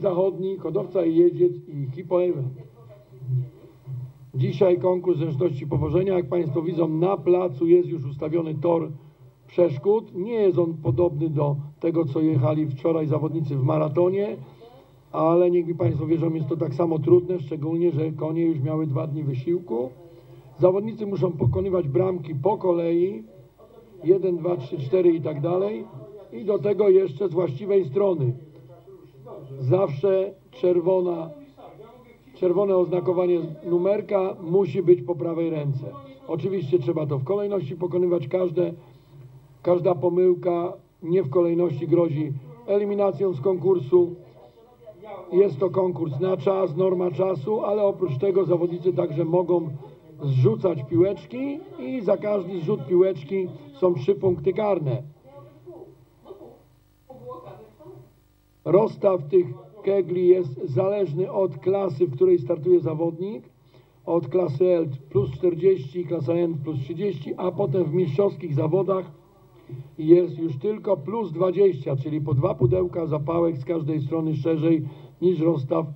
Zachodni, hodowca i jeździec i Hipo Event. Dzisiaj konkurs zręczności powożenia. Jak Państwo widzą, na placu jest już ustawiony tor przeszkód. Nie jest on podobny do tego, co jechali wczoraj zawodnicy w maratonie, ale niech mi Państwo wierzą, jest to tak samo trudne, szczególnie, że konie już miały dwa dni wysiłku. Zawodnicy muszą pokonywać bramki po kolei, 1, 2, 3, 4 i tak dalej. I do tego jeszcze z właściwej strony. Zawsze czerwona, czerwone oznakowanie numerka musi być po prawej ręce. Oczywiście trzeba to w kolejności pokonywać. Każde, każda pomyłka nie w kolejności grozi eliminacją z konkursu. Jest to konkurs na czas, norma czasu, ale oprócz tego zawodnicy także mogą zrzucać piłeczki i za każdy zrzut piłeczki są trzy punkty karne. Rozstaw tych kegli jest zależny od klasy, w której startuje zawodnik. Od klasy L plus 40, klasa N plus 30, a potem w mistrzowskich zawodach jest już tylko plus 20, czyli po dwa pudełka zapałek z każdej strony szerzej niż rozstaw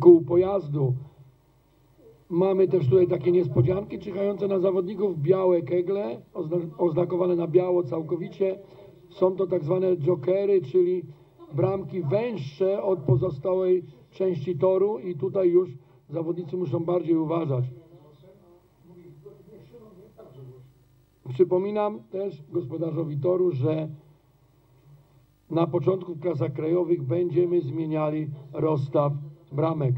kół pojazdu. Mamy też tutaj takie niespodzianki czyhające na zawodników, białe kegle, oznakowane na biało całkowicie. Są to tak zwane jokery, czyli bramki węższe od pozostałej części toru i tutaj już zawodnicy muszą bardziej uważać. Przypominam też gospodarzowi toru, że na początku w klasach krajowych będziemy zmieniali rozstaw bramek.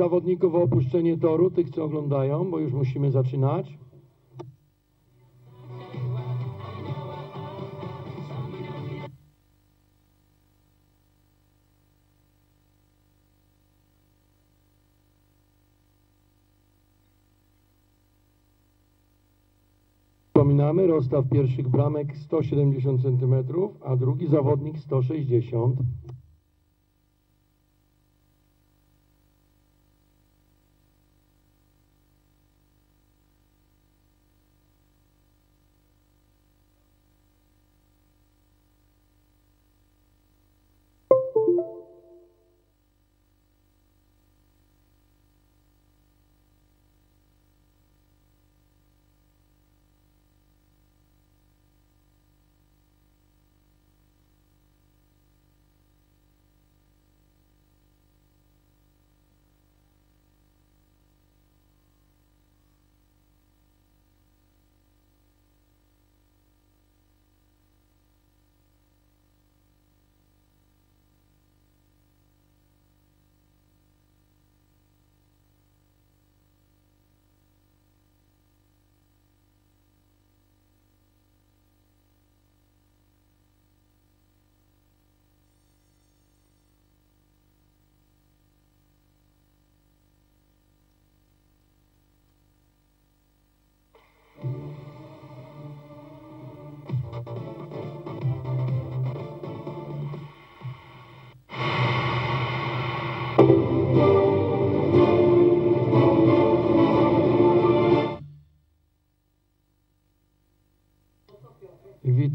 Zawodników o opuszczenie toru, tych co oglądają, bo już musimy zaczynać. Przypominamy, rozstaw pierwszych bramek 170 cm, a drugi zawodnik 160 cm.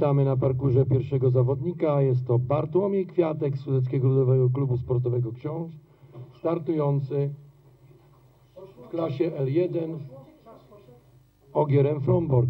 Witamy na parkurze pierwszego zawodnika. Jest to Bartłomiej Kwiatek z Sudeckiego Ludowego Klubu Sportowego Książ, startujący w klasie L1 Ogierem Fromborg.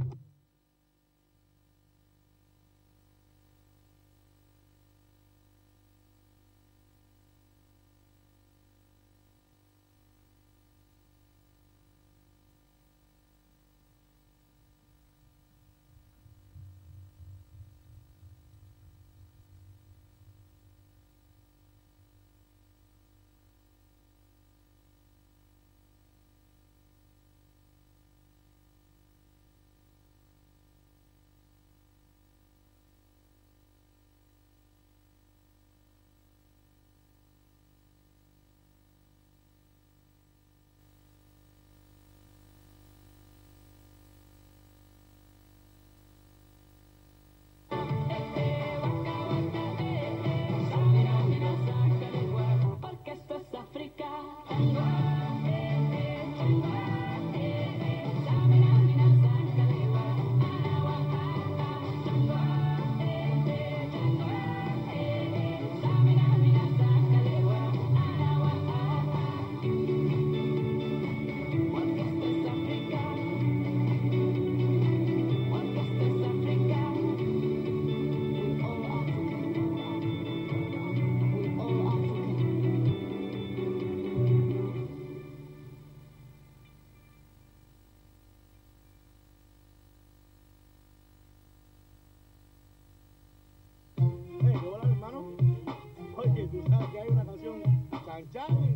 Johnny.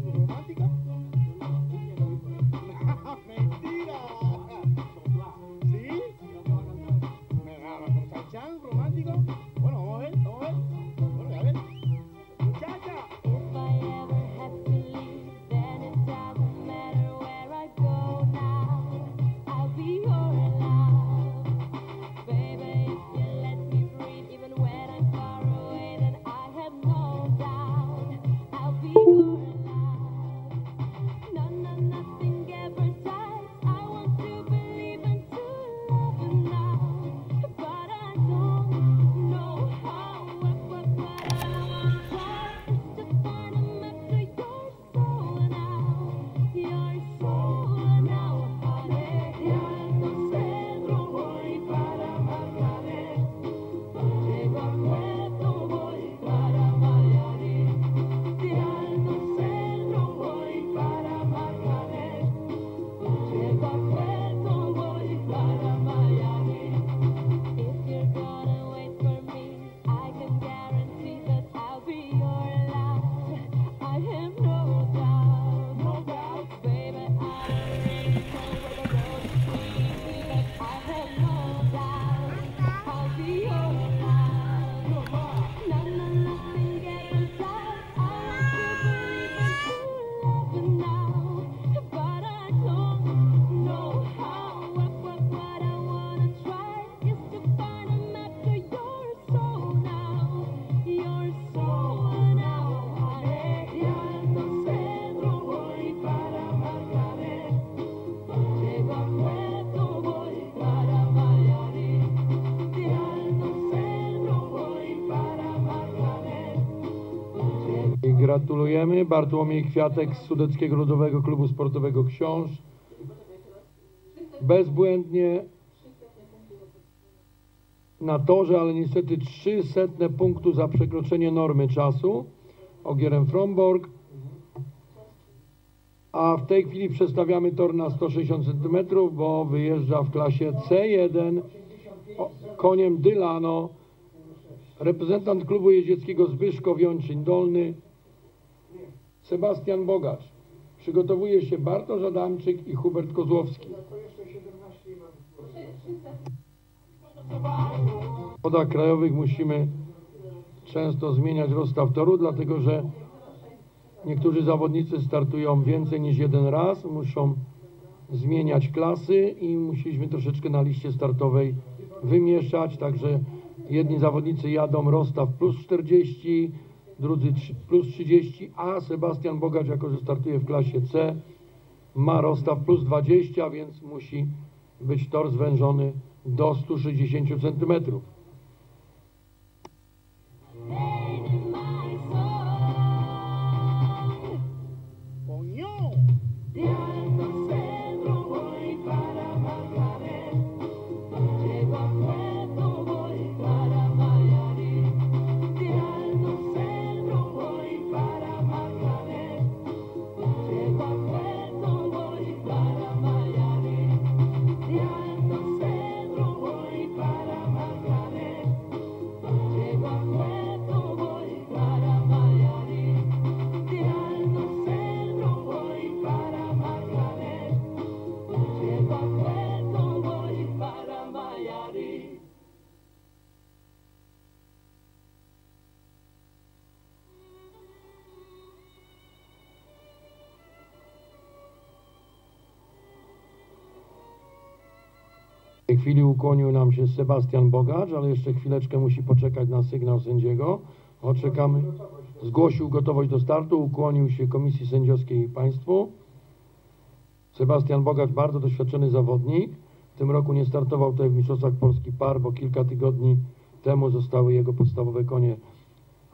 Gratulujemy. Bartłomiej Kwiatek z Sudeckiego Ludowego Klubu Sportowego Książ. Bezbłędnie na torze, ale niestety 300 punktu za przekroczenie normy czasu. Ogierem Fromborg. A w tej chwili przestawiamy tor na 160 cm, bo wyjeżdża w klasie C1 o, koniem Dylano. Reprezentant klubu jeździeckiego Zbyszko Wiączyn Dolny, Sebastian Bogacz. Przygotowuje się Bartosz Adamczyk i Hubert Kozłowski. W wodach krajowych musimy często zmieniać rozstaw toru, dlatego że niektórzy zawodnicy startują więcej niż jeden raz, muszą zmieniać klasy i musieliśmy troszeczkę na liście startowej wymieszać, także jedni zawodnicy jadą rozstaw plus 40, drudzy plus 30, a Sebastian Bogacz, jako że startuje w klasie C, ma rozstaw plus 20, więc musi być tor zwężony do 160 cm. Chwili ukłonił nam się Sebastian Bogacz, ale jeszcze chwileczkę musi poczekać na sygnał sędziego. Oczekamy. Zgłosił gotowość do startu, ukłonił się Komisji Sędziowskiej i Państwu. Sebastian Bogacz, bardzo doświadczony zawodnik. W tym roku nie startował tutaj w Mistrzostwach Polski Par, bo kilka tygodni temu zostały jego podstawowe konie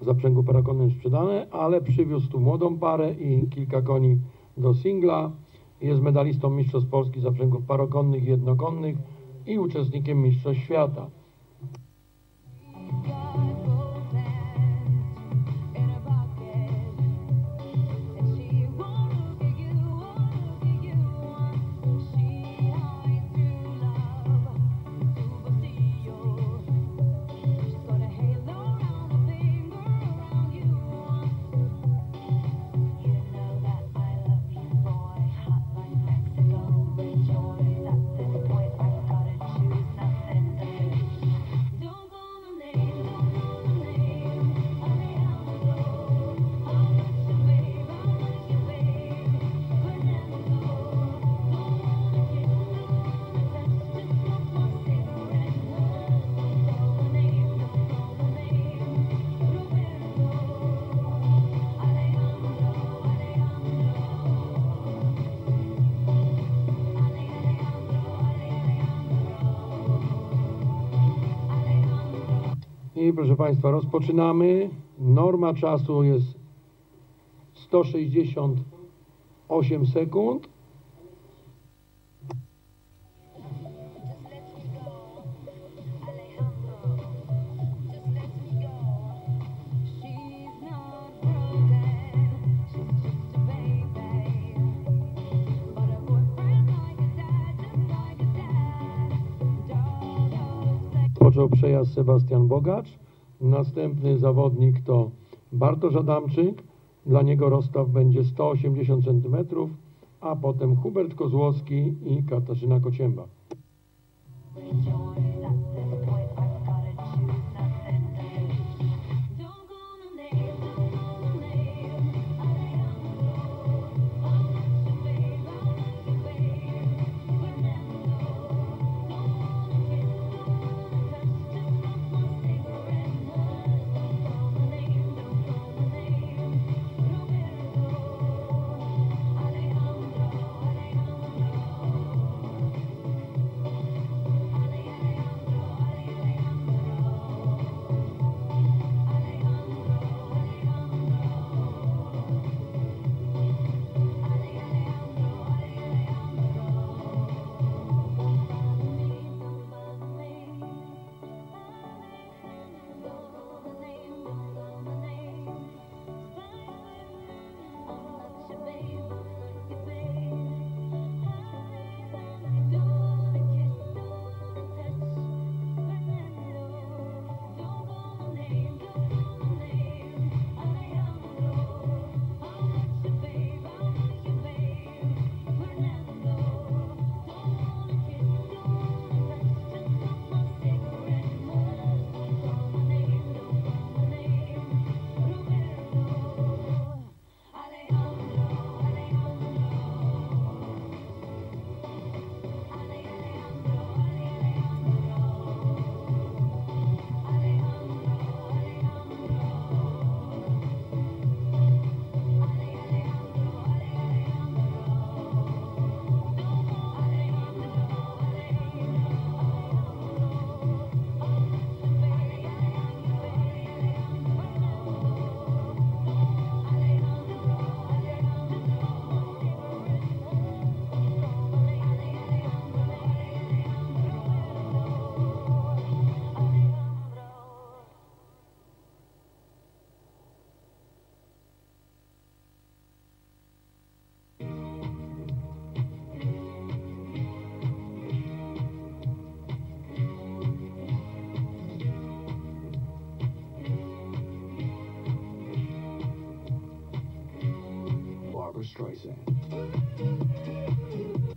w zaprzęgu parakonnym sprzedane, ale przywiózł tu młodą parę i kilka koni do singla. Jest medalistą Mistrzostw Polski zaprzęgów parokonnych i jednokonnych i uczestnikiem Mistrzostw Świata. Proszę Państwa, rozpoczynamy. Norma czasu jest 168 sekund. She's not broken, she's just a baby. But her boyfriend like a dad, just like a dad. Dogo's like Począł przejazd Sebastian Bogacz. Następny zawodnik to Bartosz Adamczyk. Dla niego rozstaw będzie 180 cm, a potem Hubert Kozłowski i Katarzyna Kocięba.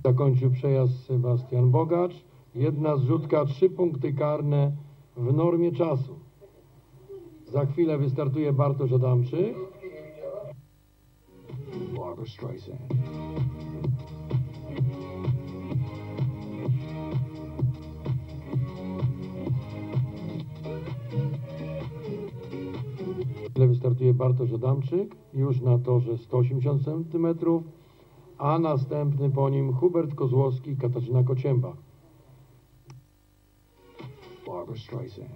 Zakończył przejazd Sebastian Bogacz. Jedna zrzutka, trzy punkty karne w normie czasu. Za chwilę wystartuje Bartosz Adamczyk. Barbara Streisand. Bartosz Adamczyk, już na torze 180 cm, a następny po nim Hubert Kozłowski i Katarzyna Kocięba. Barbara Streisand.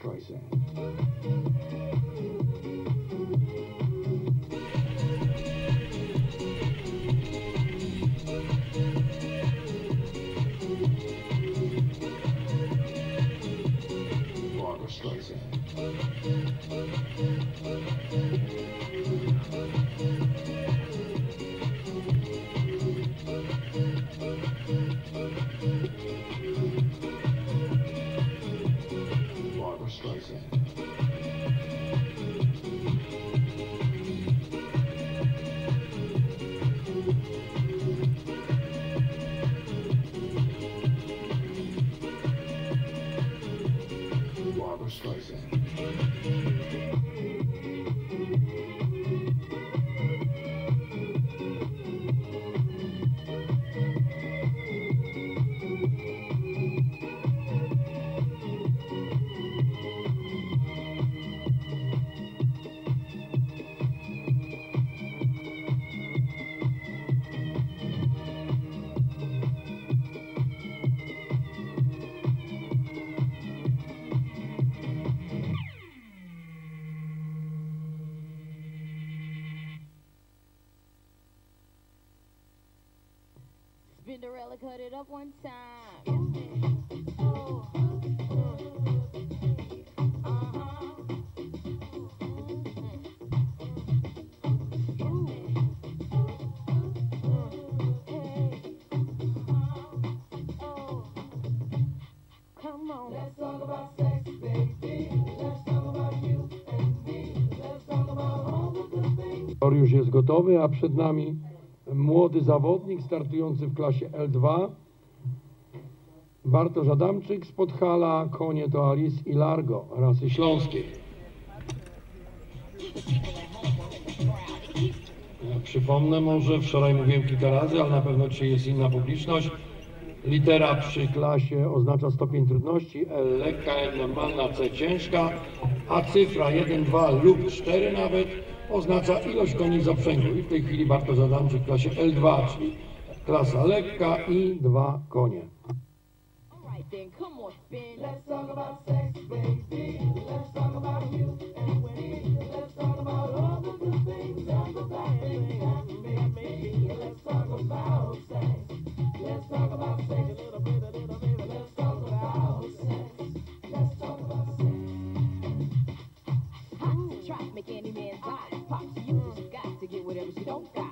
Streisand. tor już jest gotowy, a przed nami młody zawodnik startujący w klasie L2. Bartosz Adamczyk z Podhala, konie to Alice i Largo, rasy śląskiej. Ja przypomnę może, wczoraj mówiłem kilka razy, ale na pewno dzisiaj jest inna publiczność. Litera przy klasie oznacza stopień trudności, L lekka, M normalna, C ciężka, a cyfra 1, 2 lub 4 nawet oznacza ilość koni zaprzęgu. I w tej chwili Bartosz Adamczyk w klasie L2, czyli klasa lekka i dwa konie. yourself back.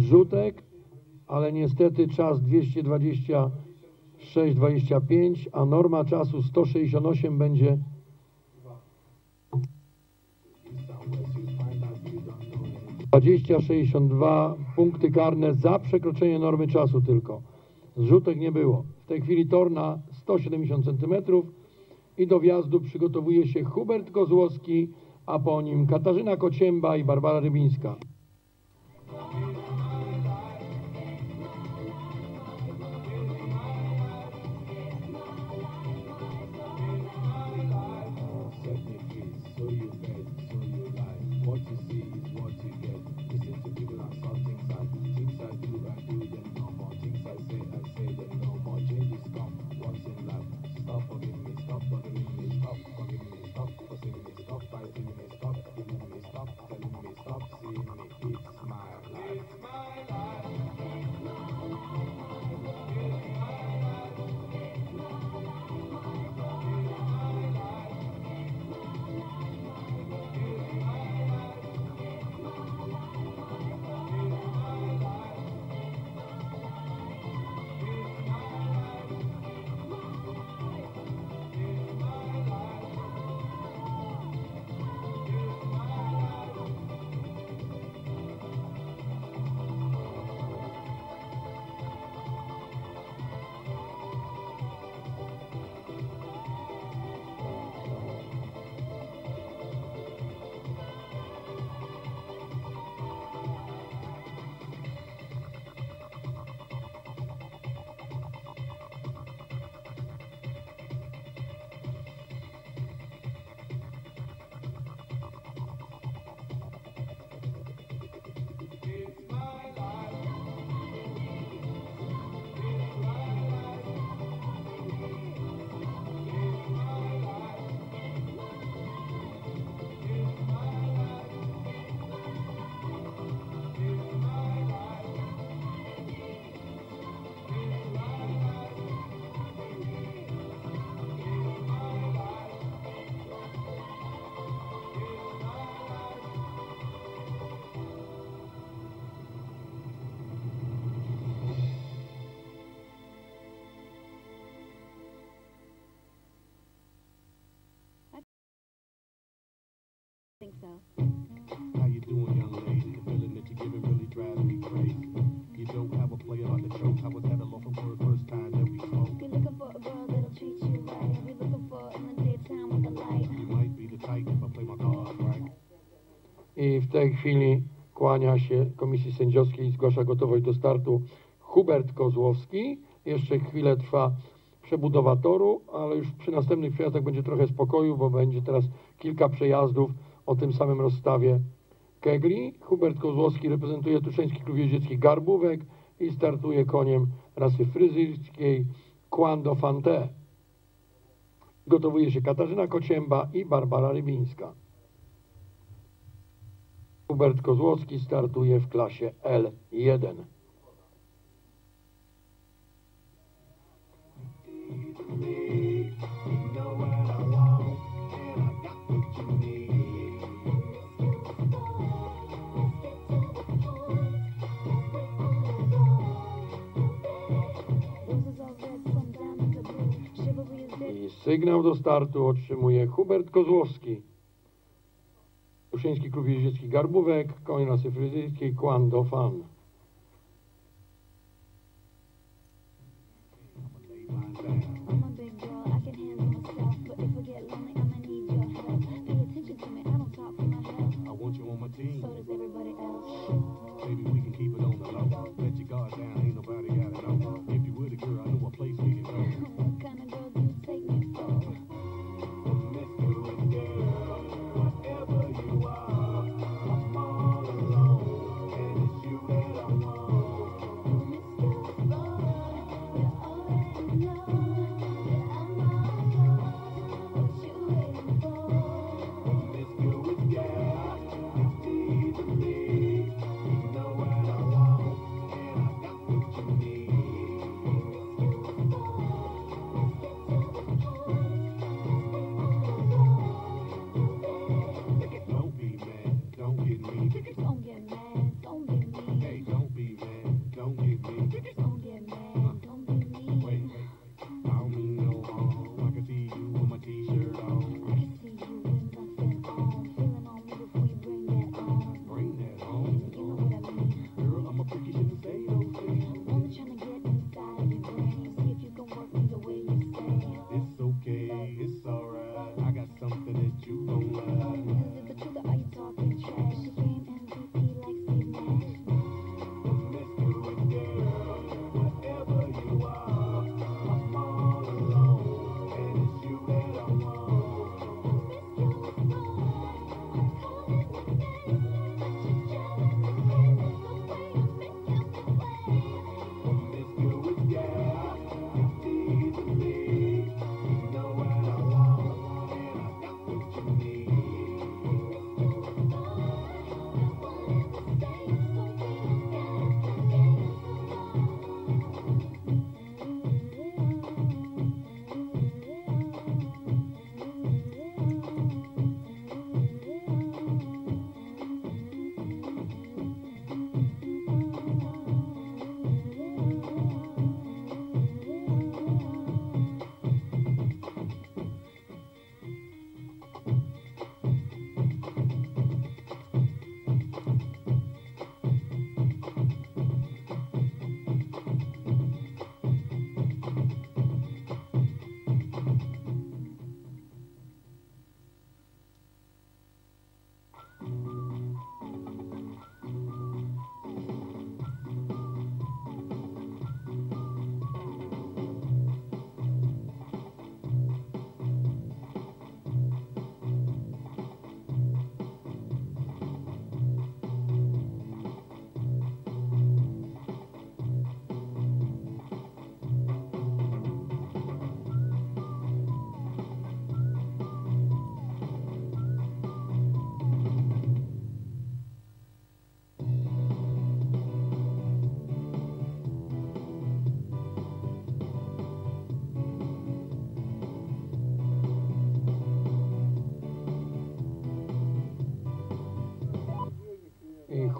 zrzutek, ale niestety czas 226,25, a norma czasu 168 będzie dwadzieścia sześćdziesiąt dwa punkty karne za przekroczenie normy czasu tylko. Zrzutek nie było. W tej chwili tor na 170 cm i do wjazdu przygotowuje się Hubert Kozłowski, a po nim Katarzyna Kocięba i Barbara Rybińska. Tej chwili kłania się komisji sędziowskiej i zgłasza gotowość do startu Hubert Kozłowski. Jeszcze chwilę trwa przebudowa toru, ale już przy następnych przejazdach będzie trochę spokoju, bo będzie teraz kilka przejazdów o tym samym rozstawie kegli. Hubert Kozłowski reprezentuje Tuszeński Klub Jeździecki Garbówek i startuje koniem rasy fryzjerskiej Quando Fante. Gotowuje się Katarzyna Kocięba i Barbara Rybińska. Hubert Kozłowski startuje w klasie L1. Roses are red, some diamonds are blue. Chivalry is dead. I sygnał do startu otrzymuje Hubert Kozłowski. Tuszyński Klub Jeździecki Garbówek, koń rasy fryzjerskiej Quando Fan.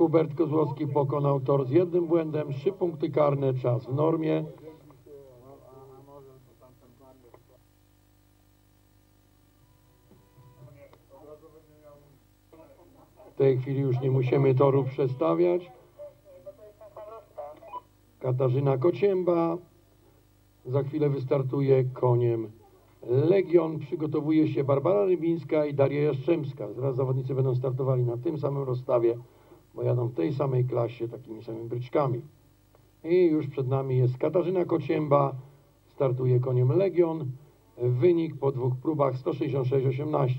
Hubert Kozłowski pokonał tor z jednym błędem, trzy punkty karne, czas w normie. W tej chwili już nie musimy toru przestawiać. Katarzyna Kocięba za chwilę wystartuje koniem Legion. Przygotowuje się Barbara Rybińska i Daria Jastrzębska. Zaraz zawodnicy będą startowali na tym samym rozstawie, bo jadą w tej samej klasie, takimi samymi bryczkami. I już przed nami jest Katarzyna Kocięba, startuje koniem Legion. Wynik po dwóch próbach 166-18.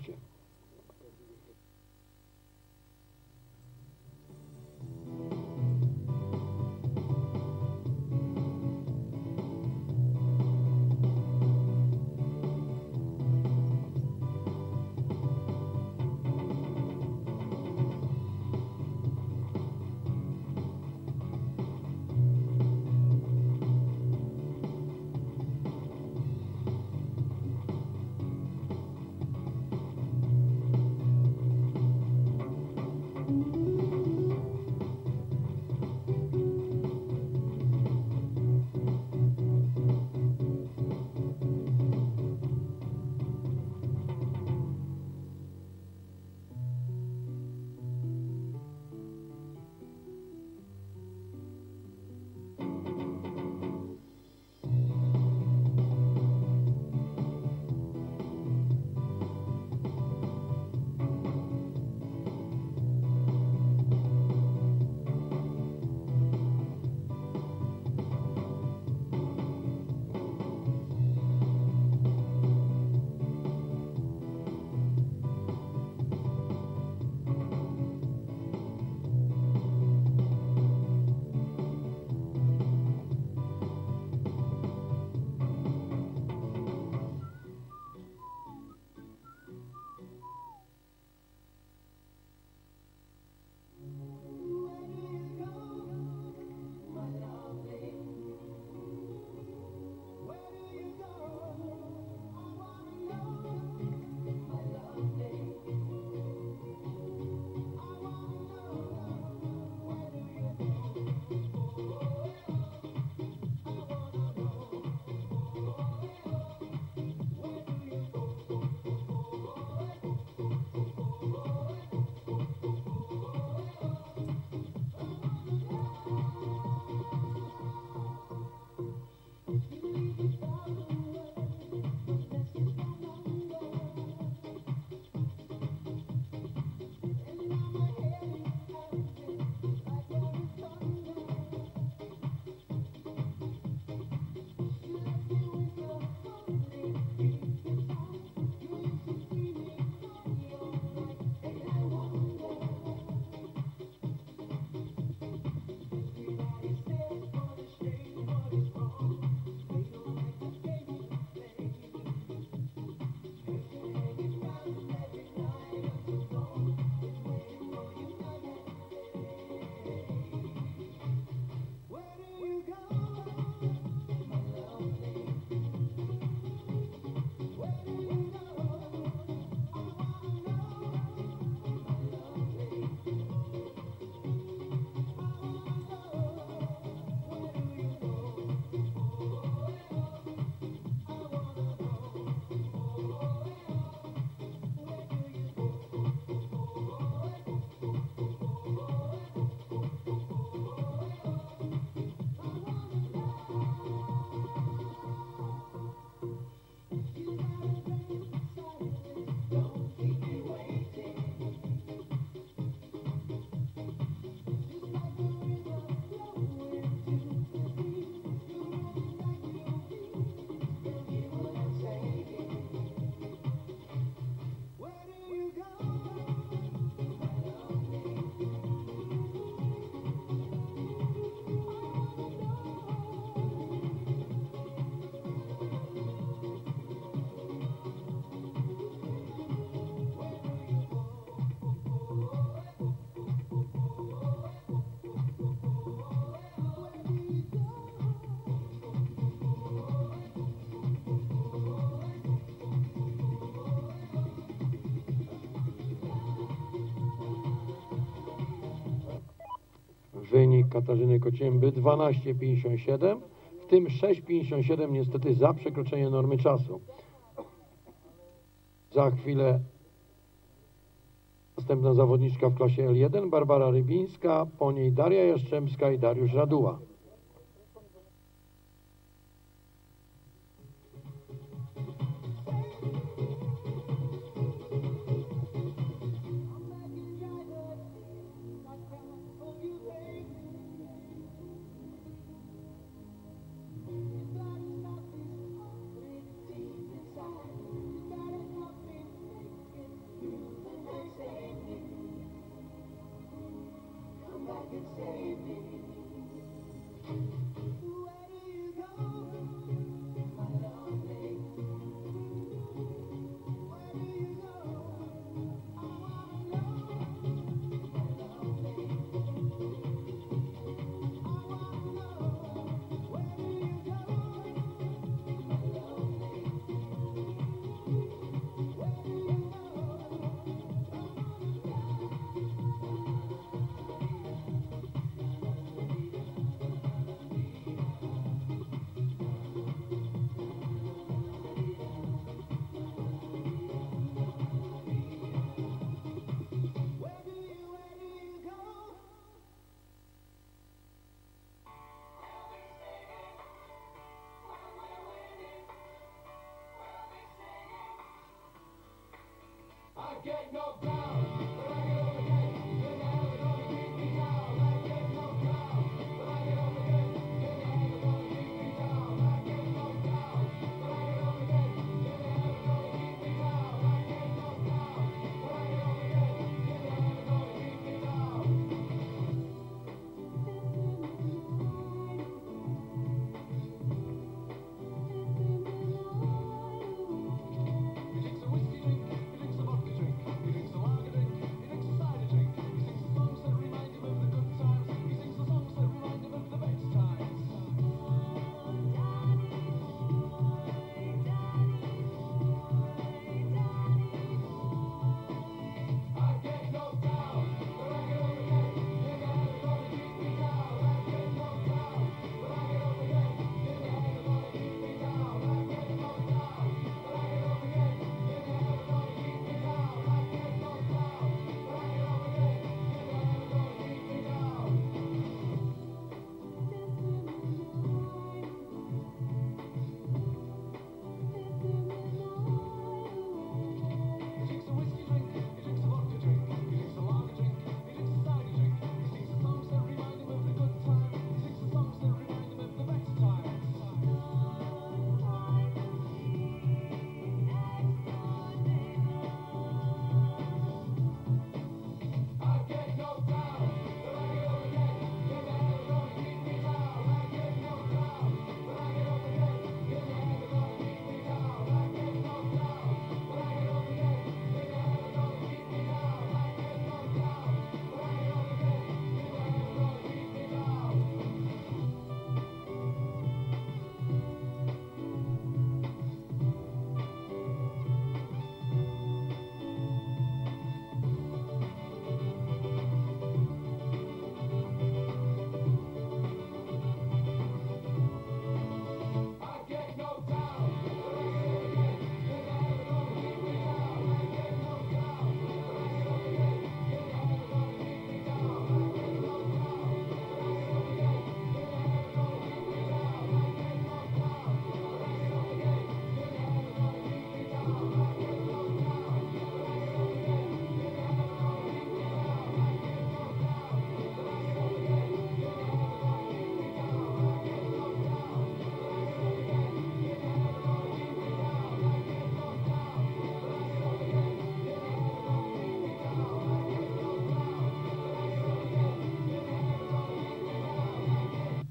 Kocięby 12,57, w tym 6,57 niestety za przekroczenie normy czasu. Za chwilę następna zawodniczka w klasie L1, Barbara Rybińska, po niej Daria Jaszczemska i Dariusz Raduła.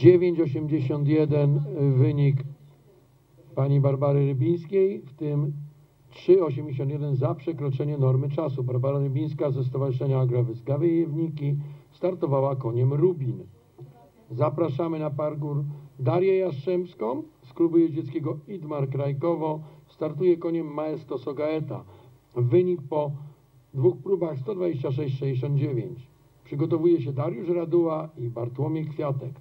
9,81 y, wynik pani Barbary Rybińskiej, w tym 3,81 za przekroczenie normy czasu. Barbara Rybińska ze Stowarzyszenia Agrowyska Wyjewniki startowała koniem Rubin. Zapraszamy na parkur Darię Jastrzębską z klubu jeździeckiego Idmar Krajkowo. Startuje koniem Maestro Sogaeta. Wynik po dwóch próbach 126,69. Przygotowuje się Dariusz Raduła i Bartłomiej Kwiatek.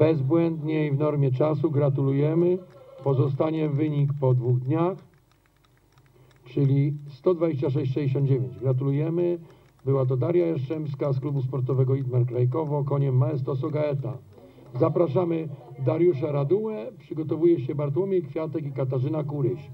bezbłędnie i w normie czasu. Gratulujemy. Pozostanie wynik po dwóch dniach, czyli 126,69. Gratulujemy. Była to Daria Jaszczemska z klubu sportowego Idmer Krajkowo, koniem Maestro Sogaeta. Zapraszamy Dariusza Radułę, przygotowuje się Bartłomiej Kwiatek i Katarzyna Kuryś.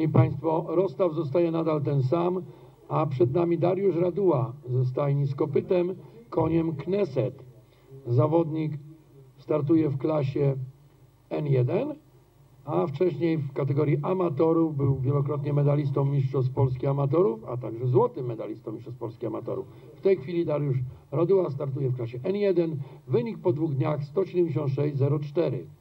Szanowni Państwo, rozstaw zostaje nadal ten sam, a przed nami Dariusz Raduła ze stajni z kopytem, koniem Kneset. Zawodnik startuje w klasie N1, a wcześniej w kategorii amatorów był wielokrotnie medalistą Mistrzostw Polski Amatorów, a także złotym medalistą Mistrzostw Polski Amatorów. W tej chwili Dariusz Raduła startuje w klasie N1, wynik po dwóch dniach 176,04.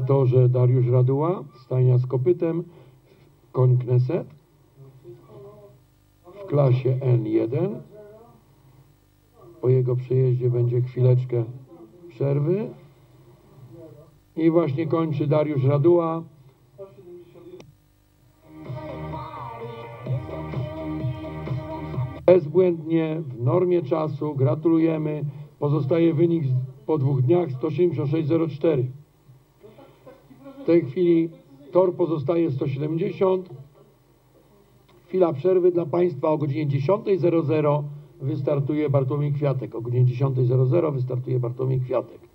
na to, że Dariusz Raduła, stajnia z kopytem, koń Kneset w klasie N1. Po jego przyjeździe będzie chwileczkę przerwy. I właśnie kończy Dariusz Raduła. Bezbłędnie, w normie czasu, gratulujemy. Pozostaje wynik po dwóch dniach 176,04 tej chwili tor pozostaje 170. Chwila przerwy dla Państwa o godzinie 10.00 wystartuje Bartłomiej Kwiatek. O godzinie 10.00 wystartuje Bartłomiej Kwiatek.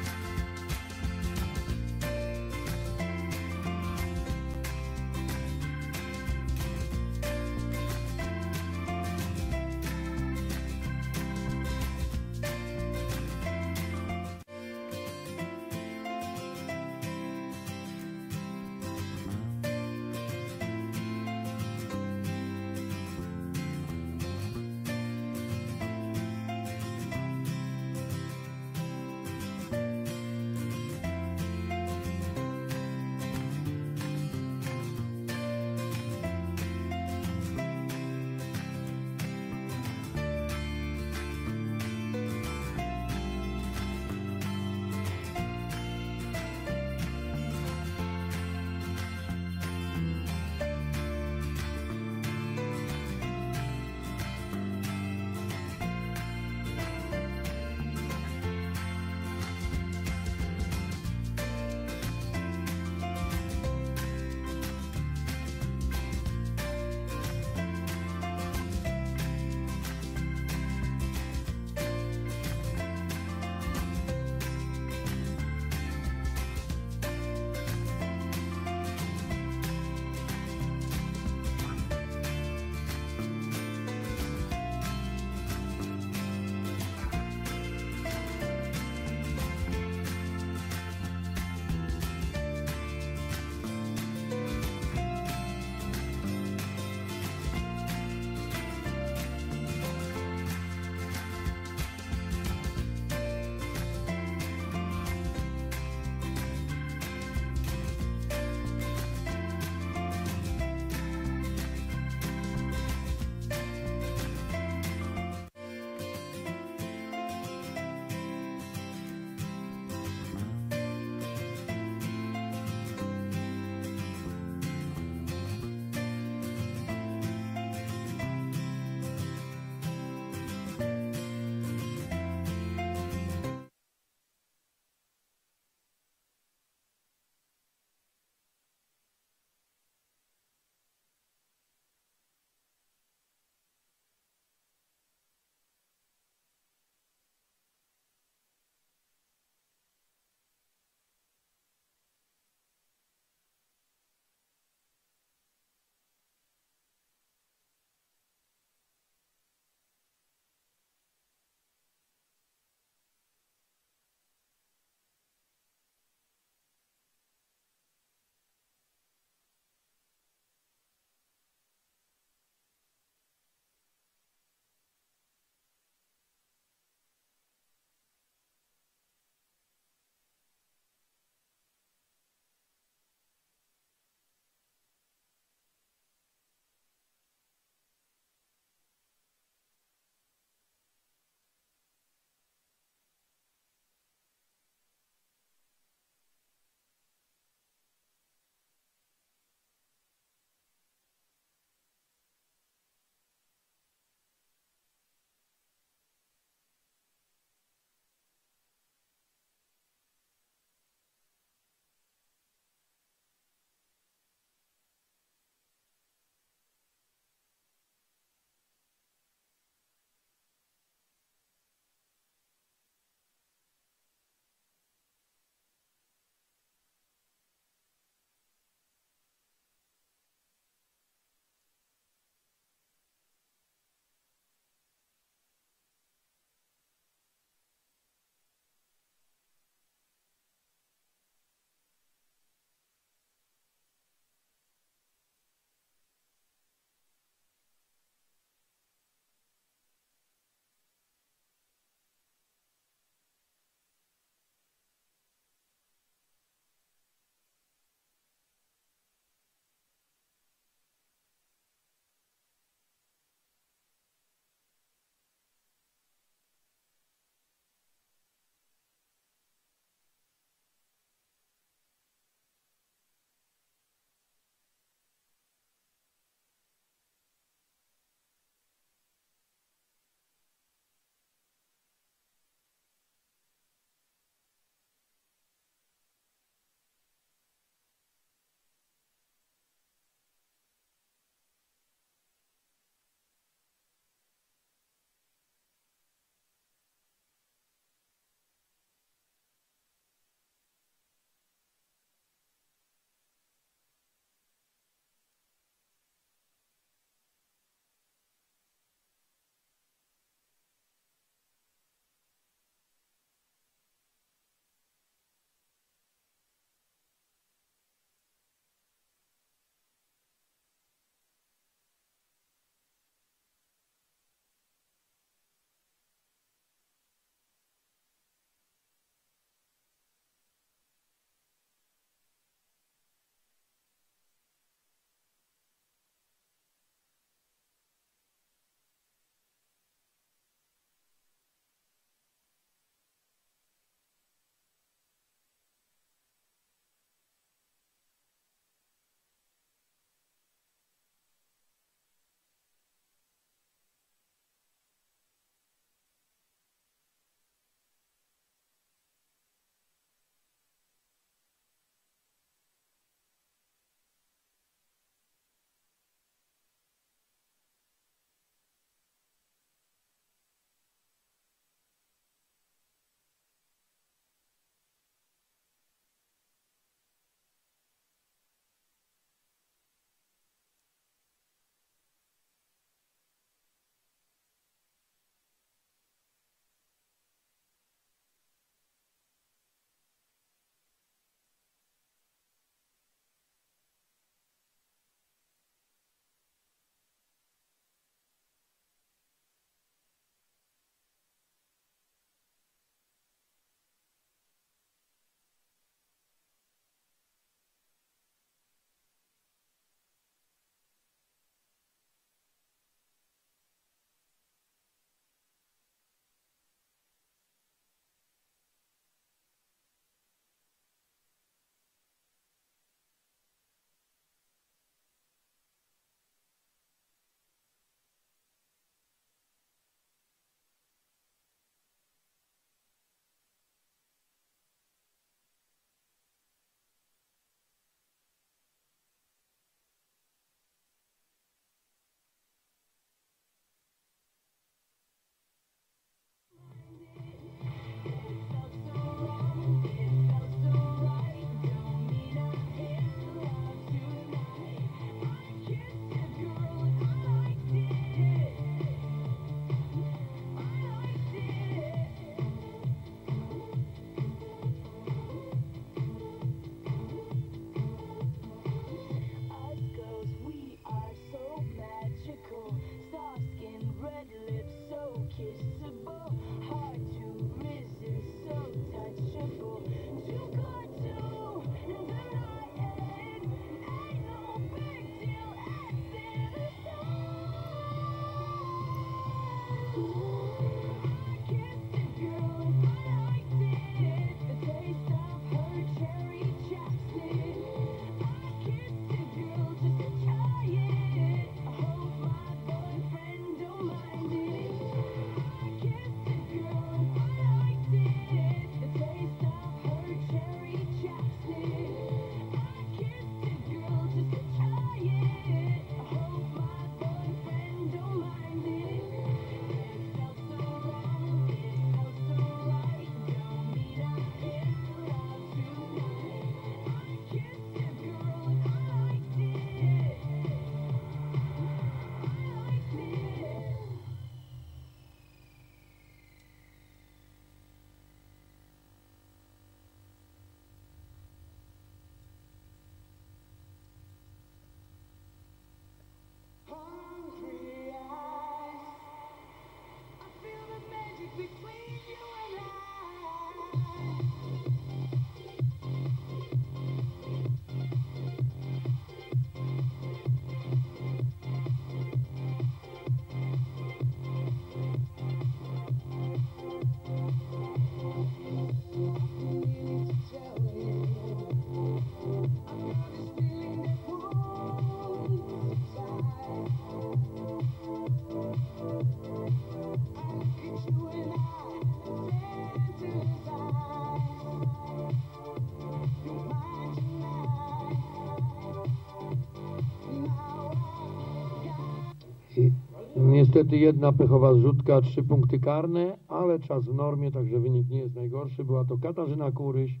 Niestety jedna pechowa zrzutka, trzy punkty karne, ale czas w normie, także wynik nie jest najgorszy. Była to Katarzyna Kuryś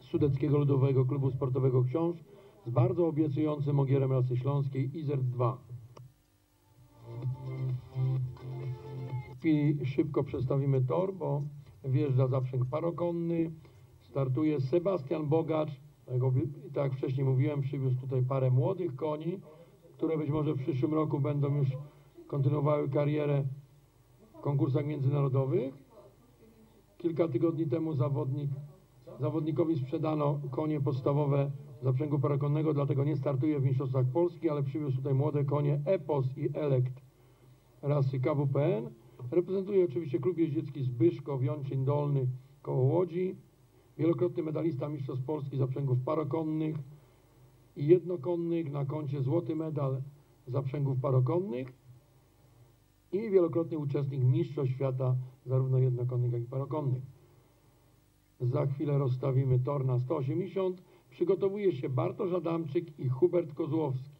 z Sudeckiego Ludowego Klubu Sportowego Książ z bardzo obiecującym ogierem rasy śląskiej Izer 2. W chwili szybko przedstawimy tor, bo wjeżdża zaprzęg parokonny. Startuje Sebastian Bogacz. Tak tak jak wcześniej mówiłem, przywiózł tutaj parę młodych koni, które być może w przyszłym roku będą już kontynuowały karierę w konkursach międzynarodowych. Kilka tygodni temu zawodnik, zawodnikowi sprzedano konie podstawowe zaprzęgu parakonnego, dlatego nie startuje w Mistrzostwach Polski, ale przywiózł tutaj młode konie Epos i Elekt rasy KWPN. Reprezentuje oczywiście klub jeździecki Zbyszko, Jączyn Dolny koło Łodzi. Wielokrotny medalista Mistrzostw Polski zaprzęgów parokonnych i jednokonnych, na koncie złoty medal zaprzęgów parokonnych i wielokrotny uczestnik Mistrzostw Świata zarówno jednokonnych, jak i parokonnych. Za chwilę rozstawimy tor na 180. Przygotowuje się Bartosz Adamczyk i Hubert Kozłowski.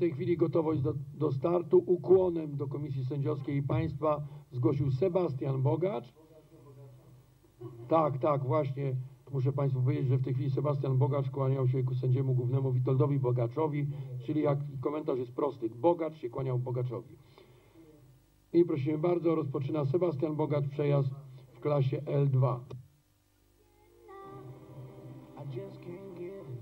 Tej chwili gotowość do, do startu. Ukłonem do Komisji Sędziowskiej i Państwa zgłosił Sebastian Bogacz. Tak, tak, właśnie muszę Państwu powiedzieć, że w tej chwili Sebastian Bogacz kłaniał się ku sędziemu głównemu Witoldowi Bogaczowi, czyli jak komentarz jest prosty, Bogacz się kłaniał Bogaczowi. I prosimy bardzo, rozpoczyna Sebastian Bogacz przejazd w klasie L2.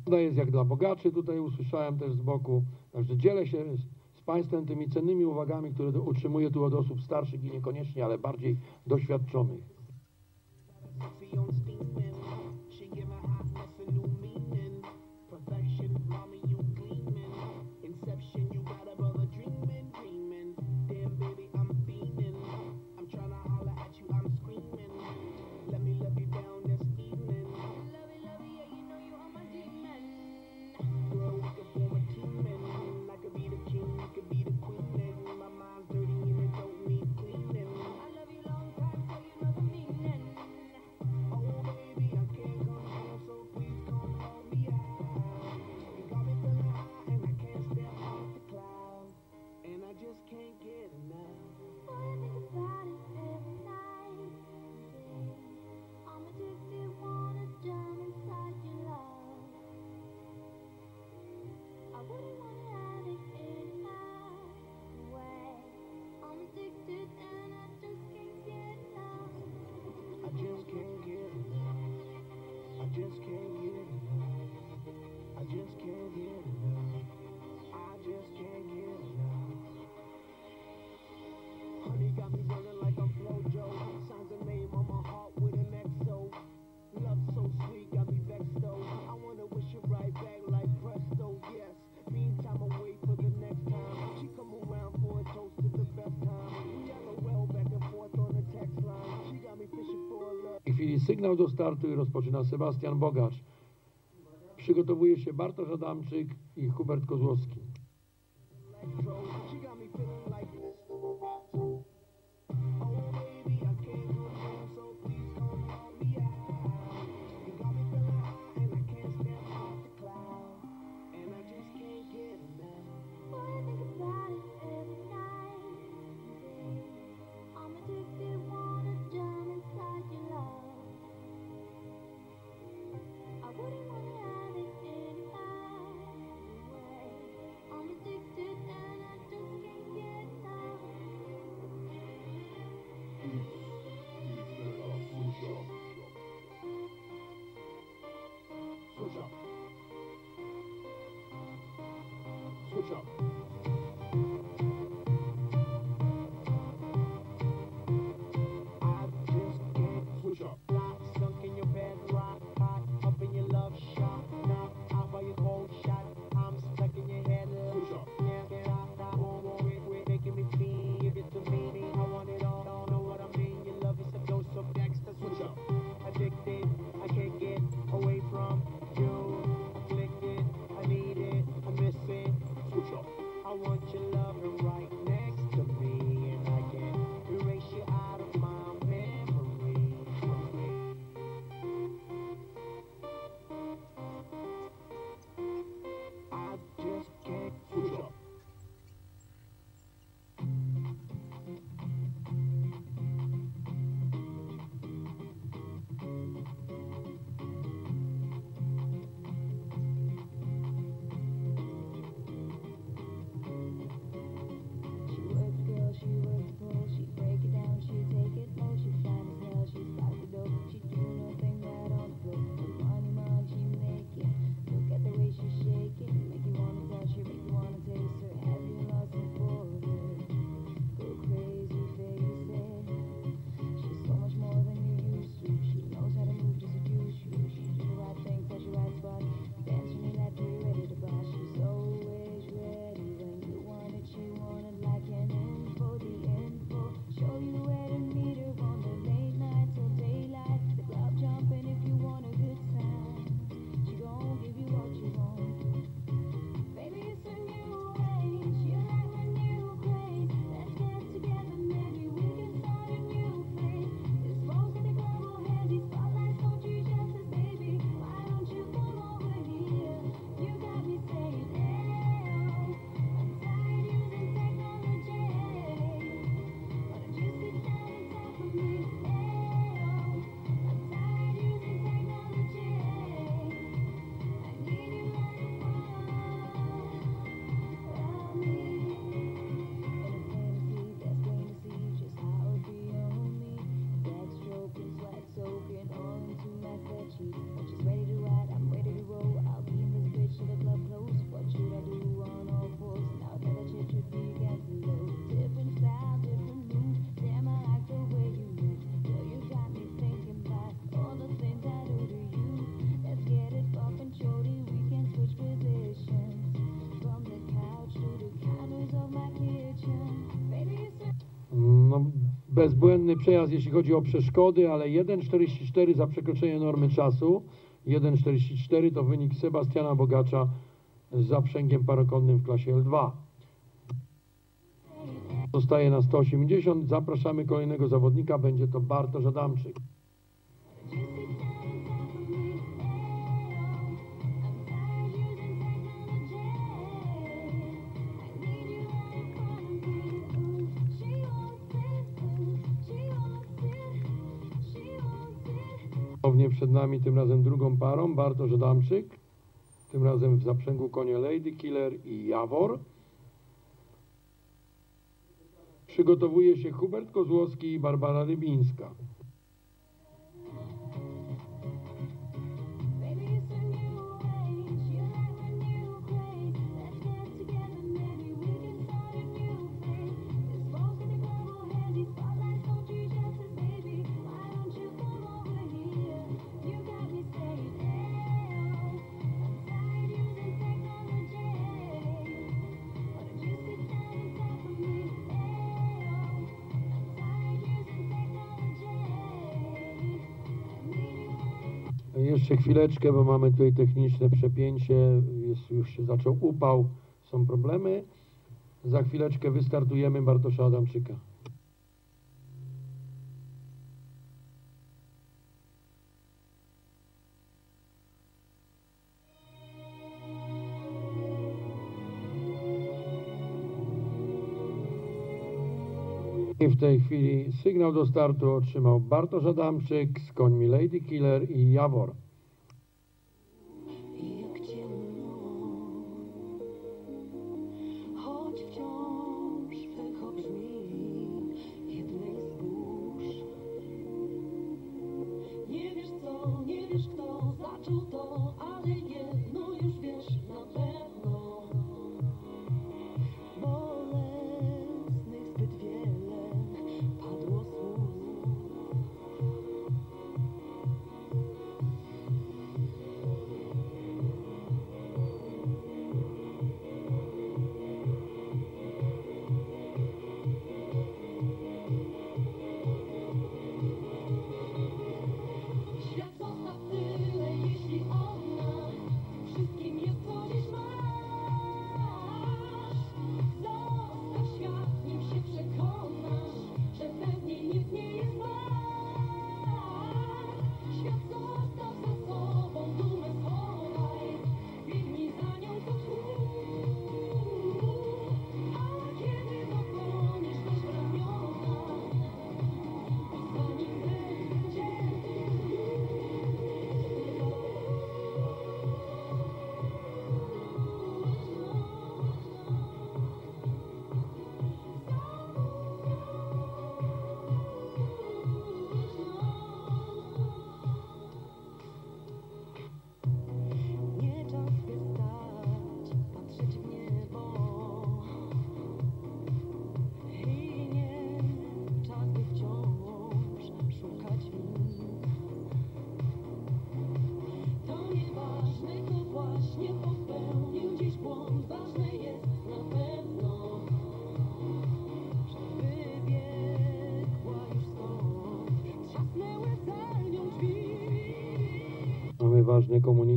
Woda jest jak dla bogaczy, tutaj usłyszałem też z boku. Także dzielę się z, Państwem tymi cennymi uwagami, które utrzymuję tu od osób starszych i niekoniecznie, ale bardziej doświadczonych. Sygnał do startu i rozpoczyna Sebastian Bogacz. Przygotowuje się Bartosz Adamczyk i Hubert Kozłowski. ogromny przejazd, jeśli chodzi o przeszkody, ale 1,44 za przekroczenie normy czasu. 1,44 to wynik Sebastiana Bogacza z zaprzęgiem parokonnym w klasie L2. Zostaje na 180. Zapraszamy kolejnego zawodnika, będzie to Bartosz Adamczyk. przed nami tym razem drugą parą Bartosz Adamczyk, tym razem w zaprzęgu konie Lady Killer i Jawor. Przygotowuje się Hubert Kozłowski i Barbara Rybińska. chwileczkę, bo mamy tutaj techniczne przepięcie, jest, już się zaczął upał, są problemy. Za chwileczkę wystartujemy Bartosza Adamczyka. I w tej chwili sygnał do startu otrzymał Bartosz Adamczyk z końmi Lady Killer i Jawor.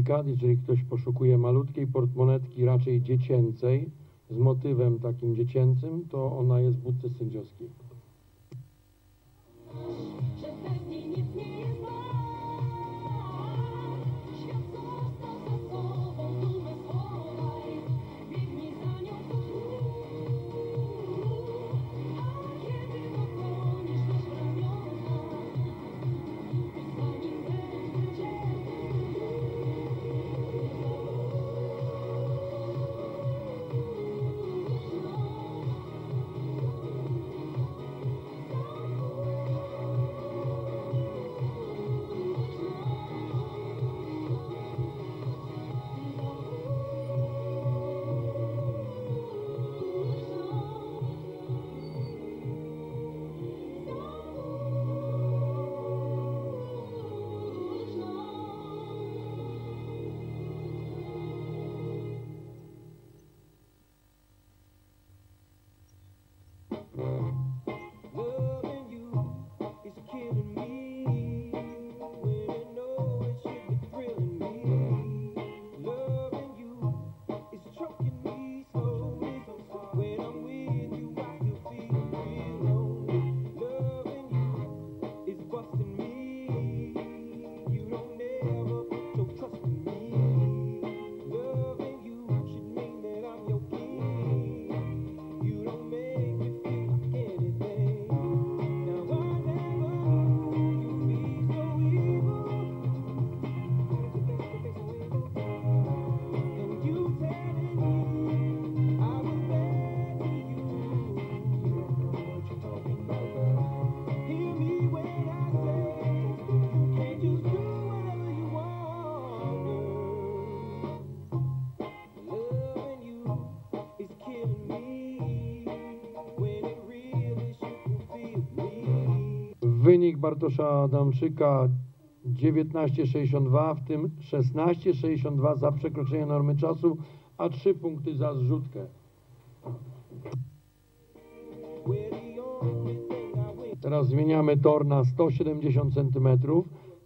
komunikat, jeżeli ktoś poszukuje malutkiej portmonetki, raczej dziecięcej, z motywem takim dziecięcym, to ona jest w budce sędziowskiej. Bartosza Adamczyka 19,62, w tym 16,62 za przekroczenie normy czasu, a 3 punkty za zrzutkę. Teraz zmieniamy tor na 170 cm,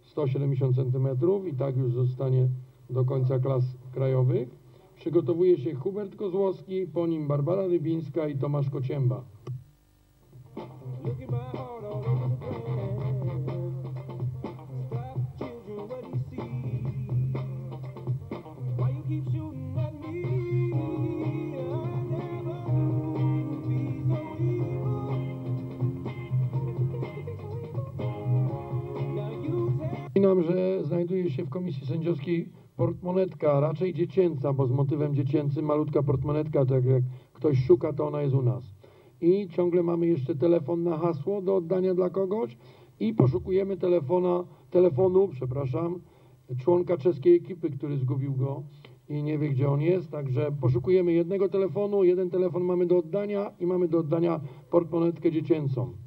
170 cm i tak już zostanie do końca klas krajowych. Przygotowuje się Hubert Kozłowski, po nim Barbara Rybińska i Tomasz Kocięba. Się w komisji sędziowskiej portmonetka, raczej dziecięca, bo z motywem dziecięcym, malutka portmonetka, tak jak ktoś szuka, to ona jest u nas. I ciągle mamy jeszcze telefon na hasło do oddania dla kogoś i poszukujemy telefona, telefonu, przepraszam, członka czeskiej ekipy, który zgubił go i nie wie, gdzie on jest. Także poszukujemy jednego telefonu, jeden telefon mamy do oddania i mamy do oddania portmonetkę dziecięcą.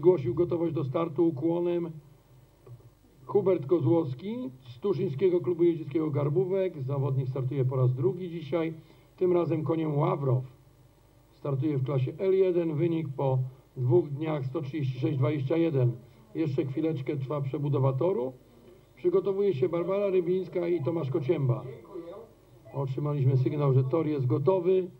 Zgłosił gotowość do startu ukłonem Hubert Kozłowski z Tuszyńskiego Klubu Jeździeckiego Garbówek. Zawodnik startuje po raz drugi dzisiaj, tym razem koniem Ławrow. Startuje w klasie L1, wynik po dwóch dniach 136,21. Jeszcze chwileczkę trwa przebudowa toru. Przygotowuje się Barbara Rybińska i Tomasz Kocięba. Otrzymaliśmy sygnał, że tor jest gotowy.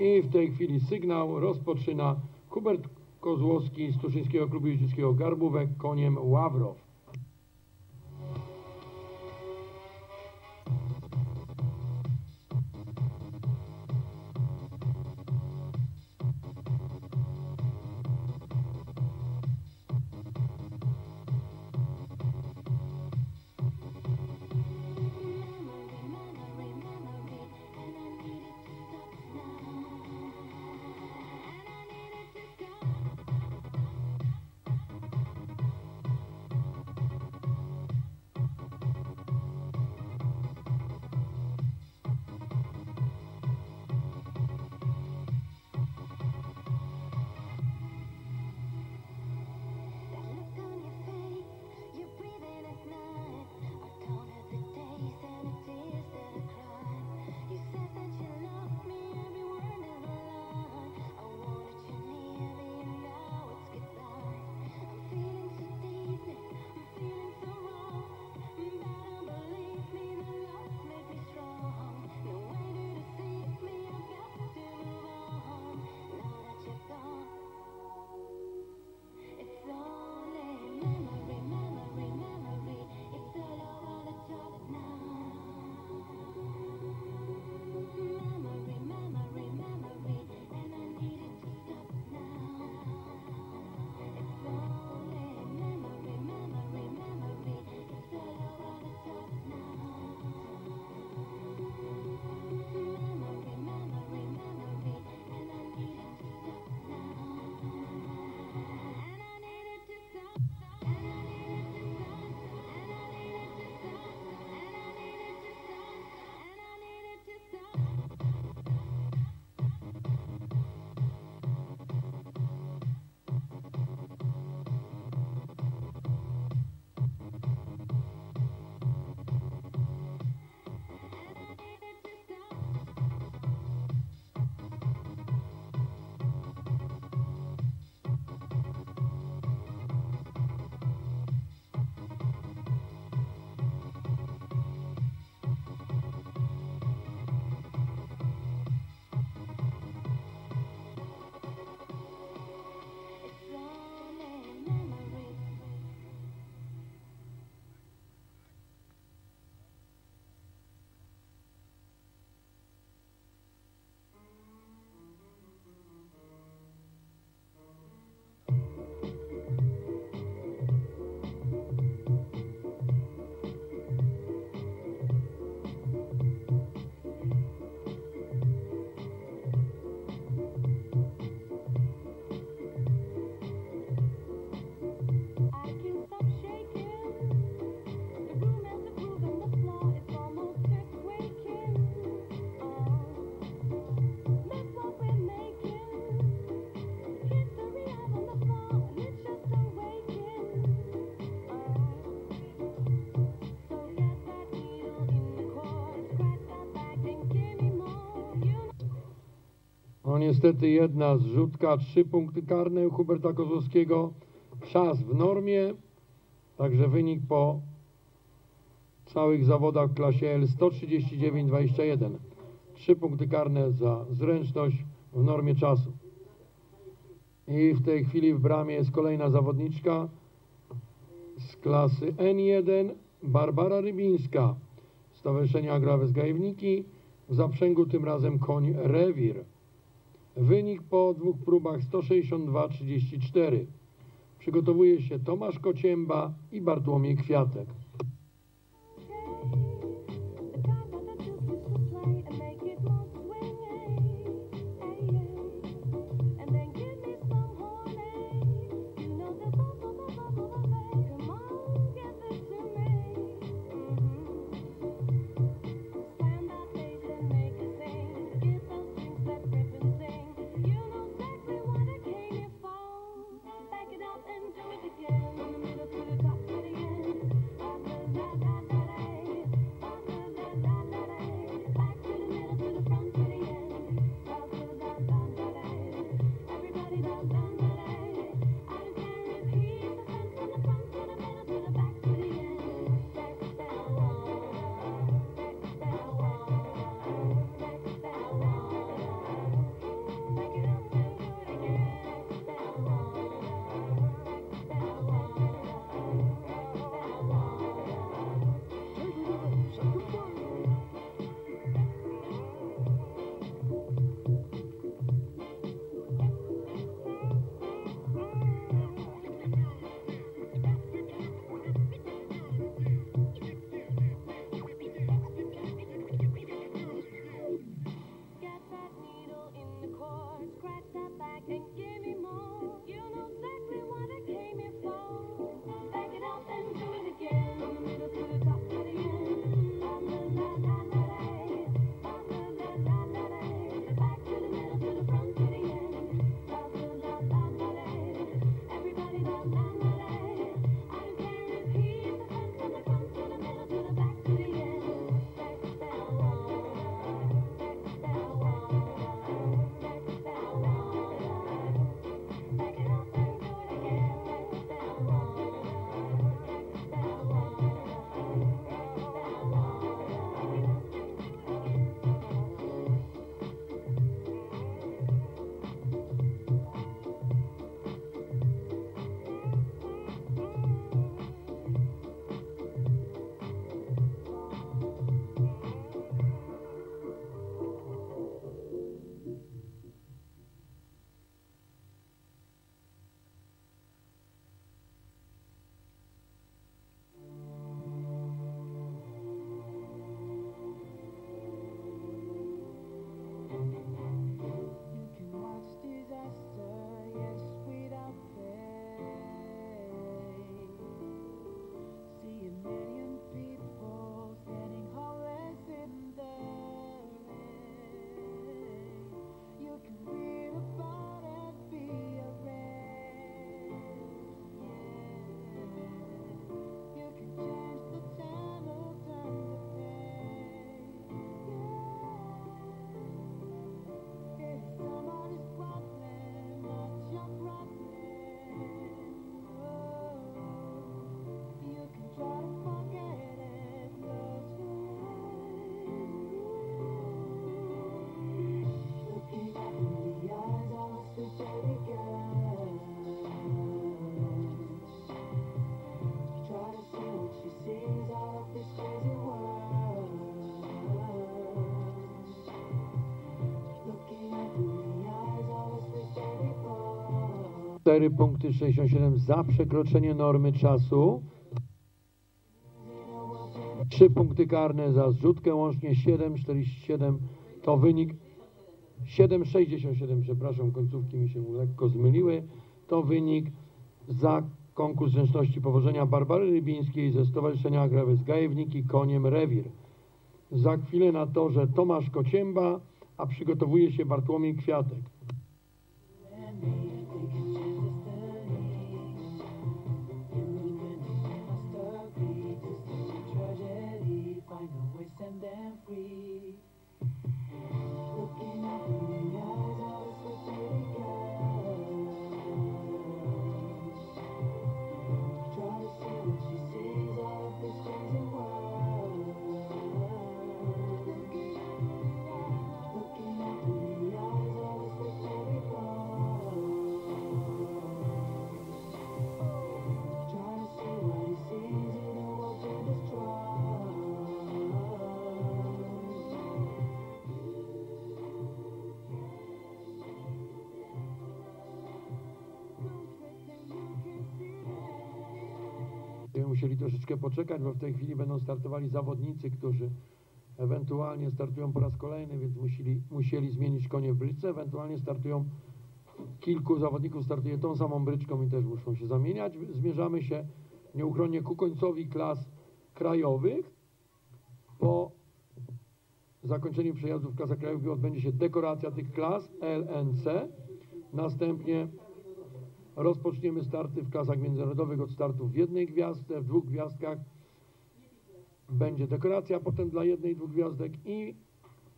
I w tej chwili sygnał rozpoczyna Hubert Kozłowski z Tuszyńskiego Klubu Jeździeckiego Garbówek koniem Ławrow. Niestety jedna zrzutka, trzy punkty karne Huberta Kozłowskiego, czas w normie, także wynik po całych zawodach w klasie L 139-21. Trzy punkty karne za zręczność w normie czasu. I w tej chwili w bramie jest kolejna zawodniczka z klasy N1, Barbara Rybińska, Stowarzyszenie Agroawy Zgajewniki, w zaprzęgu tym razem koń Rewir. Wynik po dwóch próbach 162-34. Przygotowuje się Tomasz Kocięba i Bartłomiej Kwiatek. 4 punkty 67 za przekroczenie normy czasu. 3 punkty karne za zrzutkę, łącznie 7,47 to wynik 7,67, przepraszam, końcówki mi się lekko zmyliły. To wynik za konkurs zręczności powożenia Barbary Rybińskiej ze Stowarzyszenia Agrawiec Gajewniki koniem Rewir. Za chwilę na torze Tomasz Kocięba, a przygotowuje się Bartłomiej Kwiatek. Troszeczkę poczekać, bo w tej chwili będą startowali zawodnicy, którzy ewentualnie startują po raz kolejny, więc musieli, musieli zmienić konie w bryczce, ewentualnie startują kilku zawodników startuje tą samą bryczką i też muszą się zamieniać. Zmierzamy się nieuchronnie ku końcowi klas krajowych. Po zakończeniu przejazdów w klasach krajowych odbędzie się dekoracja tych klas LNC. Następnie rozpoczniemy starty w klasach międzynarodowych od startów w jednej gwiazdce, w dwóch gwiazdkach. Będzie dekoracja, potem dla jednej, dwóch gwiazdek i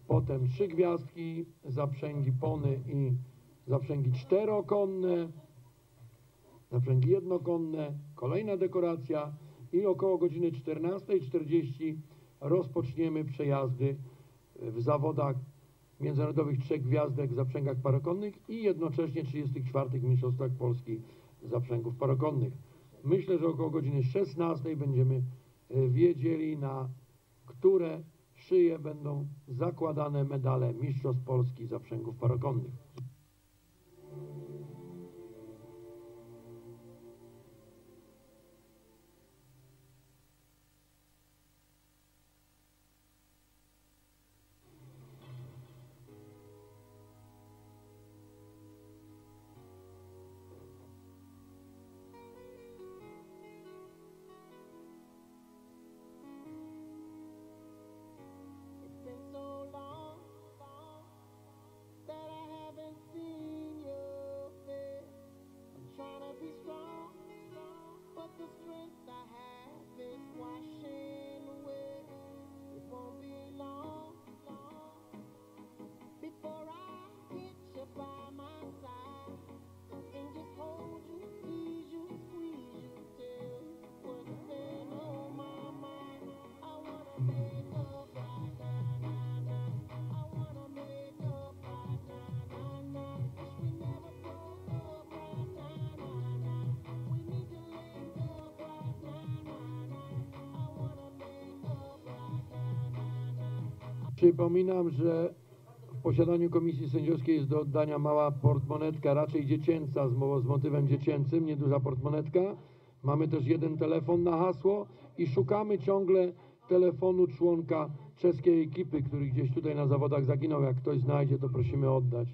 potem trzy gwiazdki, zaprzęgi pony i zaprzęgi czterokonne, zaprzęgi jednokonne, kolejna dekoracja i około godziny 14.40 rozpoczniemy przejazdy w zawodach międzynarodowych trzech gwiazdek w zaprzęgach parokonnych i jednocześnie 34. Mistrzostwach Polski zaprzęgów parokonnych. Myślę, że około godziny 16 będziemy e, wiedzieli, na które szyje będą zakładane medale Mistrzostw Polski zaprzęgów parokonnych. Przypominam, że w posiadaniu komisji sędziowskiej jest do oddania mała portmonetka, raczej dziecięca, z, mo- z motywem dziecięcym, nieduża portmonetka. Mamy też jeden telefon na hasło i szukamy ciągle telefonu członka czeskiej ekipy, który gdzieś tutaj na zawodach zaginął. Jak ktoś znajdzie, to prosimy oddać.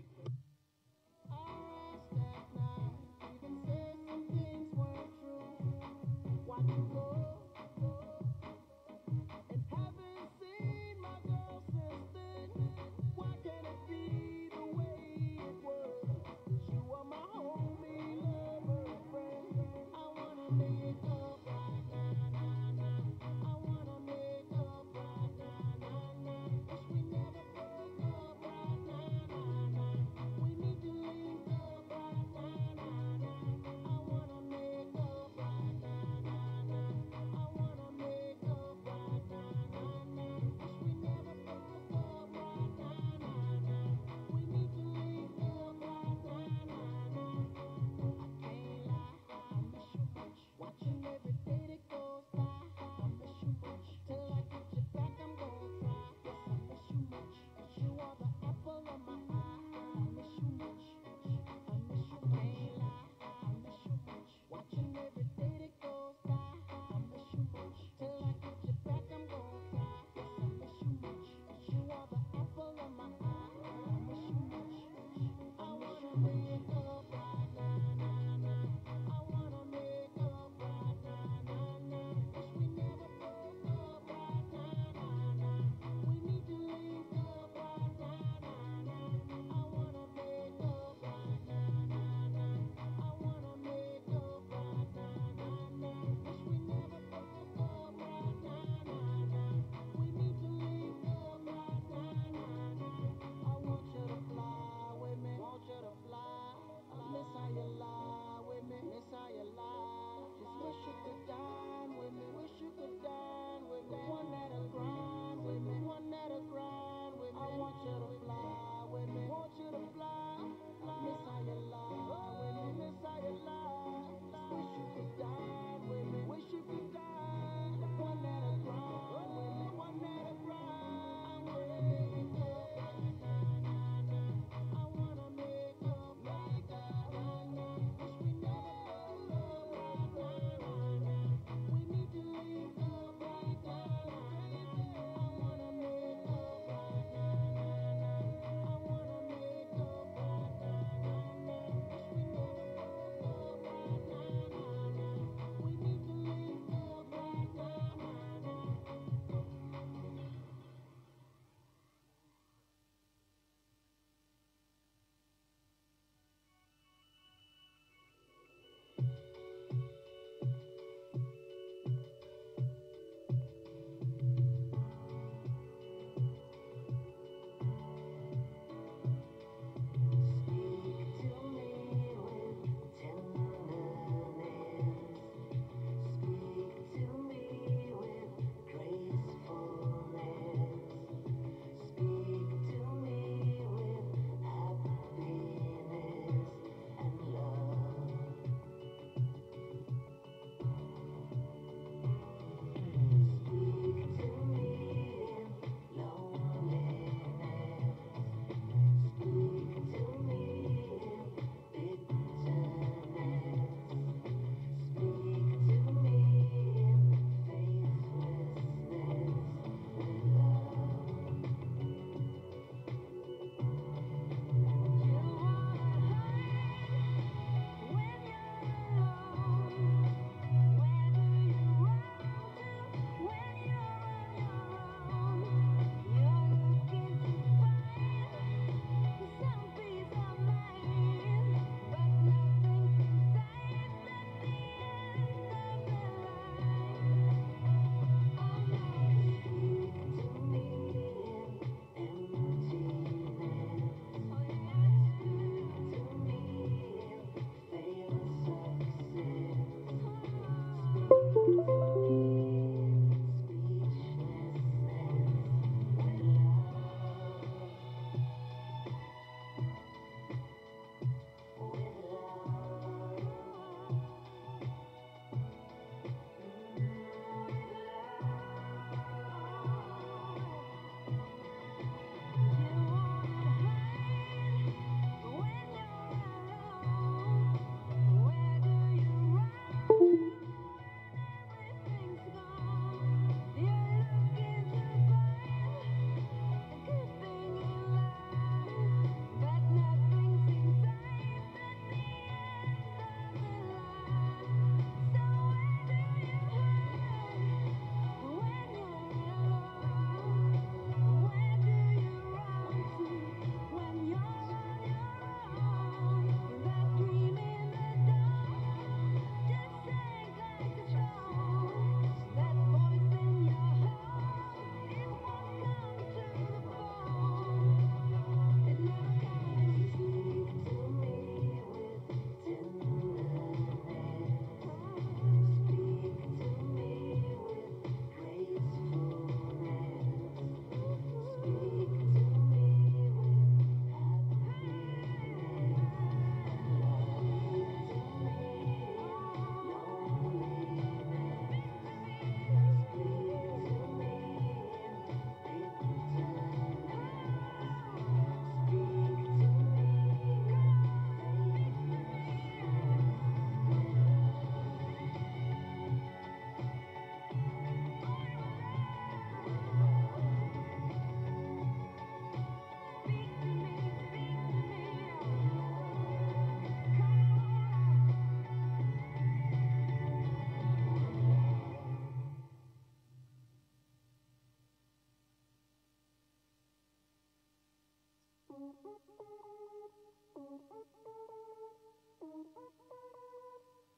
I'm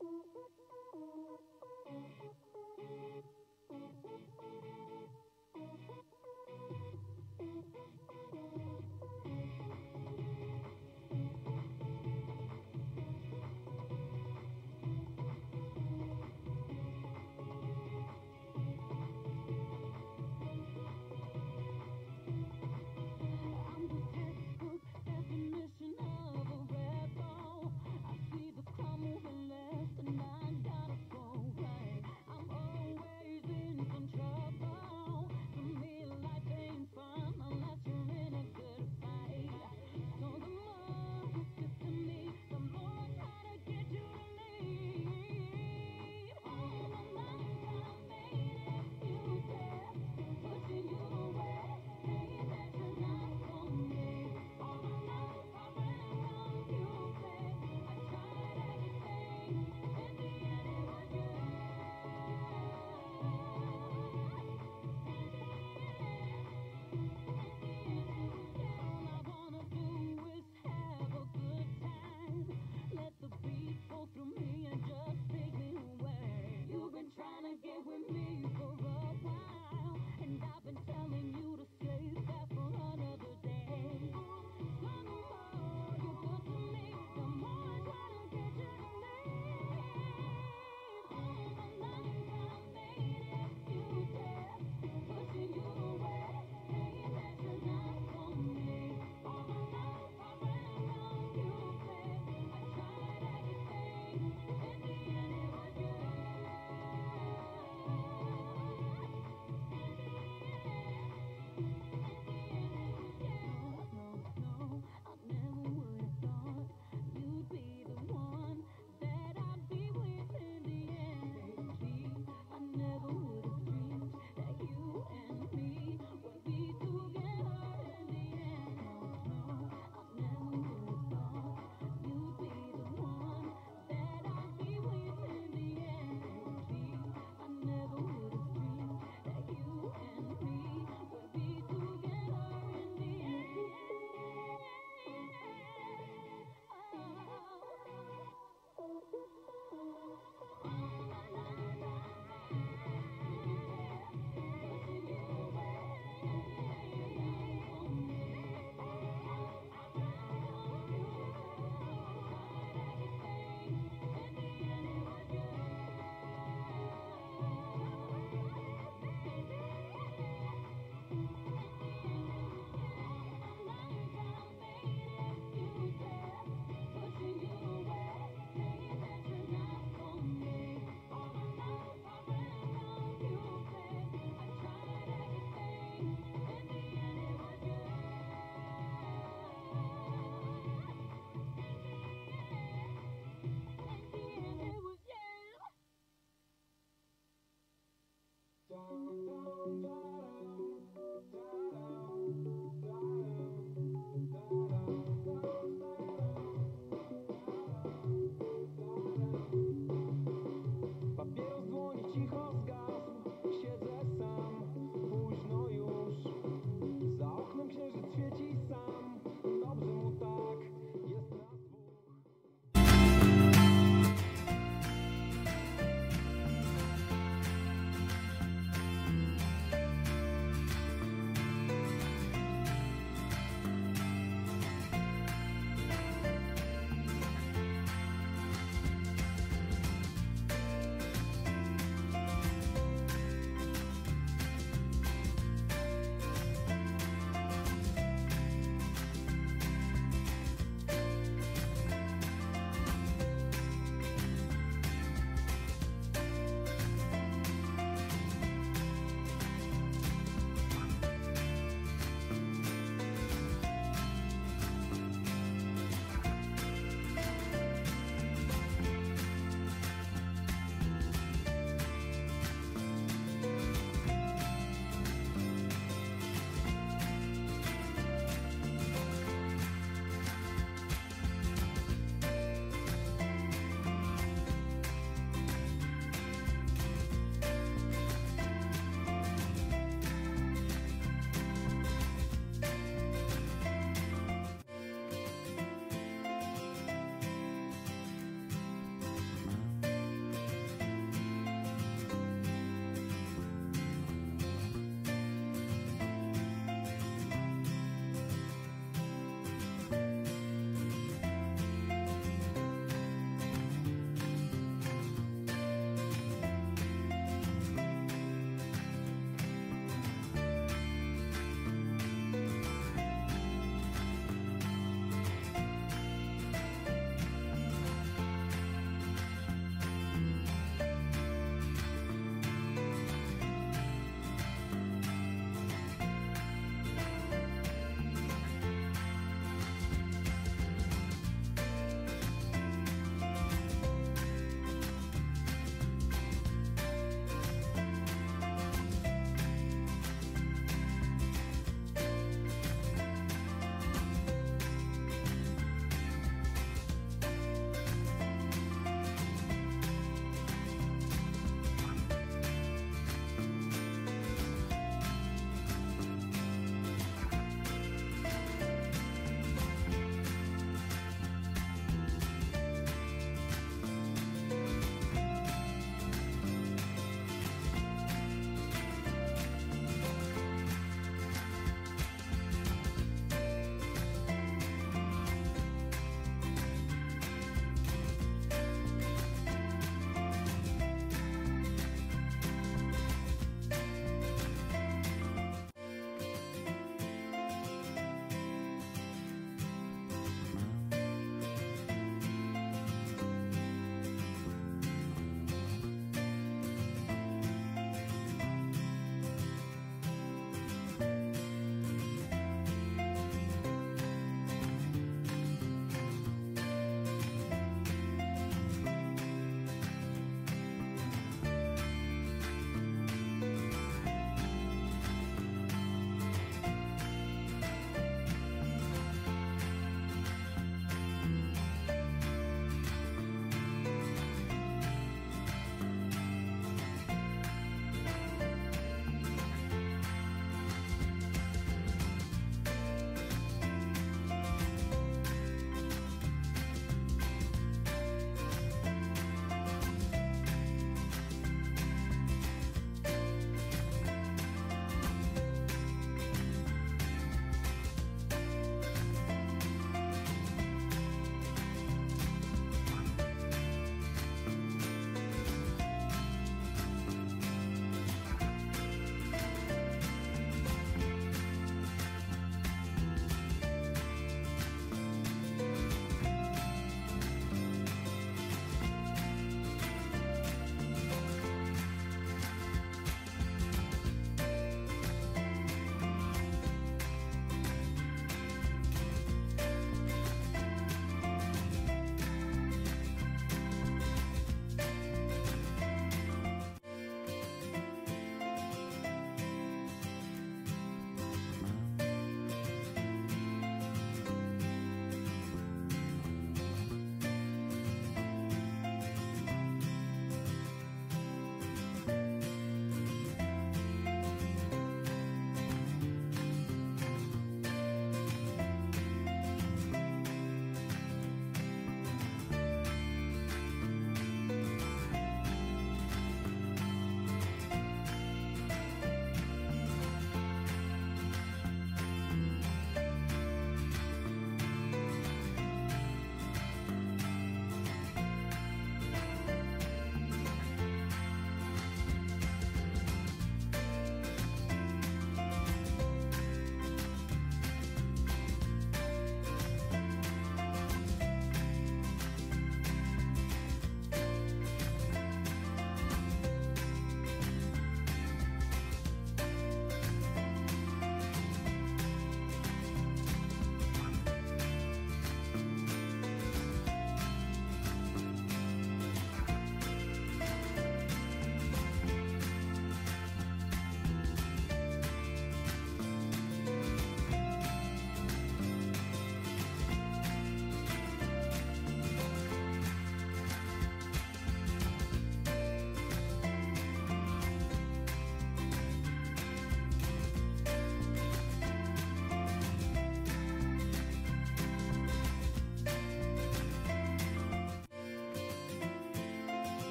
the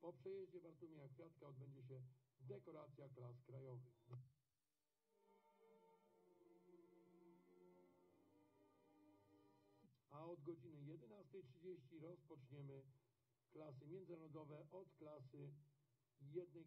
Po przejeździe Bartłomieja Kwiatka odbędzie się dekoracja klas krajowych. A od godziny 11.30 rozpoczniemy klasy międzynarodowe od klasy 1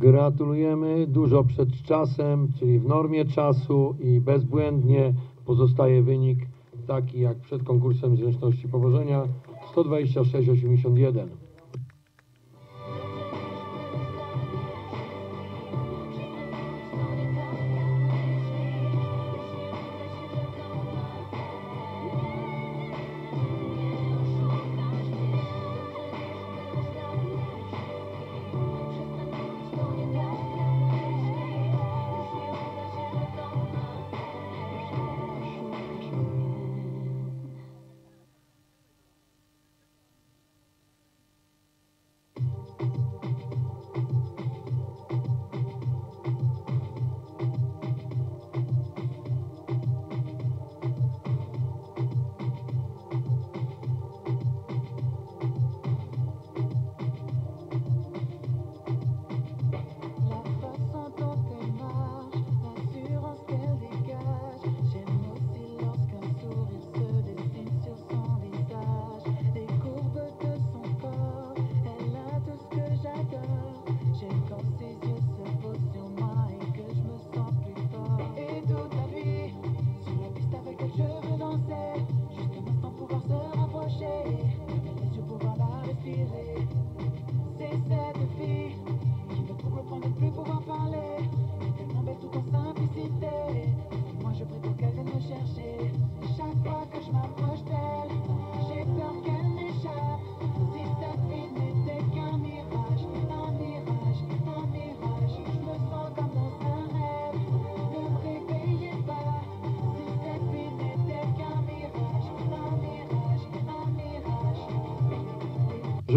Gratulujemy dużo przed czasem, czyli w normie czasu i bezbłędnie pozostaje wynik taki jak przed konkursem zręczności powożenia 126,81.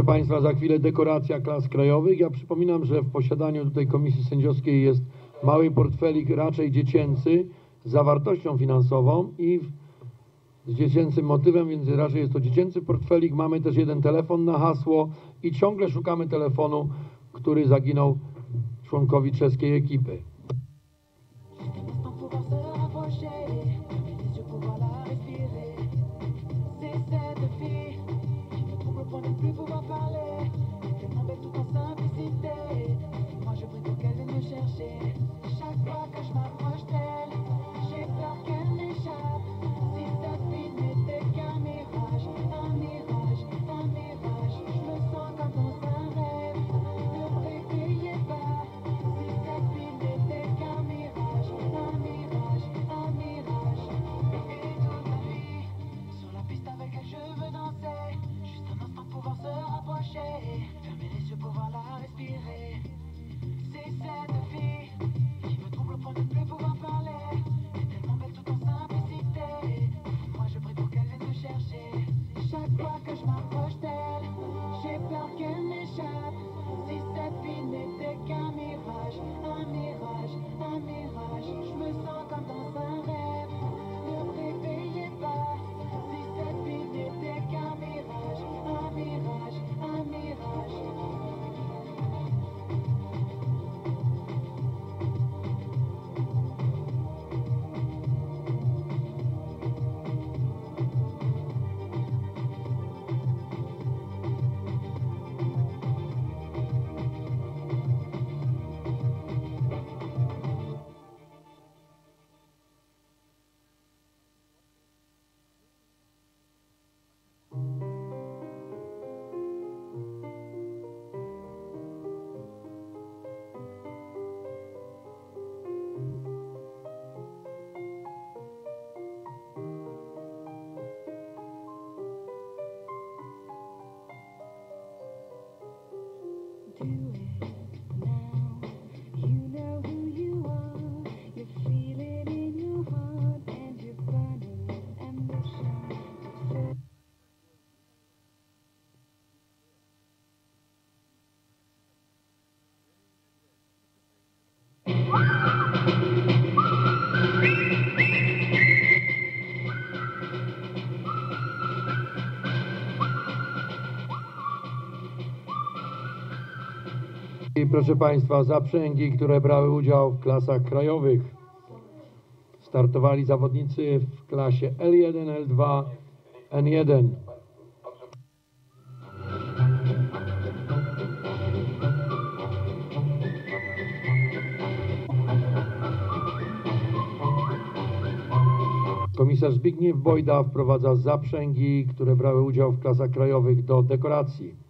Proszę Państwa, za chwilę dekoracja klas krajowych. Ja przypominam, że w posiadaniu tutaj Komisji Sędziowskiej jest mały portfelik raczej dziecięcy z zawartością finansową i z dziecięcym motywem, więc raczej jest to dziecięcy portfelik. Mamy też jeden telefon na hasło i ciągle szukamy telefonu, który zaginął członkowi czeskiej ekipy. proszę Państwa, zaprzęgi, które brały udział w klasach krajowych. Startowali zawodnicy w klasie L1, L2, N1. Komisarz Zbigniew Bojda wprowadza zaprzęgi, które brały udział w klasach krajowych do dekoracji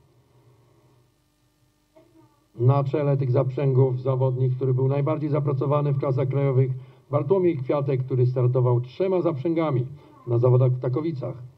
na czele tych zaprzęgów zawodnik, który był najbardziej zapracowany w klasach krajowych, Bartłomiej Kwiatek, który startował trzema zaprzęgami na zawodach w Takowicach.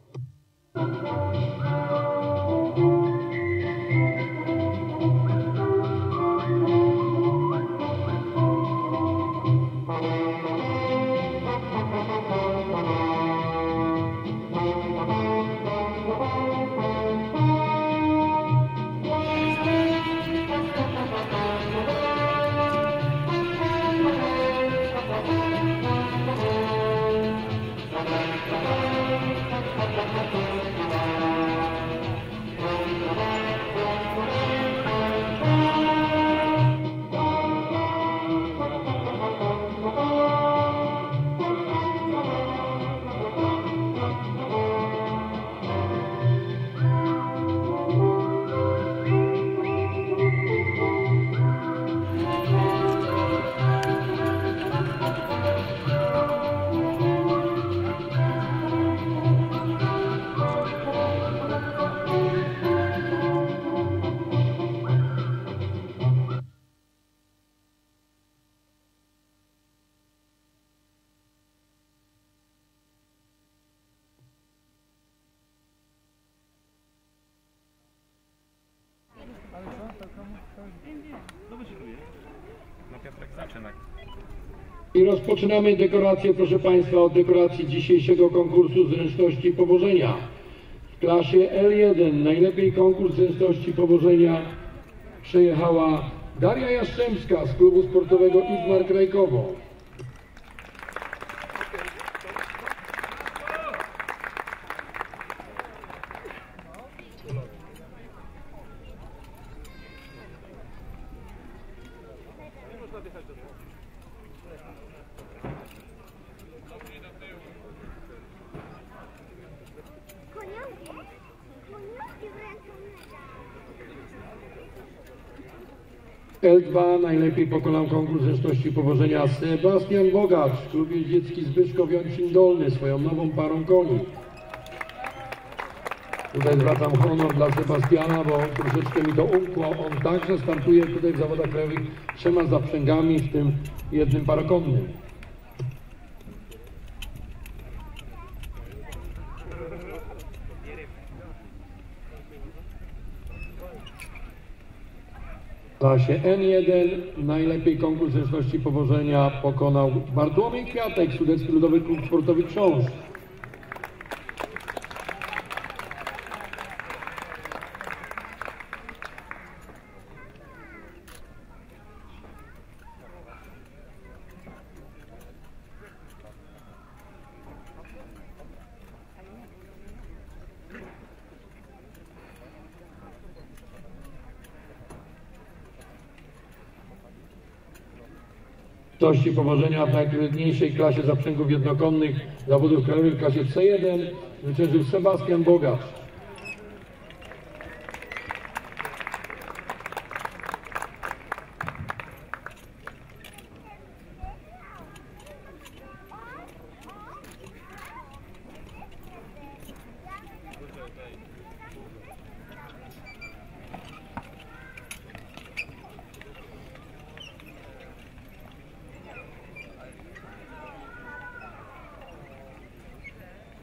Rozpoczynamy dekorację, proszę Państwa, od dekoracji dzisiejszego konkursu zręczności powożenia. W klasie L1 najlepiej konkurs zręczności powożenia przejechała Daria Jaszczemska z klubu sportowego Idmar Krajkowo. L2 najlepiej pokonał konkurs zręczności powożenia Sebastian Bogacz w klubie dziecki Zbyszko Wiączyn Dolny swoją nową parą koni. Tutaj zwracam honor dla Sebastiana, bo troszeczkę mi to umkło. On także startuje tutaj w zawodach krajowych trzema zaprzęgami, w tym jednym parokonnym. Klasie N1 najlepiej konkurs zręczności powożenia pokonał Bartłomiej Kwiatek, Sudecki Ludowy Klub Sportowy Książ. Tości powożenia w najtrudniejszej klasie zaprzęgów jednokonnych zawodów krajowych w klasie C1 zwyciężył Sebastian Bogacz.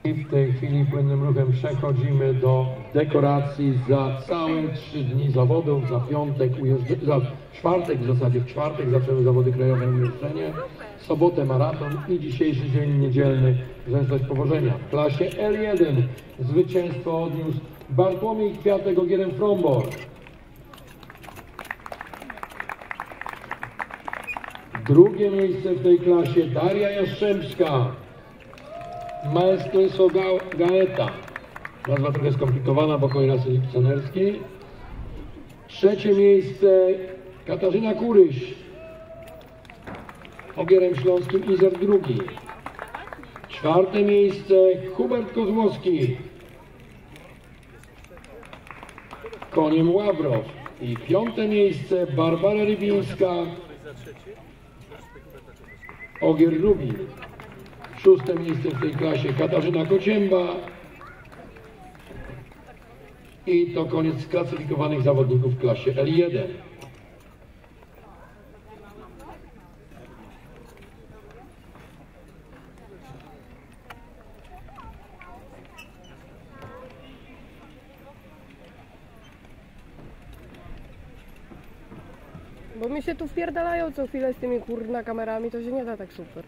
I w tej chwili płynnym ruchem przechodzimy do dekoracji za całe trzy dni zawodów. Za piątek, za czwartek w zasadzie, w czwartek zaczęły zawody krajowe ujeżdżenie, sobotę maraton i dzisiejszy dzień niedzielny zręczność powożenia. W klasie L1 zwycięstwo odniósł Bartłomiej Kwiatek Ogierem Frombor. Drugie miejsce w tej klasie Daria Jastrzębska. Maestro Ga- Gaeta. Nazwa trochę skomplikowana, bo koń rasy lipconerskiej. Trzecie miejsce Katarzyna Kuryś. Ogierem Śląskim Izer drugi. Czwarte miejsce Hubert Kozłowski. Koniem Ławrow. I piąte miejsce Barbara Rybińska. Ogier Rubin. Szóste miejsce w tej klasie Katarzyna Kocięba. I to koniec sklasyfikowanych zawodników w klasie L1. Bo mi się tu wpierdalają co chwilę z tymi kurna kamerami, to się nie da tak super.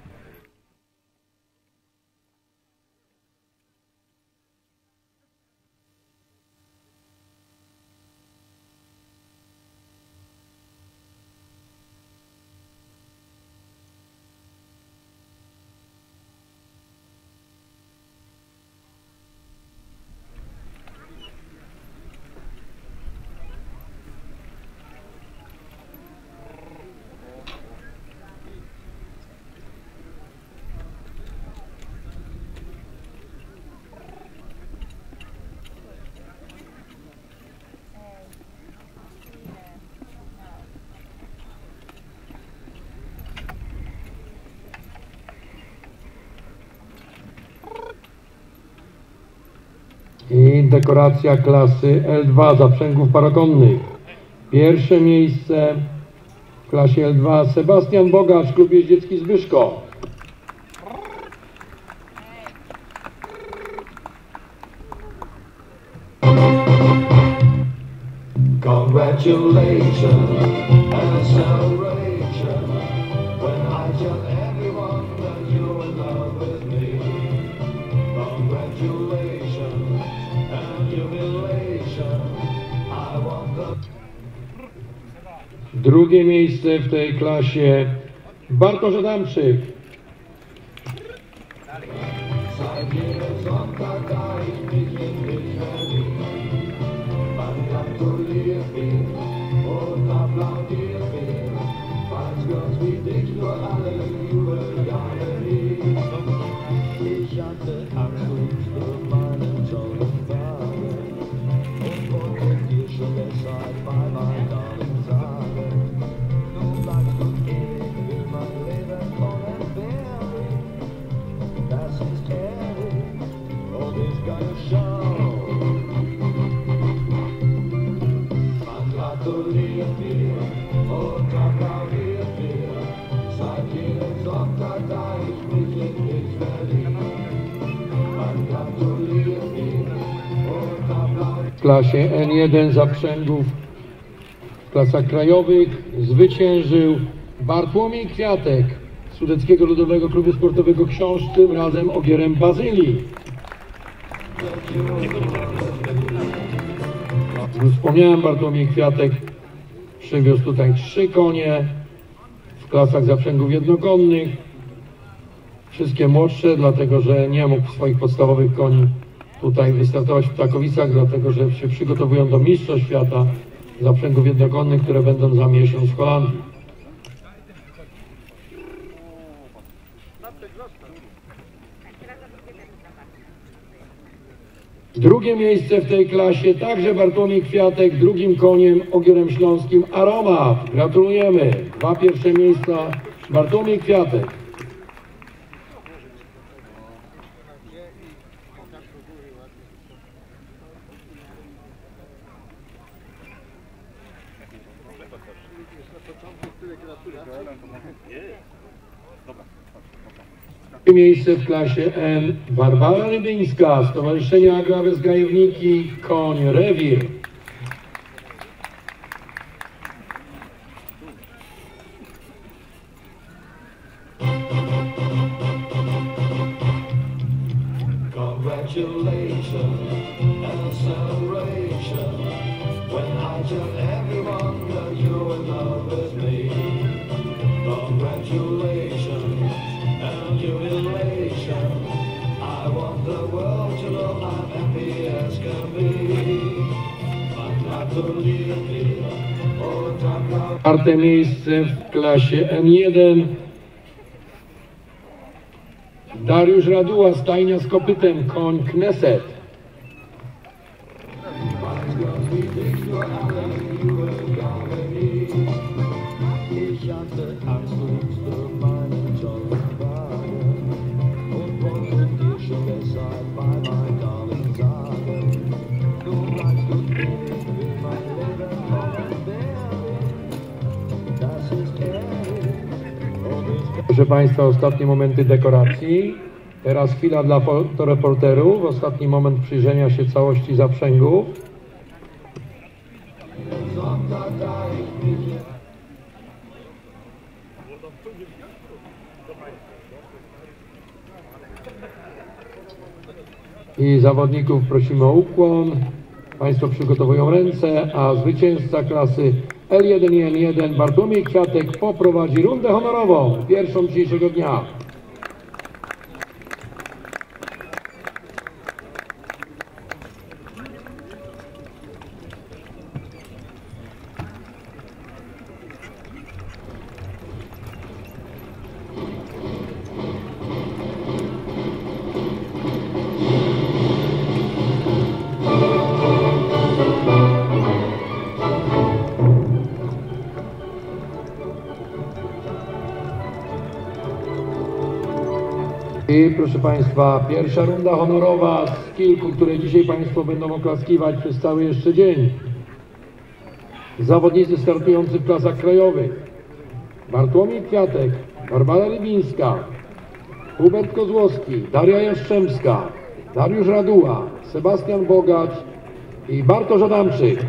I dekoracja klasy L2 zaprzęgów parakonnych. Pierwsze miejsce w klasie L2 Sebastian Bogacz, klub jeździecki Zbyszko. Congratulations Drugie miejsce w tej klasie Bartosz Adamczyk. Klasie N1 zaprzęgów w klasach krajowych zwyciężył Bartłomiej Kwiatek z Sudeckiego Ludowego Klubu Sportowego Książ, tym razem ogierem Bazylii. Już wspomniałem, Bartłomiej Kwiatek przywiózł tutaj trzy konie w klasach zaprzęgów jednokonnych. Wszystkie młodsze, dlatego że nie mógł swoich podstawowych koni tutaj wystartować w Ptakowicach, dlatego że się przygotowują do Mistrzostw Świata zaprzęgów jednokonnych, które będą za miesiąc w Holandii. Drugie miejsce w tej klasie także Bartłomiej Kwiatek, drugim koniem Ogierem Śląskim Aromat. Gratulujemy. Dwa pierwsze miejsca Bartłomiej Kwiatek. Miejsce w klasie N Barbara Rybyńska, Stowarzyszenie Agrawy z Gajewniki, koń Rewir. Congratulations Czwarte miejsce w klasie N1 Dariusz Raduła, stajnia z kopytem, koń Kneset. Proszę Państwa, ostatnie momenty dekoracji. Teraz chwila dla fotoreporterów, ostatni moment przyjrzenia się całości zaprzęgów. I zawodników prosimy o ukłon. Państwo przygotowują ręce, a zwycięzca klasy L1 i N1 Bartłomiej Kwiatek poprowadzi rundę honorową, pierwszą dzisiejszego dnia. I proszę Państwa, pierwsza runda honorowa z kilku, które dzisiaj Państwo będą oklaskiwać przez cały jeszcze dzień. Zawodnicy startujący w klasach krajowych. Bartłomiej Kwiatek, Barbara Rybińska, Hubert Kozłowski, Daria Jastrzębska, Dariusz Raduła, Sebastian Bogacz i Bartosz Adamczyk.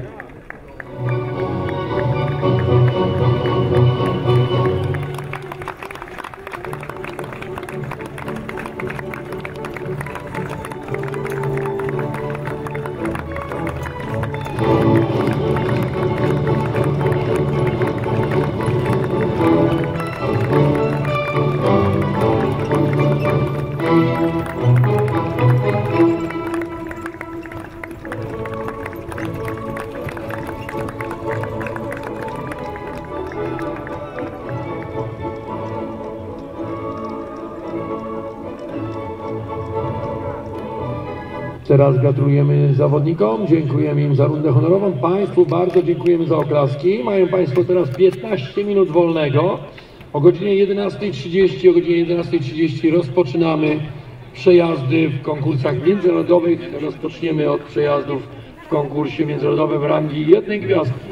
Raz gratulujemy zawodnikom, dziękujemy im za rundę honorową. Państwu bardzo dziękujemy za oklaski. Mają Państwo teraz 15 minut wolnego. O godzinie 11.30, o godzinie 11.30 rozpoczynamy przejazdy w konkursach międzynarodowych. Rozpoczniemy od przejazdów w konkursie międzynarodowym rangi jednej gwiazdki.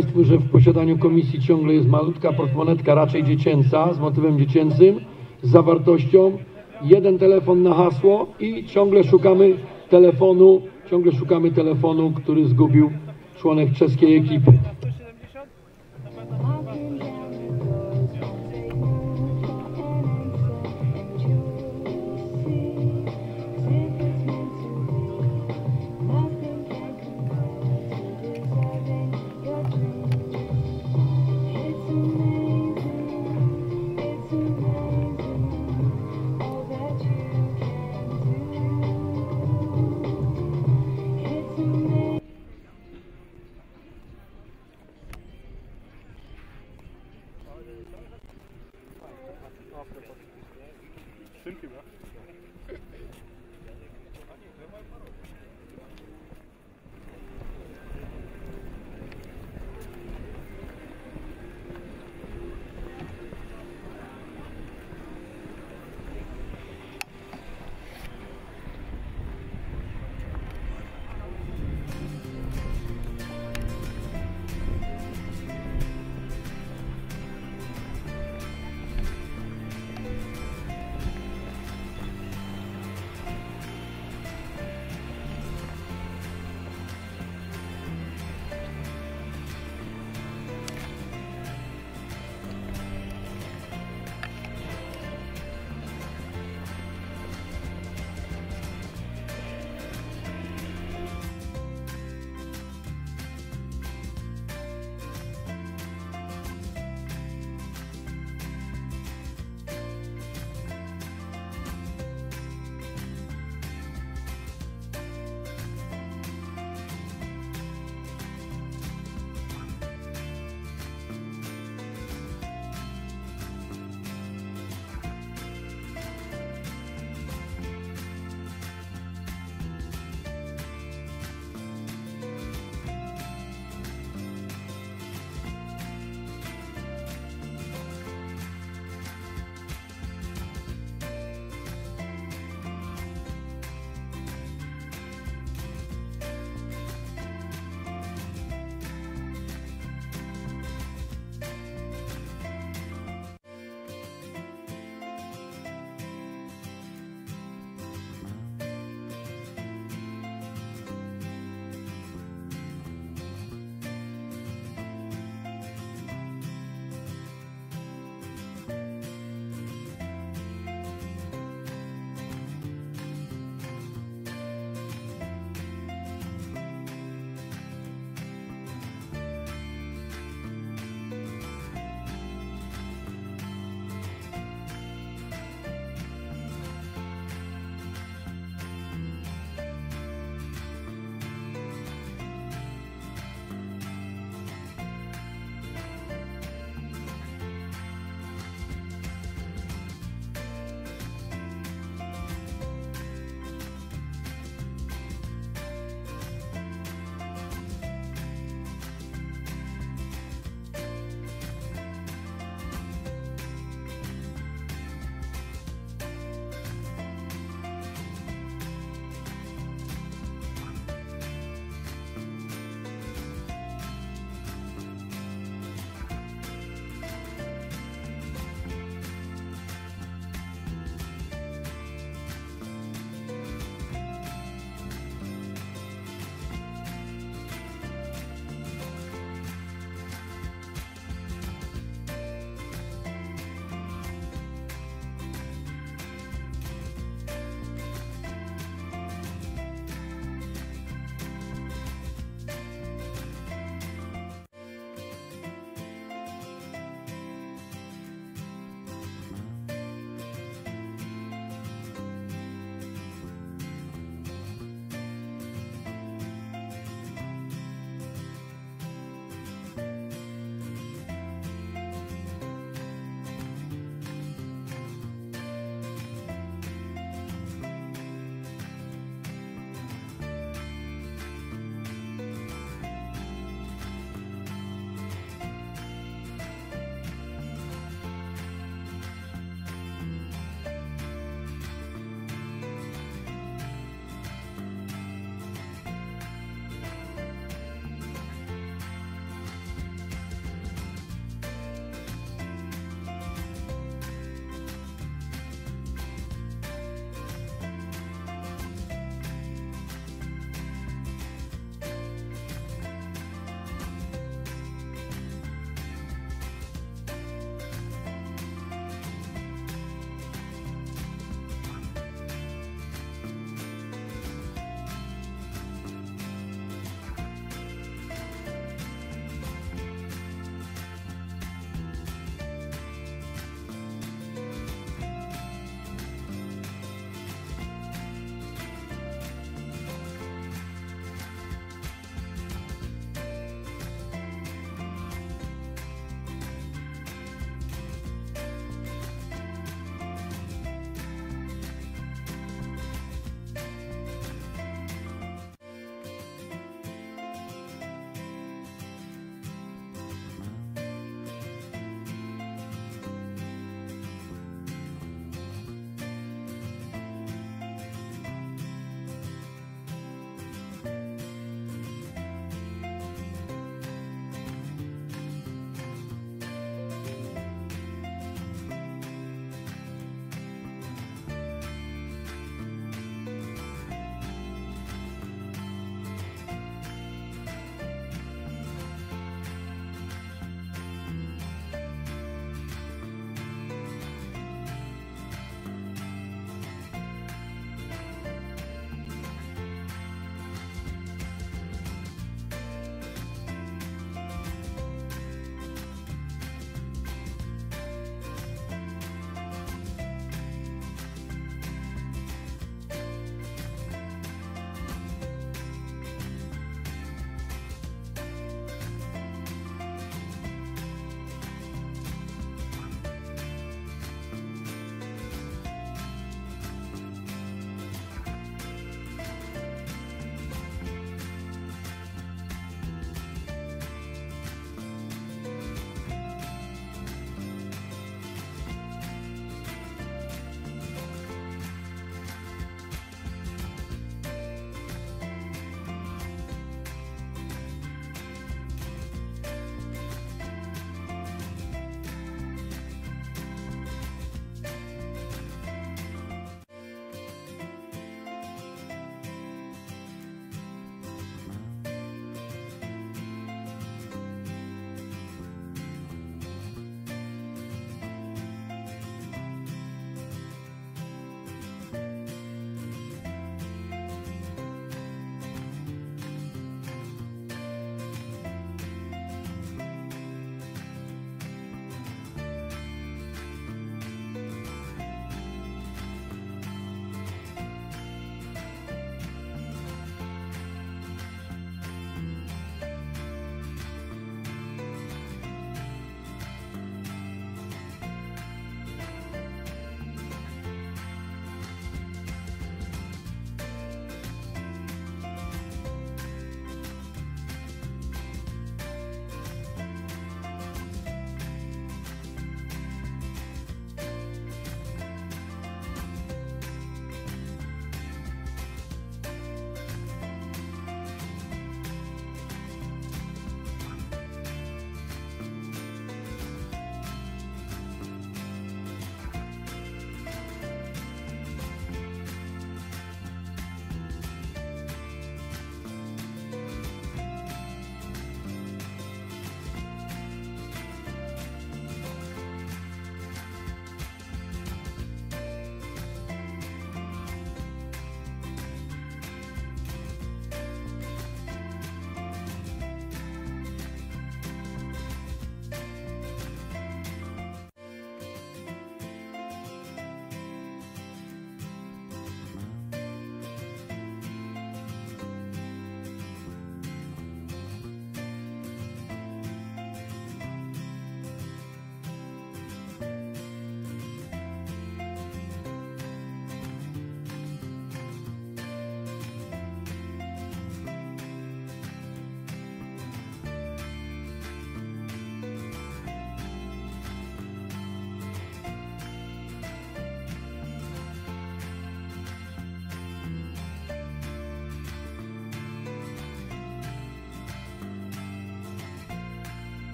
Państwu, że w posiadaniu komisji ciągle jest malutka portmonetka, raczej dziecięca, z motywem dziecięcym, z zawartością, jeden telefon na hasło i ciągle szukamy telefonu, ciągle szukamy telefonu, który zgubił członek czeskiej ekipy.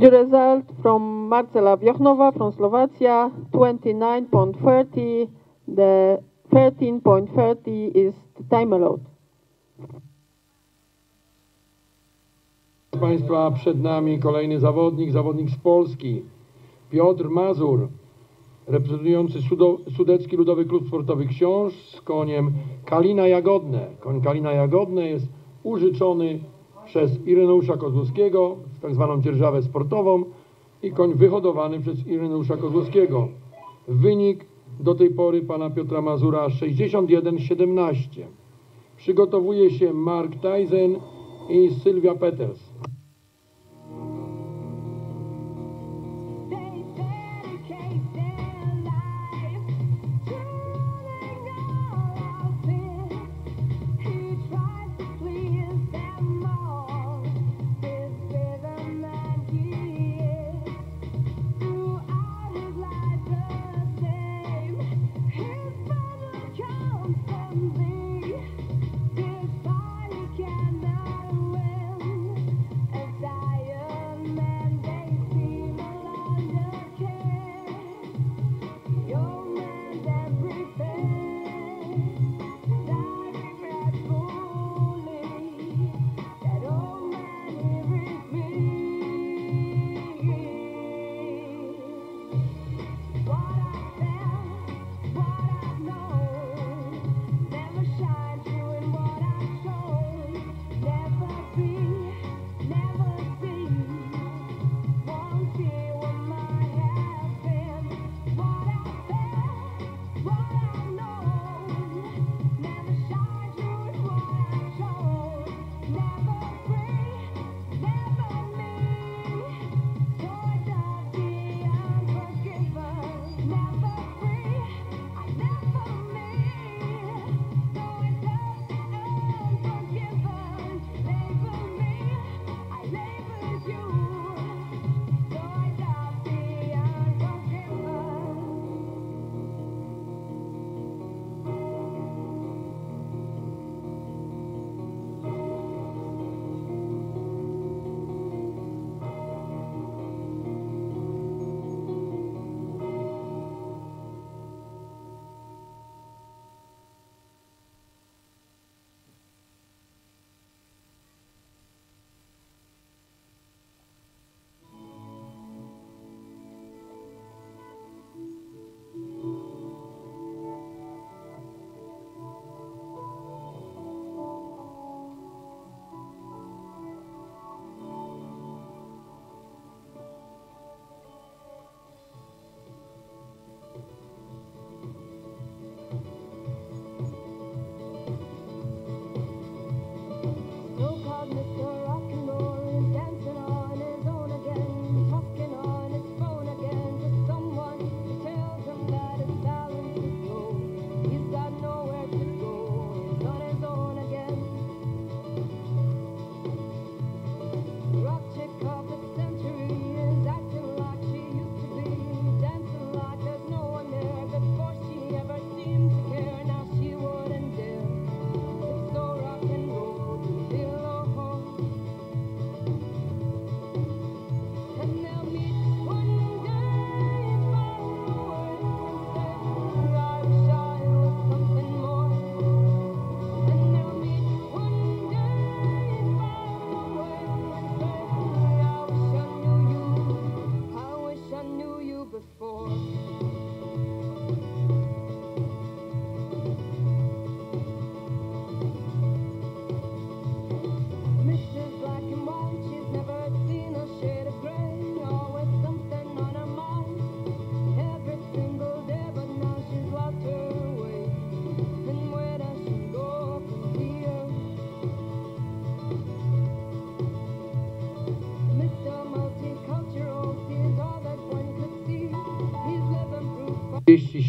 The result from Marcela Wiochnova from Slovakia, 29.30. The 13.30 is the time allowed. Państwa, przed nami kolejny zawodnik, zawodnik z Polski, Piotr Mazur, reprezentujący Sudecki Ludowy Klub Sportowy Książ z koniem Kalina Jagodne. Koń Kalina Jagodne jest użyczony przez Ireneusza Kozłowskiego, tak zwaną dzierżawę sportową i koń wyhodowany przez Ireneusza Kozłowskiego. Wynik do tej pory pana Piotra Mazura 61-17. Przygotowuje się Mark Tyson i Sylwia Peters.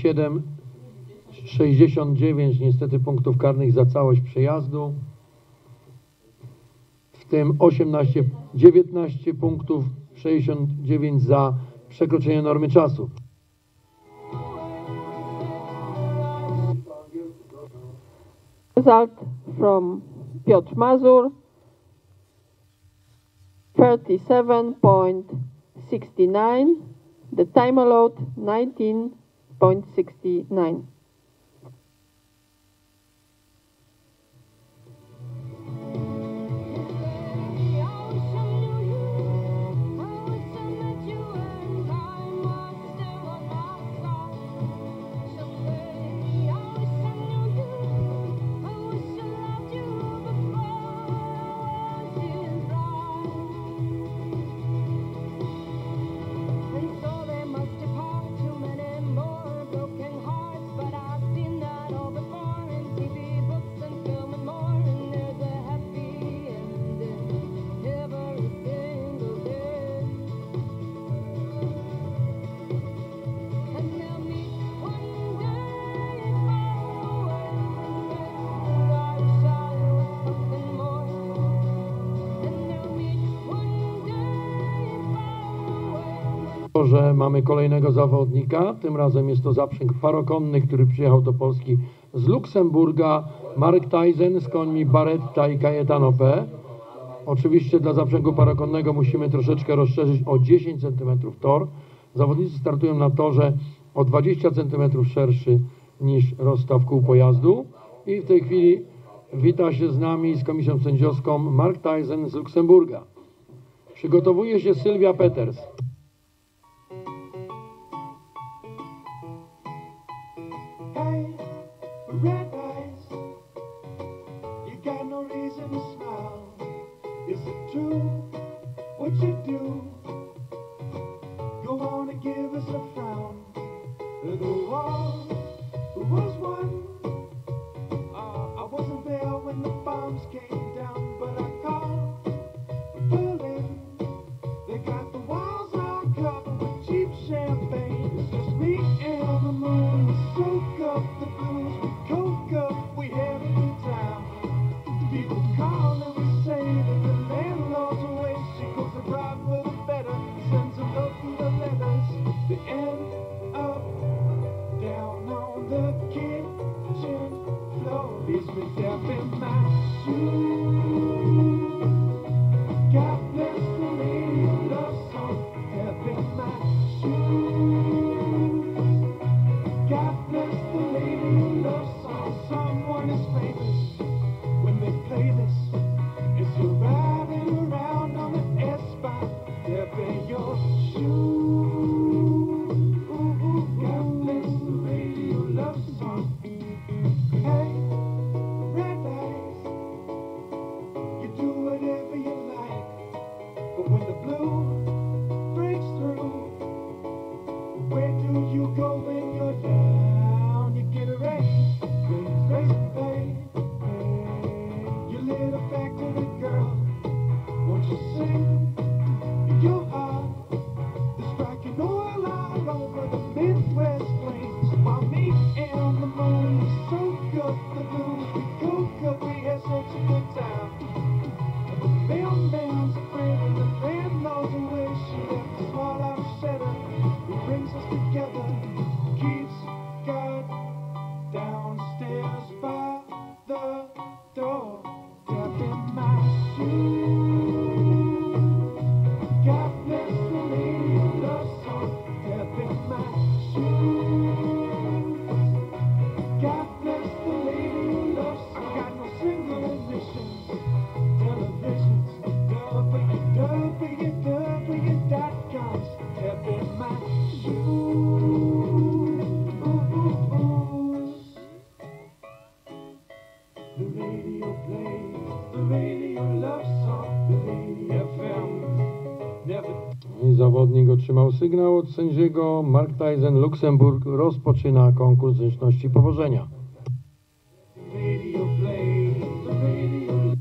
7, 69 niestety punktów karnych za całość przejazdu. W tym 18, 19 punktów, 69 za przekroczenie normy czasu. Result from Piotr Mazur 37.69 The time allowed 19 0.69. że mamy kolejnego zawodnika. Tym razem jest to zaprzęg parokonny, który przyjechał do Polski z Luksemburga. Mark Tyson z końmi Baretta i Cayetano P. Oczywiście dla zaprzęgu parokonnego musimy troszeczkę rozszerzyć o 10 cm tor. Zawodnicy startują na torze o 20 cm szerszy niż rozstaw kół pojazdu. I w tej chwili wita się z nami, z komisją sędziowską Mark Tyson z Luksemburga. Przygotowuje się Sylwia Peters. sygnał od sędziego Mark Tyson Luksemburg rozpoczyna konkurs zręczności powożenia.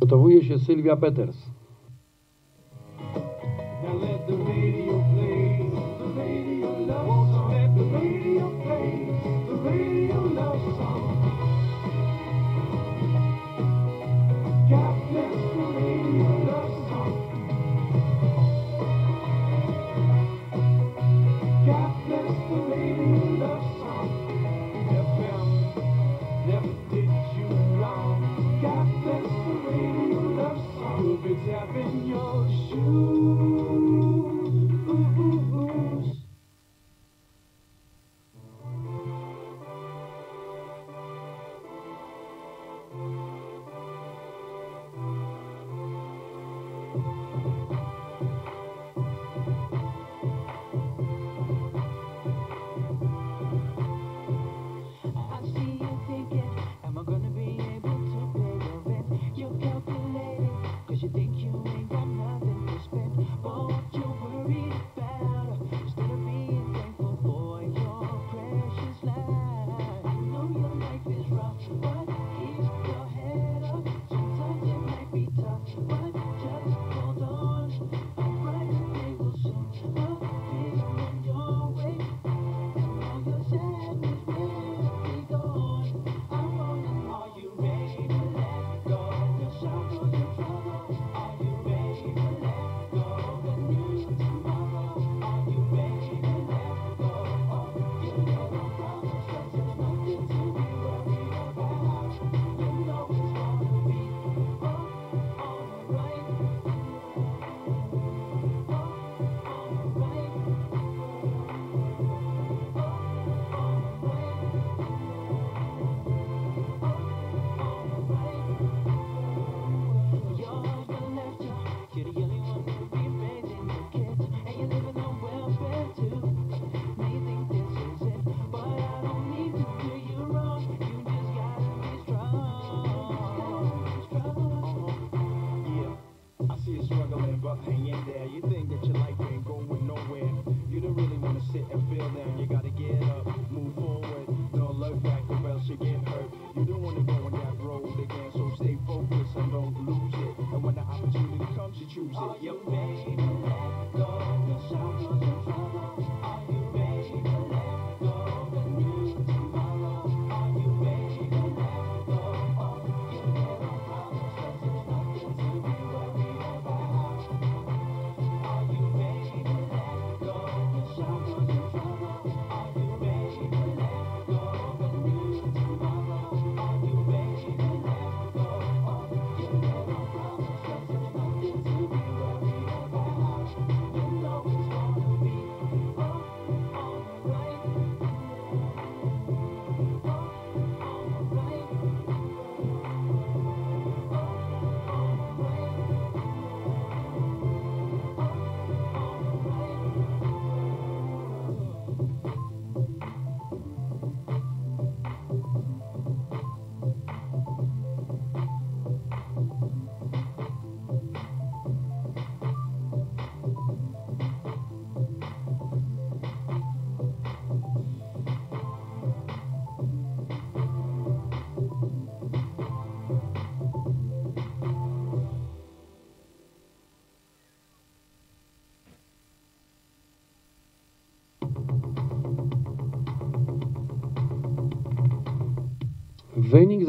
Gotowuje się Sylwia Peters.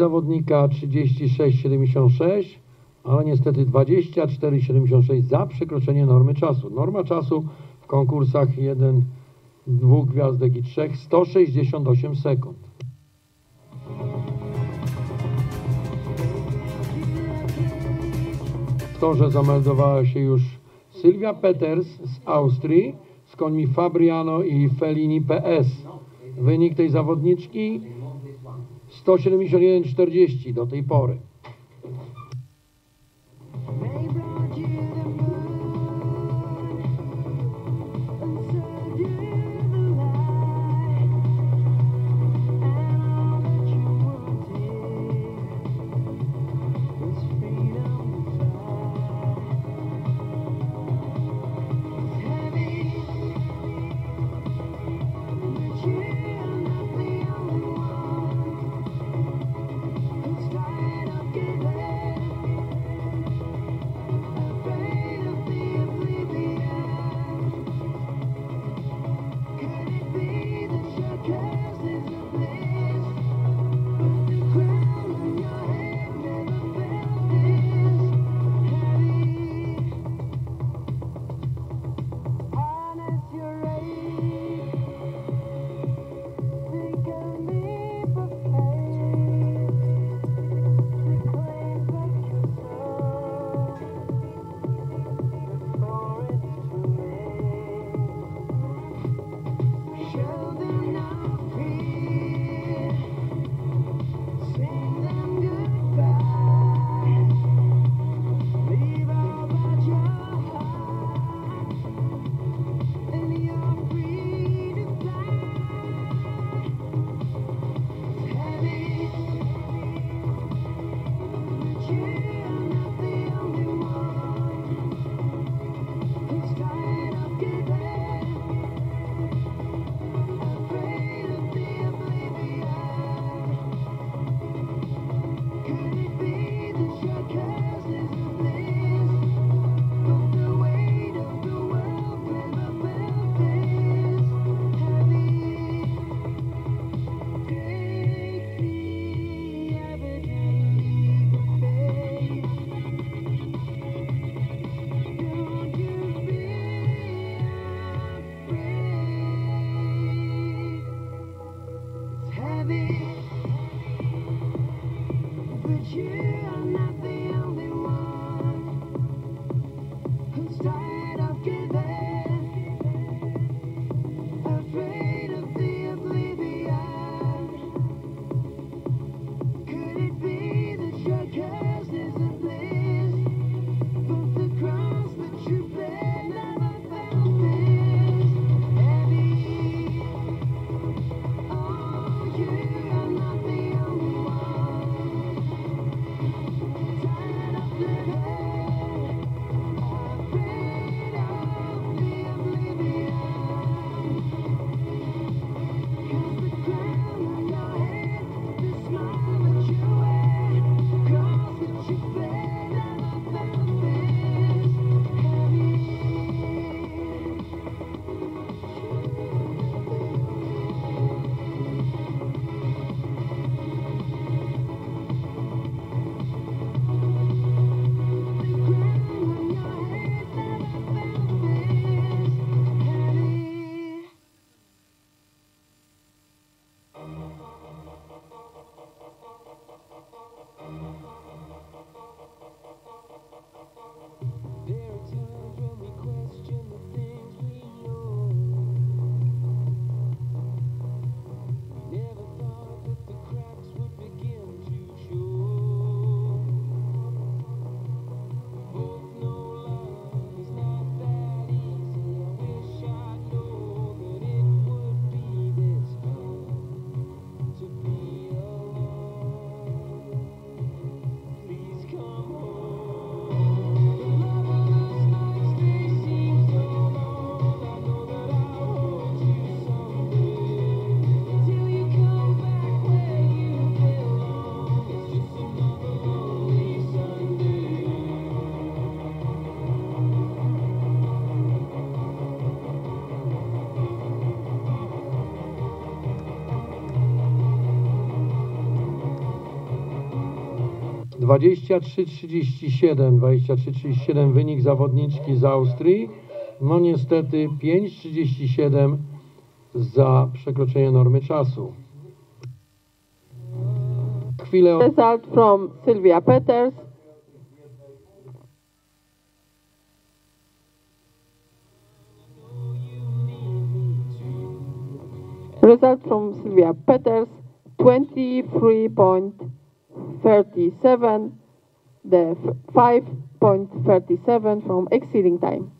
Zawodnika 36,76, ale niestety 24,76 za przekroczenie normy czasu. Norma czasu w konkursach 1, 2 gwiazdek i 3 168 sekund. W torze zameldowała się już Sylwia Peters z Austrii z końmi Fabriano i Fellini PS. Wynik tej zawodniczki 171,40 do tej pory. 23-37, 23-37 wynik zawodniczki z Austrii. No niestety 5-37 za przekroczenie normy czasu. Chwilę Result from Sylvia Peters. Result from Sylvia Peters 23.37, the 5.37 from exceeding time.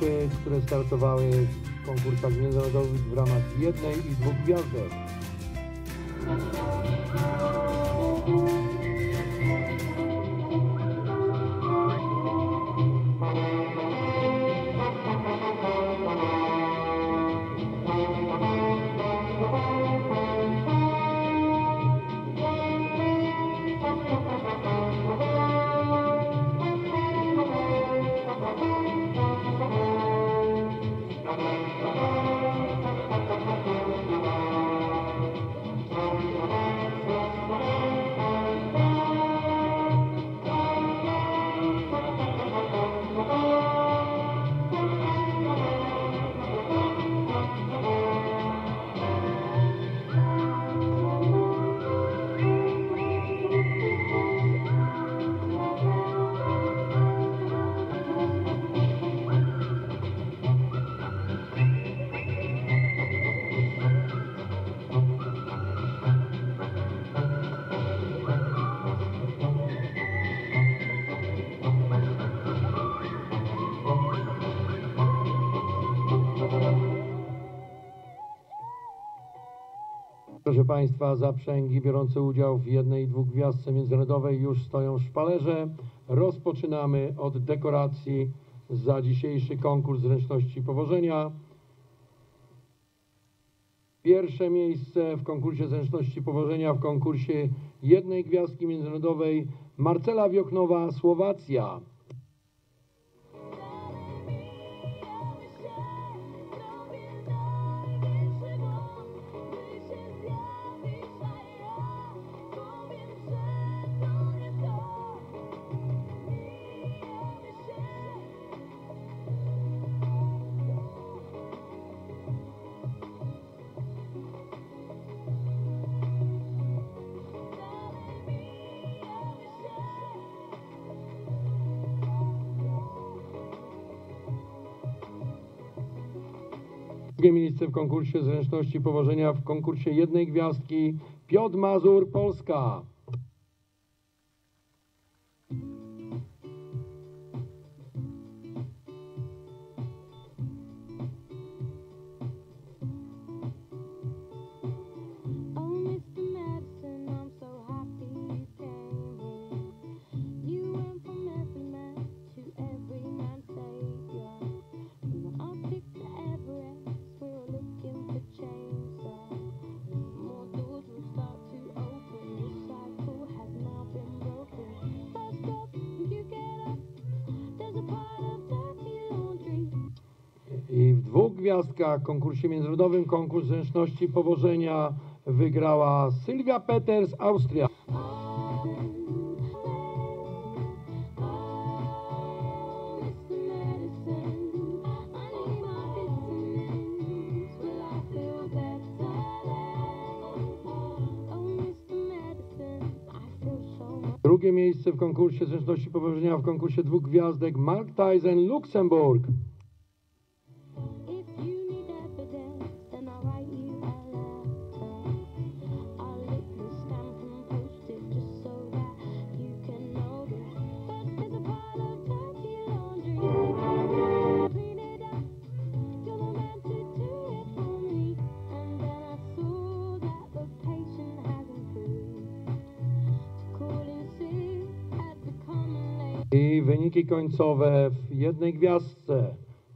Ekipy, które startowały w konkursach międzynarodowych w ramach jednej i dwóch gwiazdek. Państwa, zaprzęgi biorące udział w jednej i dwóch gwiazdce międzynarodowej już stoją w szpalerze. Rozpoczynamy od dekoracji za dzisiejszy konkurs zręczności powożenia. Pierwsze miejsce w konkursie zręczności powożenia w konkursie jednej gwiazdki międzynarodowej Marcela Wiochnowa, Słowacja. Miejsce w konkursie zręczności powożenia w konkursie jednej gwiazdki Piotr Mazur, Polska. Gwiazdkach konkursie międzynarodowym konkurs zręczności powożenia wygrała Sylwia Peters, Austria. Drugie miejsce w konkursie zręczności powożenia w konkursie dwóch gwiazdek Mark Tyson, Luksemburg. Końcowe w jednej gwiazdce.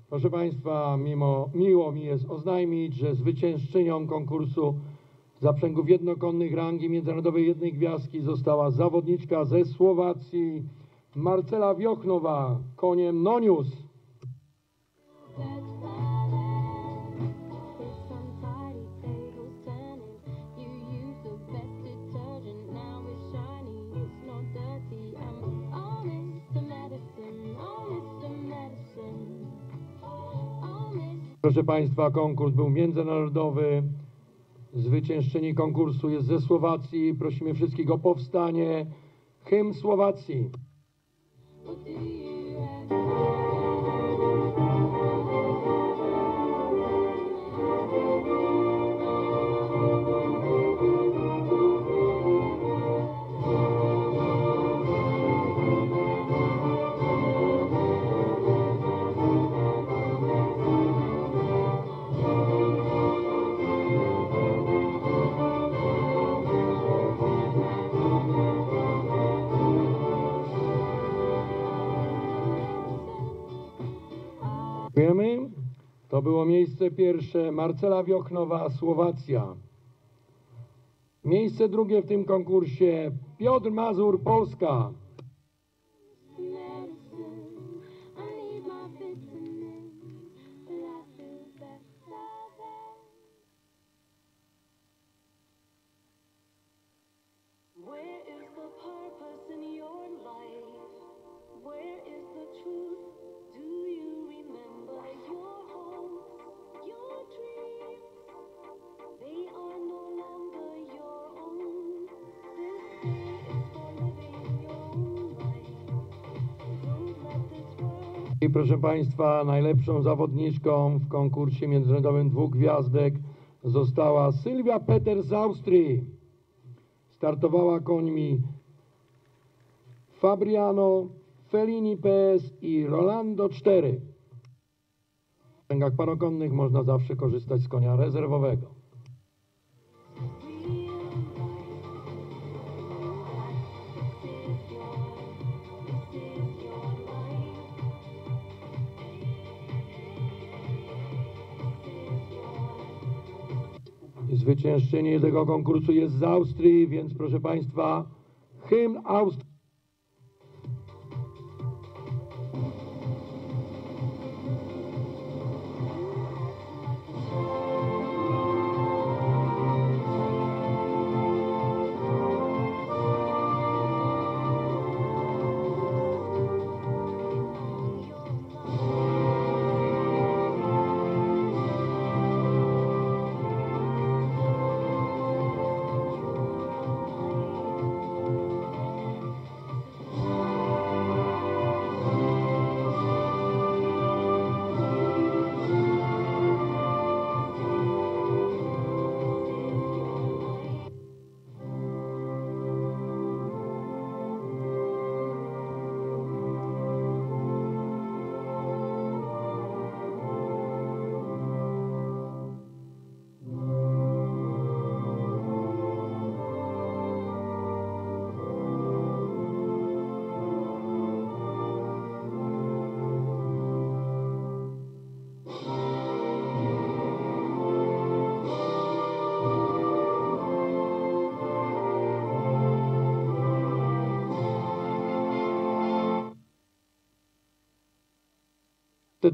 Proszę Państwa, mimo, miło mi jest oznajmić, że zwyciężczynią konkursu zaprzęgów jednokonnych rangi międzynarodowej jednej gwiazdki została zawodniczka ze Słowacji Marcela Wiochnowa, koniem Nonius. Proszę Państwa, konkurs był międzynarodowy. Zwyciężczyni konkursu jest ze Słowacji. Prosimy wszystkich o powstanie. Hymn Słowacji. Było miejsce pierwsze Marcela Wiochnowa, Słowacja. Miejsce drugie w tym konkursie Piotr Mazur, Polska. Proszę Państwa, najlepszą zawodniczką w konkursie międzynarodowym dwóch gwiazdek została Sylwia Peter z Austrii. Startowała końmi Fabriano, Fellini PS i Rolando 4. W rzęgach parokonnych można zawsze korzystać z konia rezerwowego. Zwyciężczyni tego konkursu jest z Austrii, więc proszę Państwa, hymn Austrii.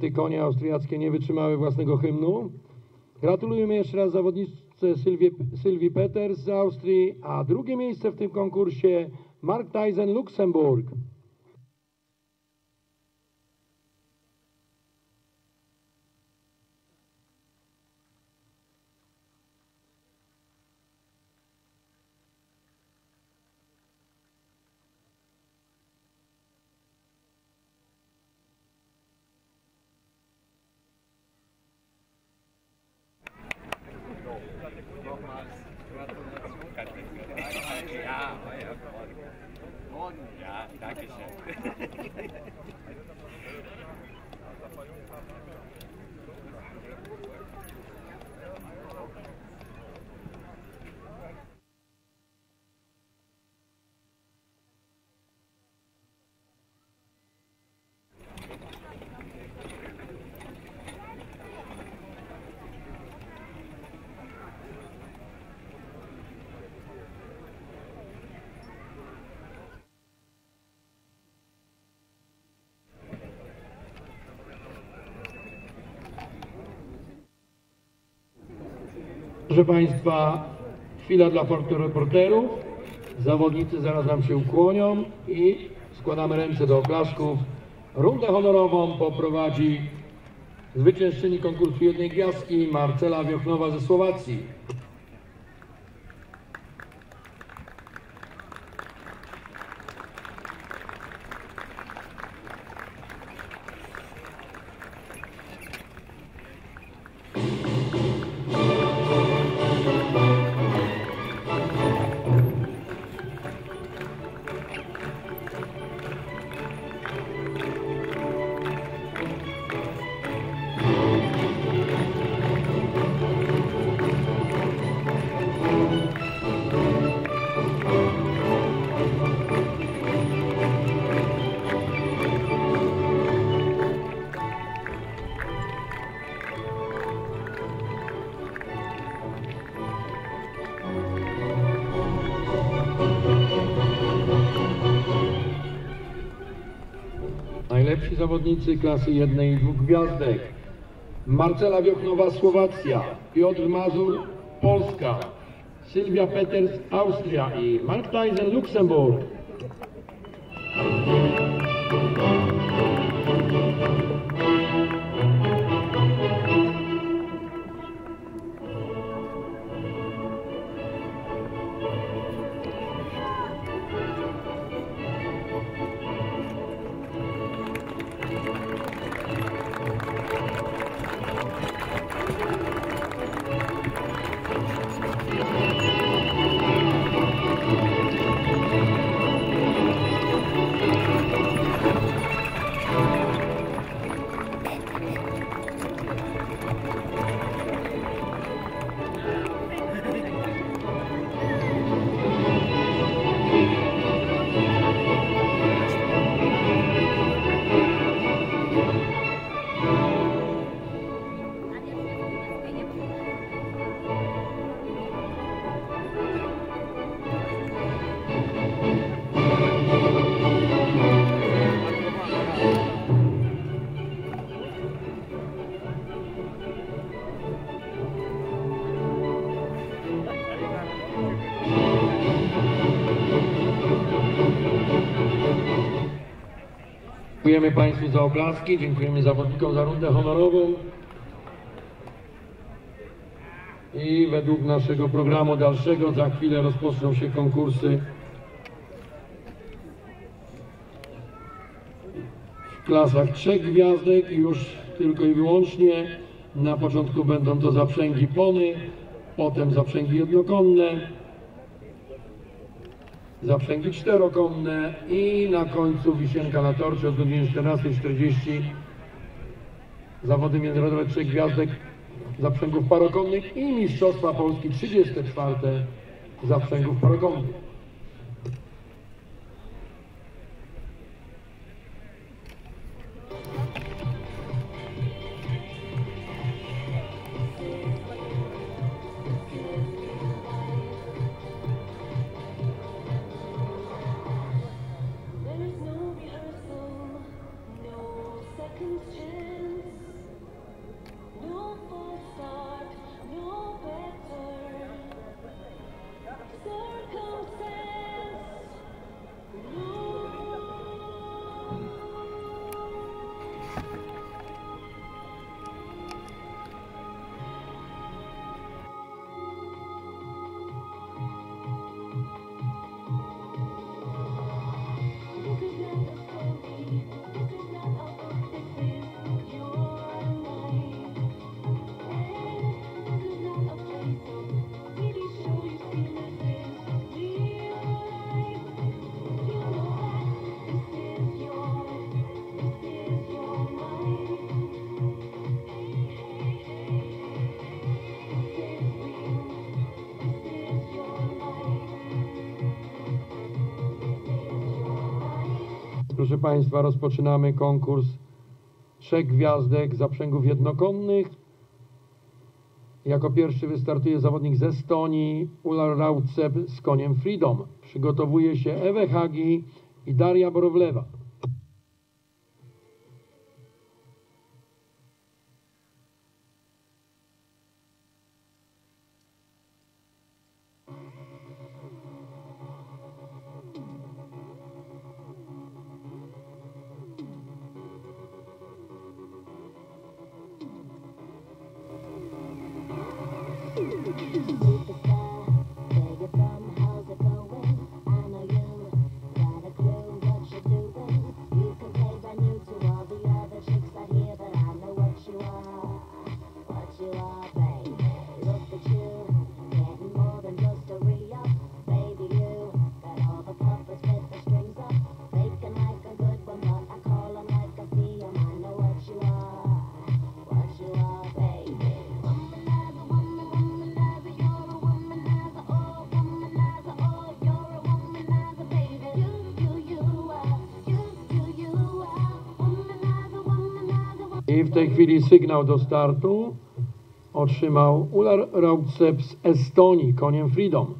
Niestety konie austriackie nie wytrzymały własnego hymnu. Gratulujemy jeszcze raz zawodniczce Sylwie, Sylwii Peters z Austrii, a drugie miejsce w tym konkursie Mark Tyson Luksemburg. Proszę Państwa, chwila dla fotoreporterów. Zawodnicy zaraz nam się ukłonią i składamy ręce do oklasków. Rundę honorową poprowadzi zwyciężczyni konkursu jednej gwiazdki Marcela Wiochnowa ze Słowacji. Zawodnicy klasy jednej i dwóch gwiazdek. Marcela Wiochnowa, Słowacja, Piotr Mazur, Polska, Sylwia Peters, Austria i Mark Tyson, Luksemburg. Dziękujemy Państwu za oklaski, dziękujemy zawodnikom za rundę honorową. I według naszego programu dalszego za chwilę rozpoczną się konkursy w klasach trzech gwiazdek już tylko i wyłącznie. Na początku będą to zaprzęgi pony, potem zaprzęgi jednokonne, zaprzęgi czterokonne i na końcu wisienka na torcie od godziny 14.40 zawody międzynarodowe trzech gwiazdek zaprzęgów parokonnych i Mistrzostwa Polski 34 zaprzęgów parokonnych. Państwa, rozpoczynamy konkurs trzech gwiazdek zaprzęgów jednokonnych. Jako pierwszy wystartuje zawodnik ze Estonii, Ular Raucep z koniem Freedom. Przygotowuje się Ewe Hagi i Daria Borowlewa. W tej chwili sygnał do startu otrzymał Ular Raucep z Estonii koniem Freedom.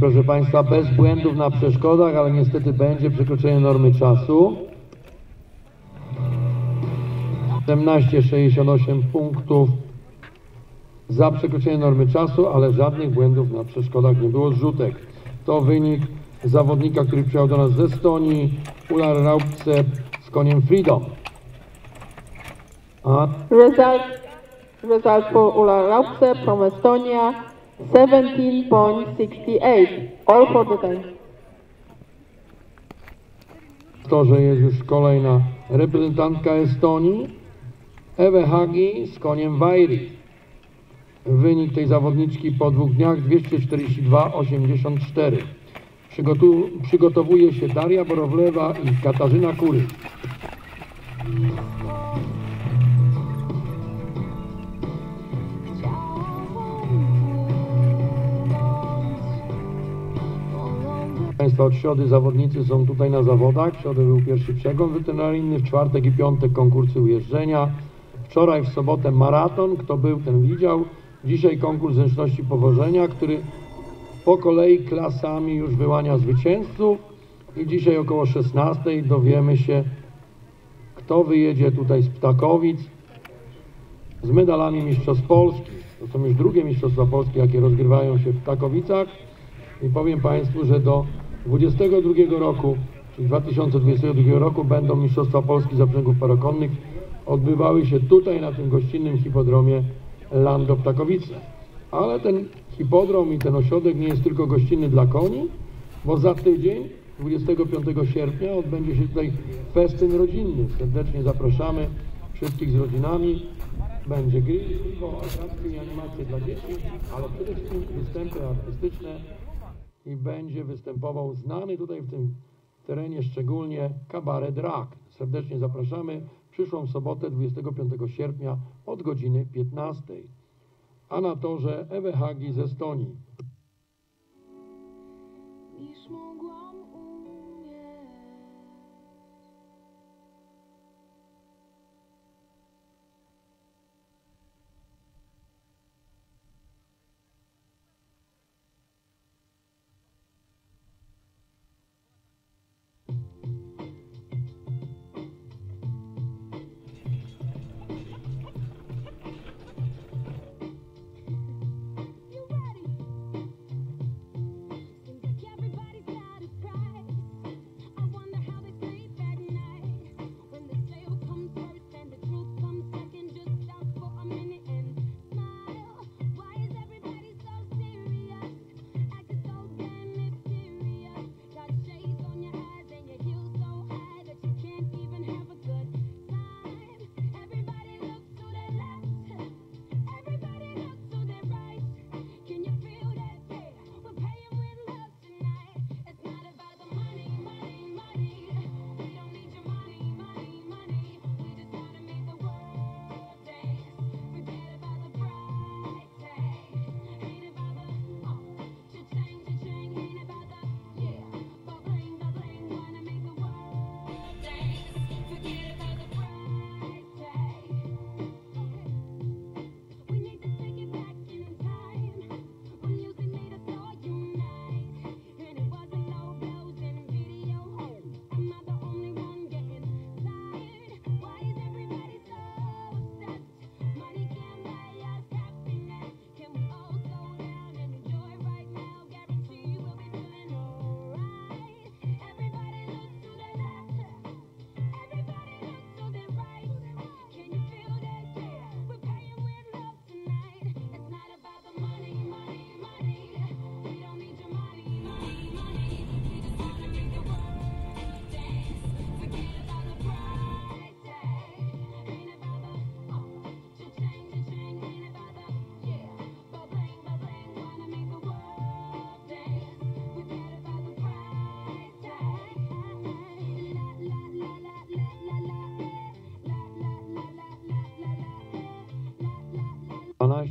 Proszę Państwa, bez błędów na przeszkodach, ale niestety będzie przekroczenie normy czasu. 17,68 punktów za przekroczenie normy czasu, ale żadnych błędów na przeszkodach nie było zrzutek. To wynik zawodnika, który przyjechał do nas z Estonii, Ular Raupce z koniem Freedom. A Result, result for Ulla Raupse from Estonia, 17.68. All for the time. w torze jest już kolejna reprezentantka Estonii, Ewe Hagi z koniem Wairi. Wynik tej zawodniczki po dwóch dniach 242,84. Przygotu, przygotowuje się Daria Borowlewa i Katarzyna Kury. Państwa od środy zawodnicy są tutaj na zawodach. W środę był pierwszy przegląd weterynaryjny, w czwartek i piątek konkursy ujeżdżenia. Wczoraj w sobotę maraton, kto był ten widział. Dzisiaj konkurs zręczności powożenia, który po kolei klasami już wyłania zwycięzców. I dzisiaj około 16 dowiemy się, kto wyjedzie tutaj z Ptakowic z medalami Mistrzostw Polski. To są już drugie Mistrzostwa Polskie, jakie rozgrywają się w Ptakowicach. I powiem Państwu, że do 22 roku, czyli 2022 roku będą Mistrzostwa Polski zaprzęgów parakonnych odbywały się tutaj na tym gościnnym hipodromie Lando Ptakowice. Ale ten hipodrom i ten ośrodek nie jest tylko gościnny dla koni, bo za tydzień, 25 sierpnia, odbędzie się tutaj festyn rodzinny. Serdecznie zapraszamy wszystkich z rodzinami. Będzie grill, piwo, atrakcje i animacje dla dzieci, ale przede wszystkim występy artystyczne i będzie występował znany tutaj w tym terenie szczególnie kabaret Drak. Serdecznie zapraszamy przyszłą sobotę 25 sierpnia od godziny 15. A na torze Ewe Hagi z Estonii.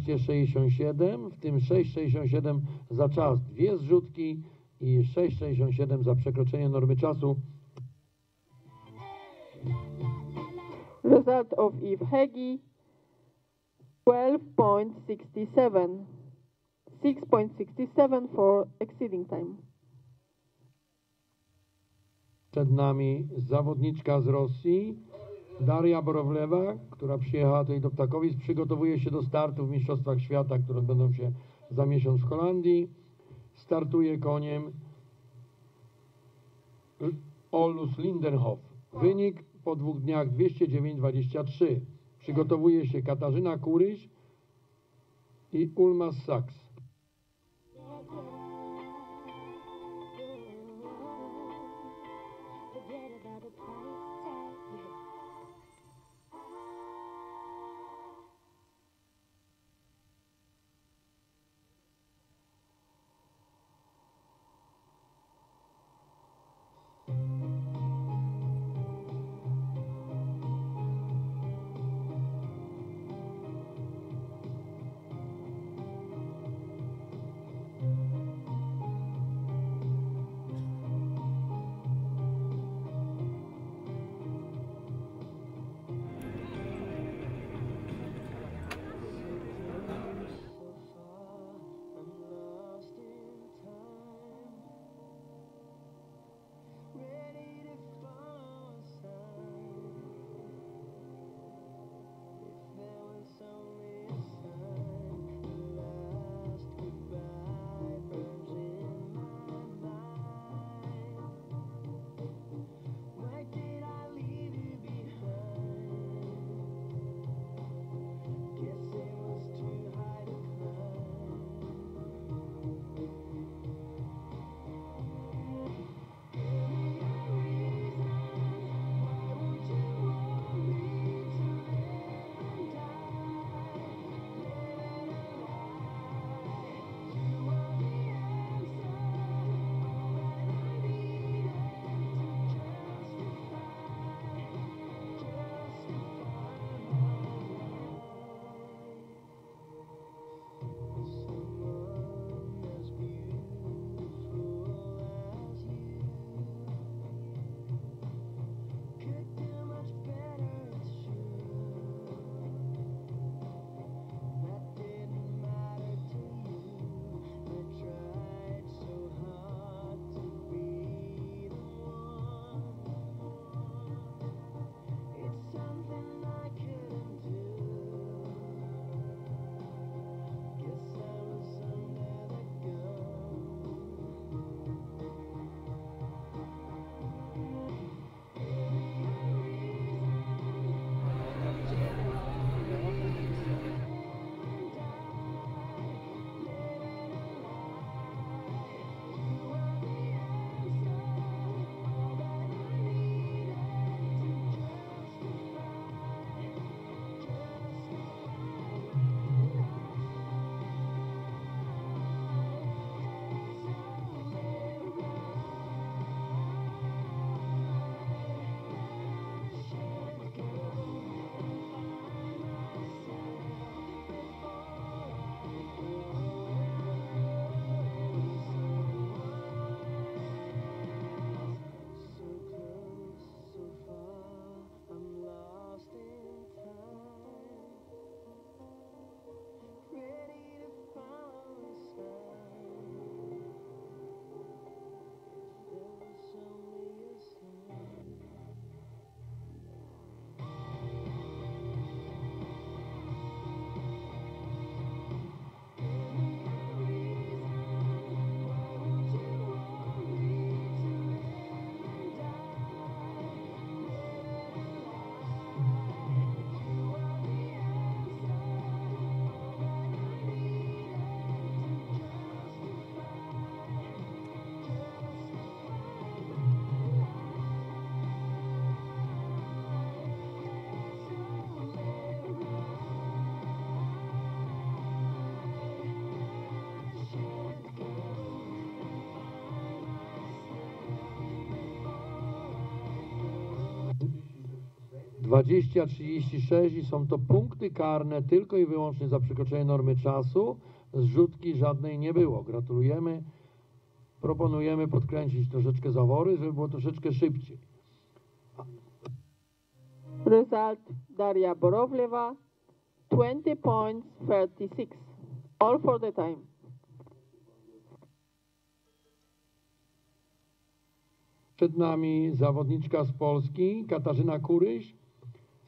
267, w tym 6,67 za czas dwie zrzutki i 6,67 za przekroczenie normy czasu. Result of Eve Hegi 12.67 6.67 for exceeding time. Przed nami zawodniczka z Rosji Daria Borowlewa, która przyjechała tutaj do Ptakowic, przygotowuje się do startu w Mistrzostwach Świata, które odbędą się za miesiąc w Holandii. Startuje koniem Olus Lindenhof. Wynik po dwóch dniach 209,23. Przygotowuje się Katarzyna Kuryś i Ulmas Sachs. 20-36 i są to punkty karne tylko i wyłącznie za przekroczenie normy czasu. Zrzutki żadnej nie było. Gratulujemy. Proponujemy podkręcić troszeczkę zawory, żeby było troszeczkę szybciej. Result Daria Borowlewa 20 points 36. All for the time. Przed nami zawodniczka z Polski, Katarzyna Kuryś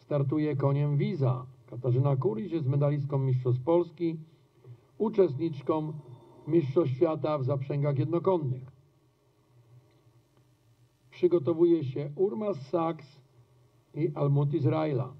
startuje koniem Wiza. Katarzyna Kuriś jest medalistką Mistrzostw Polski, uczestniczką Mistrzostw Świata w zaprzęgach jednokonnych. Przygotowuje się Urmas Sachs i Almut Izraela.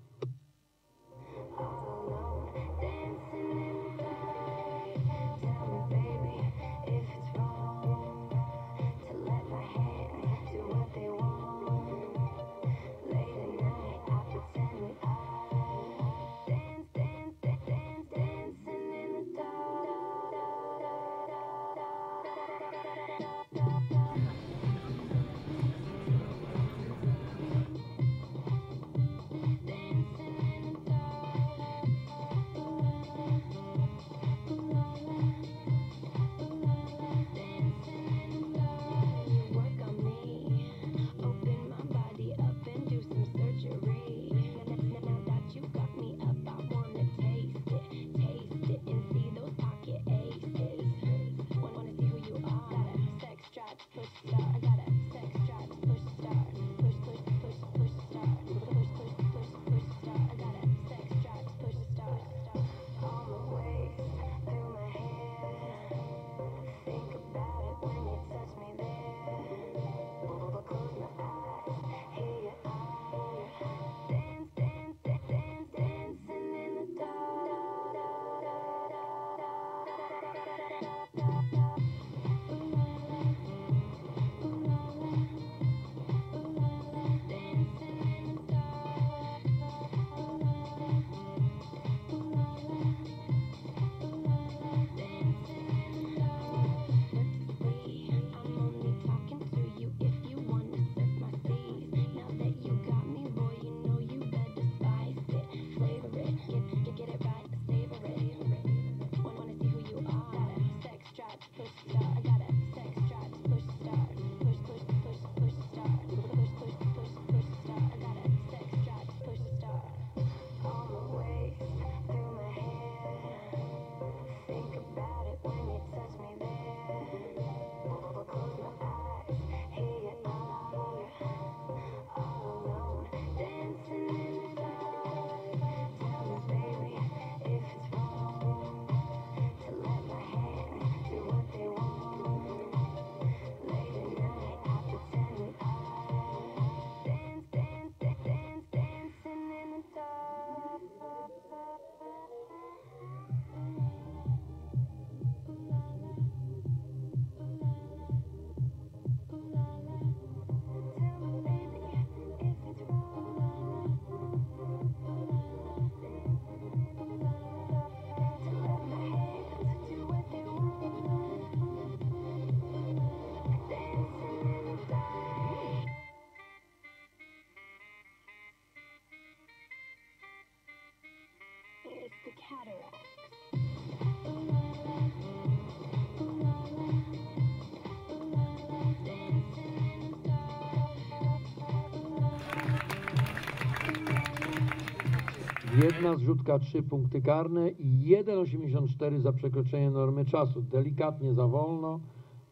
zrzutka 3 punkty karne i 1,84 za przekroczenie normy czasu. Delikatnie za wolno,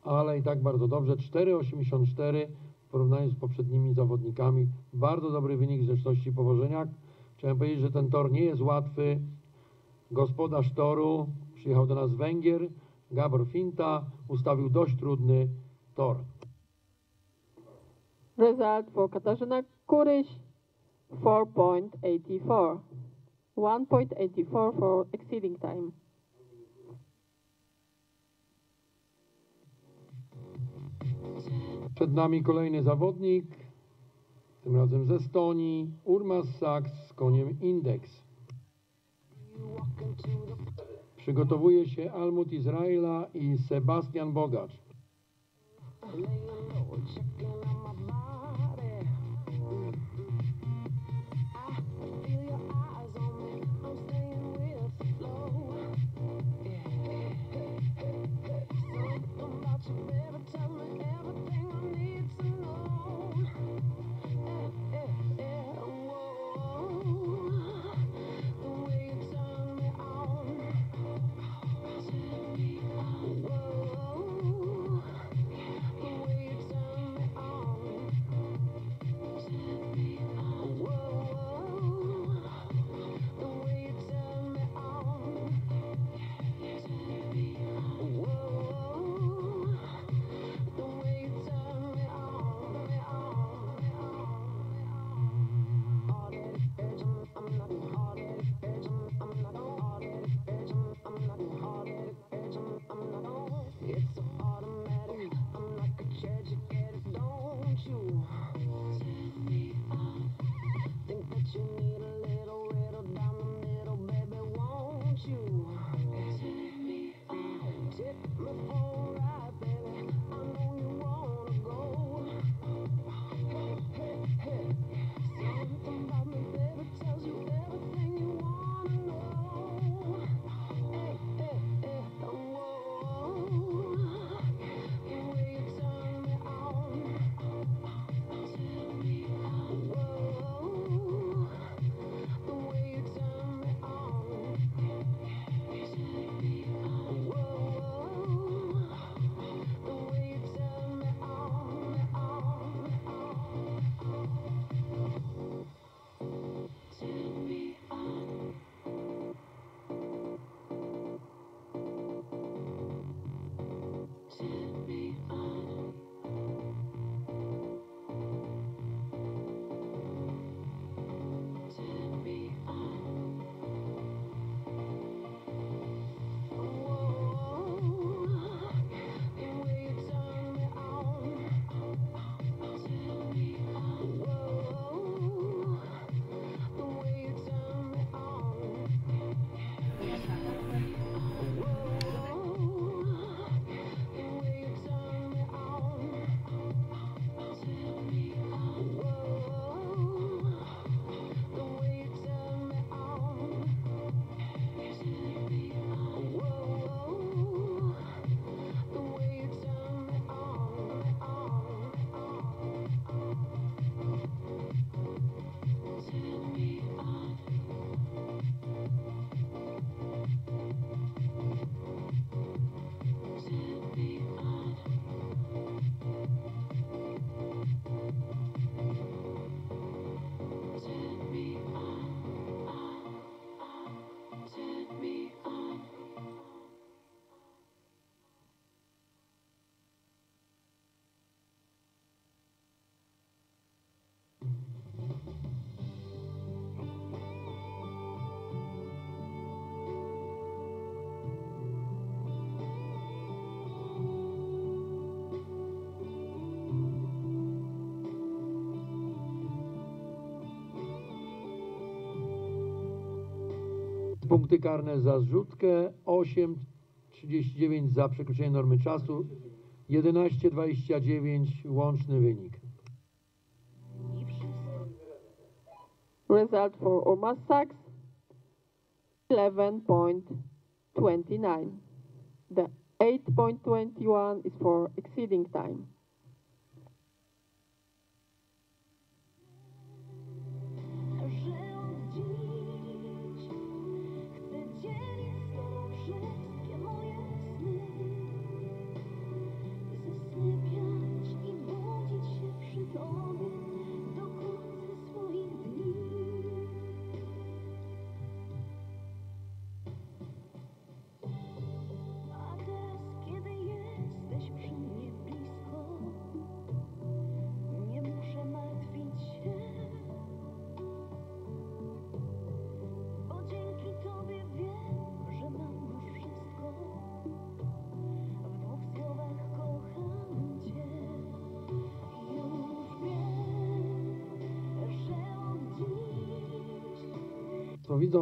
ale i tak bardzo dobrze. 4,84 w porównaniu z poprzednimi zawodnikami. Bardzo dobry wynik zresztości powożenia. Chciałem powiedzieć, że ten tor nie jest łatwy. Gospodarz toru przyjechał do nas z Węgier, Gabor Finta, ustawił dość trudny tor. Rezultat for Katarzyna Kuryś 4.84 1.84 for exceeding time. Przed nami kolejny zawodnik, tym razem z Estonii, Urmas Saks z koniem Index. Przygotowuje się Almut Izraela i Sebastian Bogacz. Every tell I Punkty karne za zrzutkę, 8,39 za przekroczenie normy czasu, 11,29 łączny wynik. Result for Urmas Sachs 11.29. The 8.21 is for exceeding time.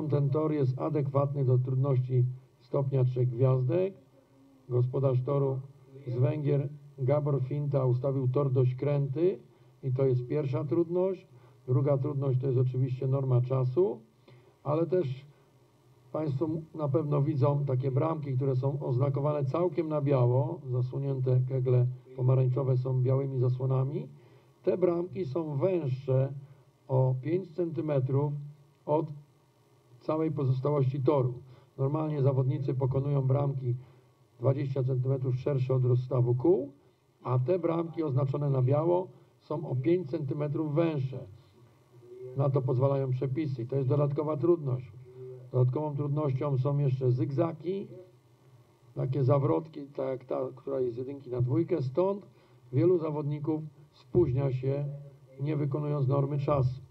Ten tor jest adekwatny do trudności stopnia trzech gwiazdek. Gospodarz toru z Węgier Gabor Finta ustawił tor dość kręty i to jest pierwsza trudność. Druga trudność to jest oczywiście norma czasu, ale też Państwo na pewno widzą takie bramki, które są oznakowane całkiem na biało, zasłonięte kegle pomarańczowe są białymi zasłonami. Te bramki są węższe o 5 cm od całej pozostałości toru. Normalnie zawodnicy pokonują bramki 20 cm szersze od rozstawu kół, a te bramki oznaczone na biało są o 5 cm węższe. Na to pozwalają przepisy i to jest dodatkowa trudność. Dodatkową trudnością są jeszcze zygzaki, takie zawrotki, tak jak ta, która jest z jedynki na dwójkę. Stąd wielu zawodników spóźnia się, nie wykonując normy czasu.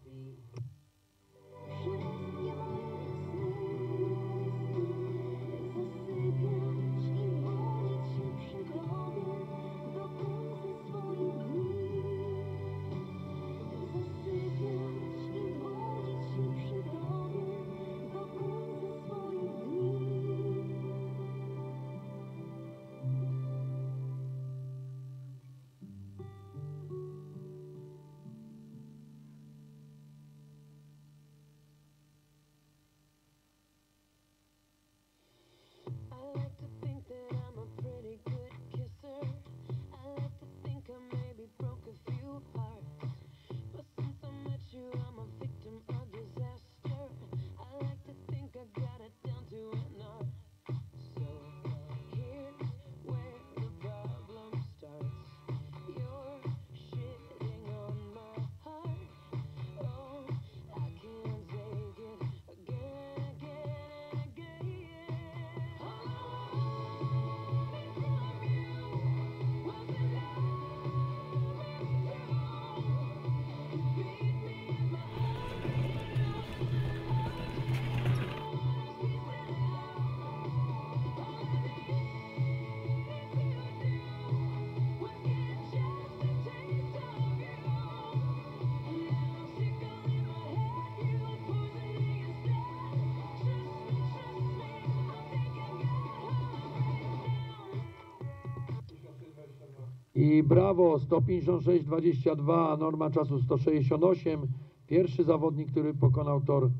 Brawo, 156,22, norma czasu 168. Pierwszy zawodnik, który pokonał tor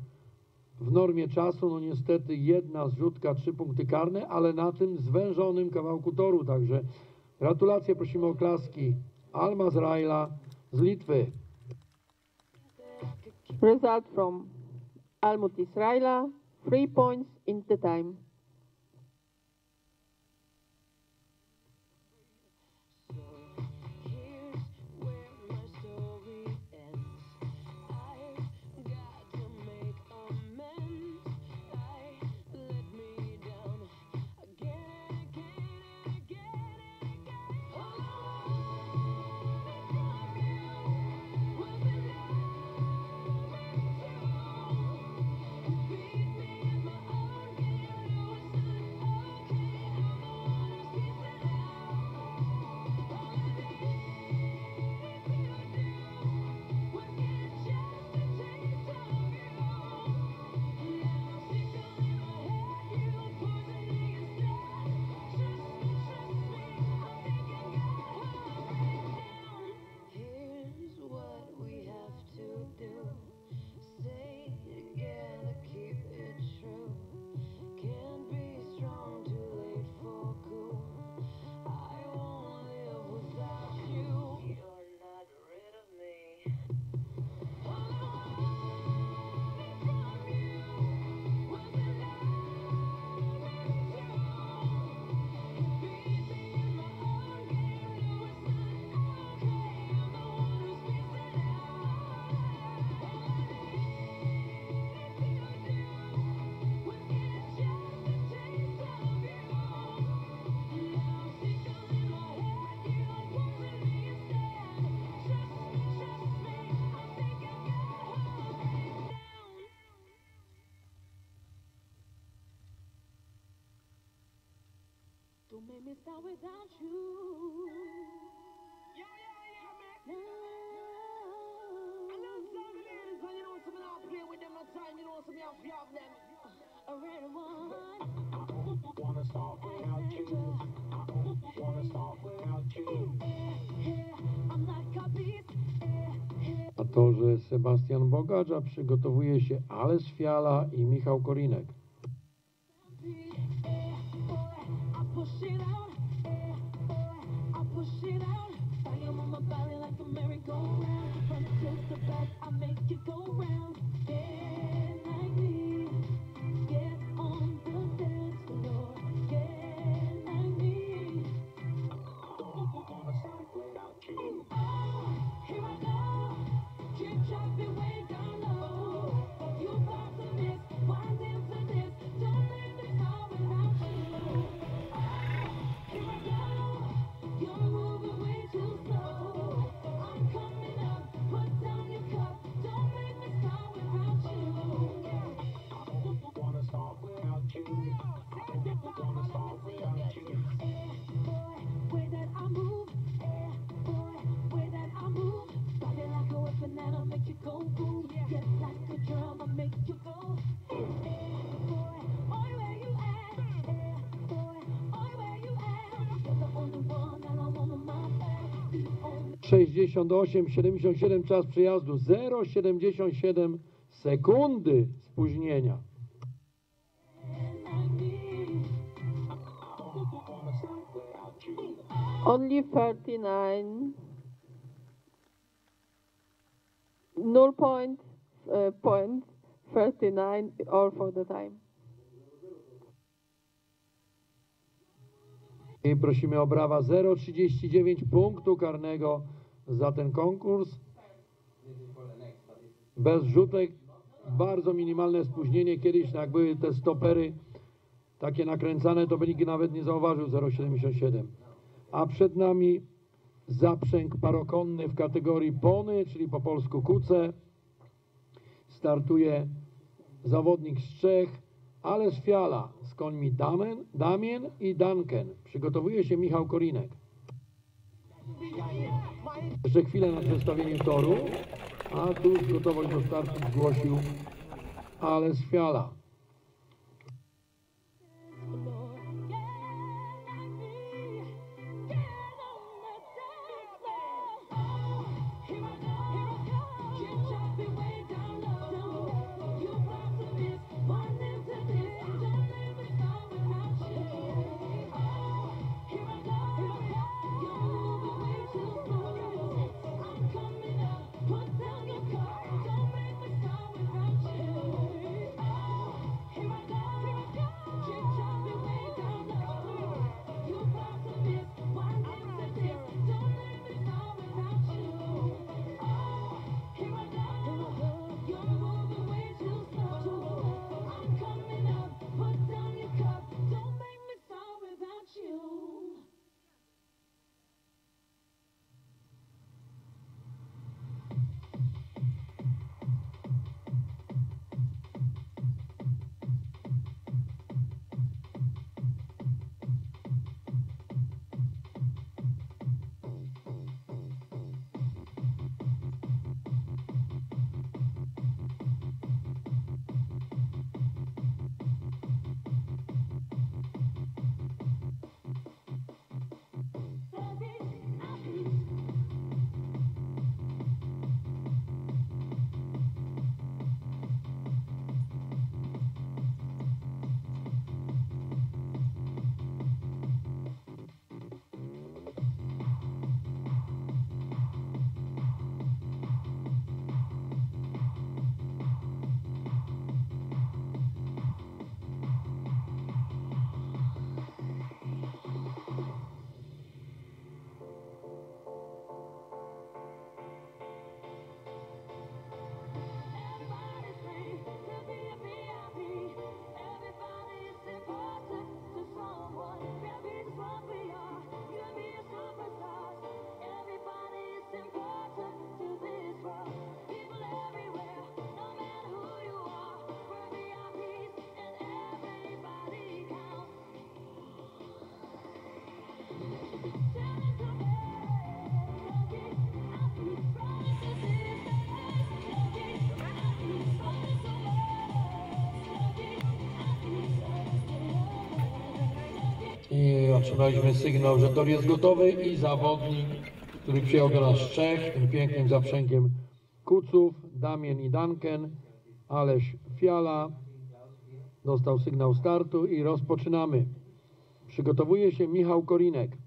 w normie czasu, no niestety jedna zrzutka, trzy punkty karne, ale na tym zwężonym kawałku toru, także gratulacje, prosimy o klaski. Alma Zraila z Litwy. Result from Almut Israela, three points in the time. Sebastian Bogarza, przygotowuje się Ales Fiala i Michał Korinek. 68, 77 czas przejazdu, 0,77 sekundy spóźnienia. Only 39 0 point, uh, all for the time. I prosimy o brawa 0,39 punktu karnego za ten konkurs. Bez rzutek, bardzo minimalne spóźnienie. Kiedyś jak były te stopery takie nakręcane, to by nikt nawet nie zauważył 0,77. A przed nami zaprzęg parokonny w kategorii pony, czyli po polsku kuce. Startuje zawodnik z Czech, ale z Fiala, z końmi Damen, Damien i Duncan. Przygotowuje się Michał Korinek. Jeszcze chwilę na przestawieniu toru, a tu gotowość do startu zgłosił Ales Fiala. Otrzymaliśmy sygnał, że tor jest gotowy i zawodnik, który przyjechał do nas z Czech, tym pięknym zaprzęgiem Kuców, Damien i Duncan, Aleś Fiala, dostał sygnał startu i rozpoczynamy. Przygotowuje się Michał Korinek.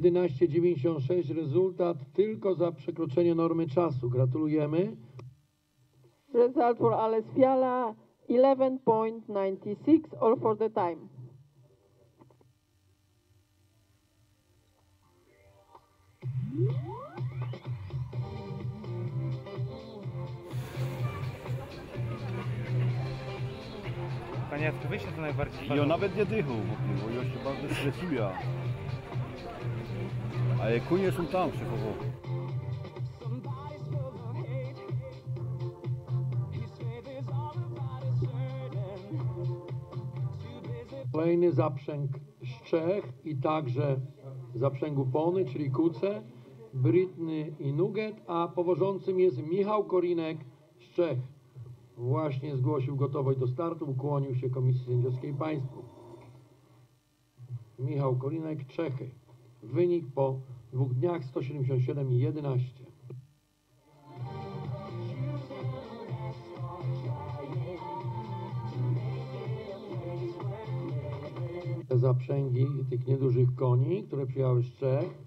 Jedenaście dziewięćdziesiąt sześć rezultat tylko za przekroczenie normy czasu. Gratulujemy. Result for Alex Fiala 11.96, all for the time. Panie Jacku, wy się to najbardziej I on nawet nie dychał, bo on się bardzo stresuje. A jak kunie są tam, szefowo. Kolejny zaprzęg z Czech i także zaprzęgu Pony, czyli Kuce, Britny i Nuget, a powożącym jest Michał Korinek z Czech. Właśnie zgłosił gotowość do startu, ukłonił się Komisji Sędziowskiej Państwu. Michał Korinek, Czechy. Wynik po dwóch dniach 177,11. Te zaprzęgi tych niedużych koni, które przyjechały z Czech,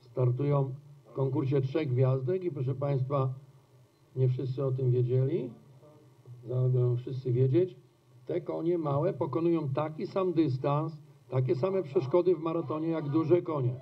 startują w konkursie trzech gwiazdek i proszę Państwa, nie wszyscy o tym wiedzieli, będą wszyscy wiedzieć, te konie małe pokonują taki sam dystans, takie same przeszkody w maratonie jak duże konie.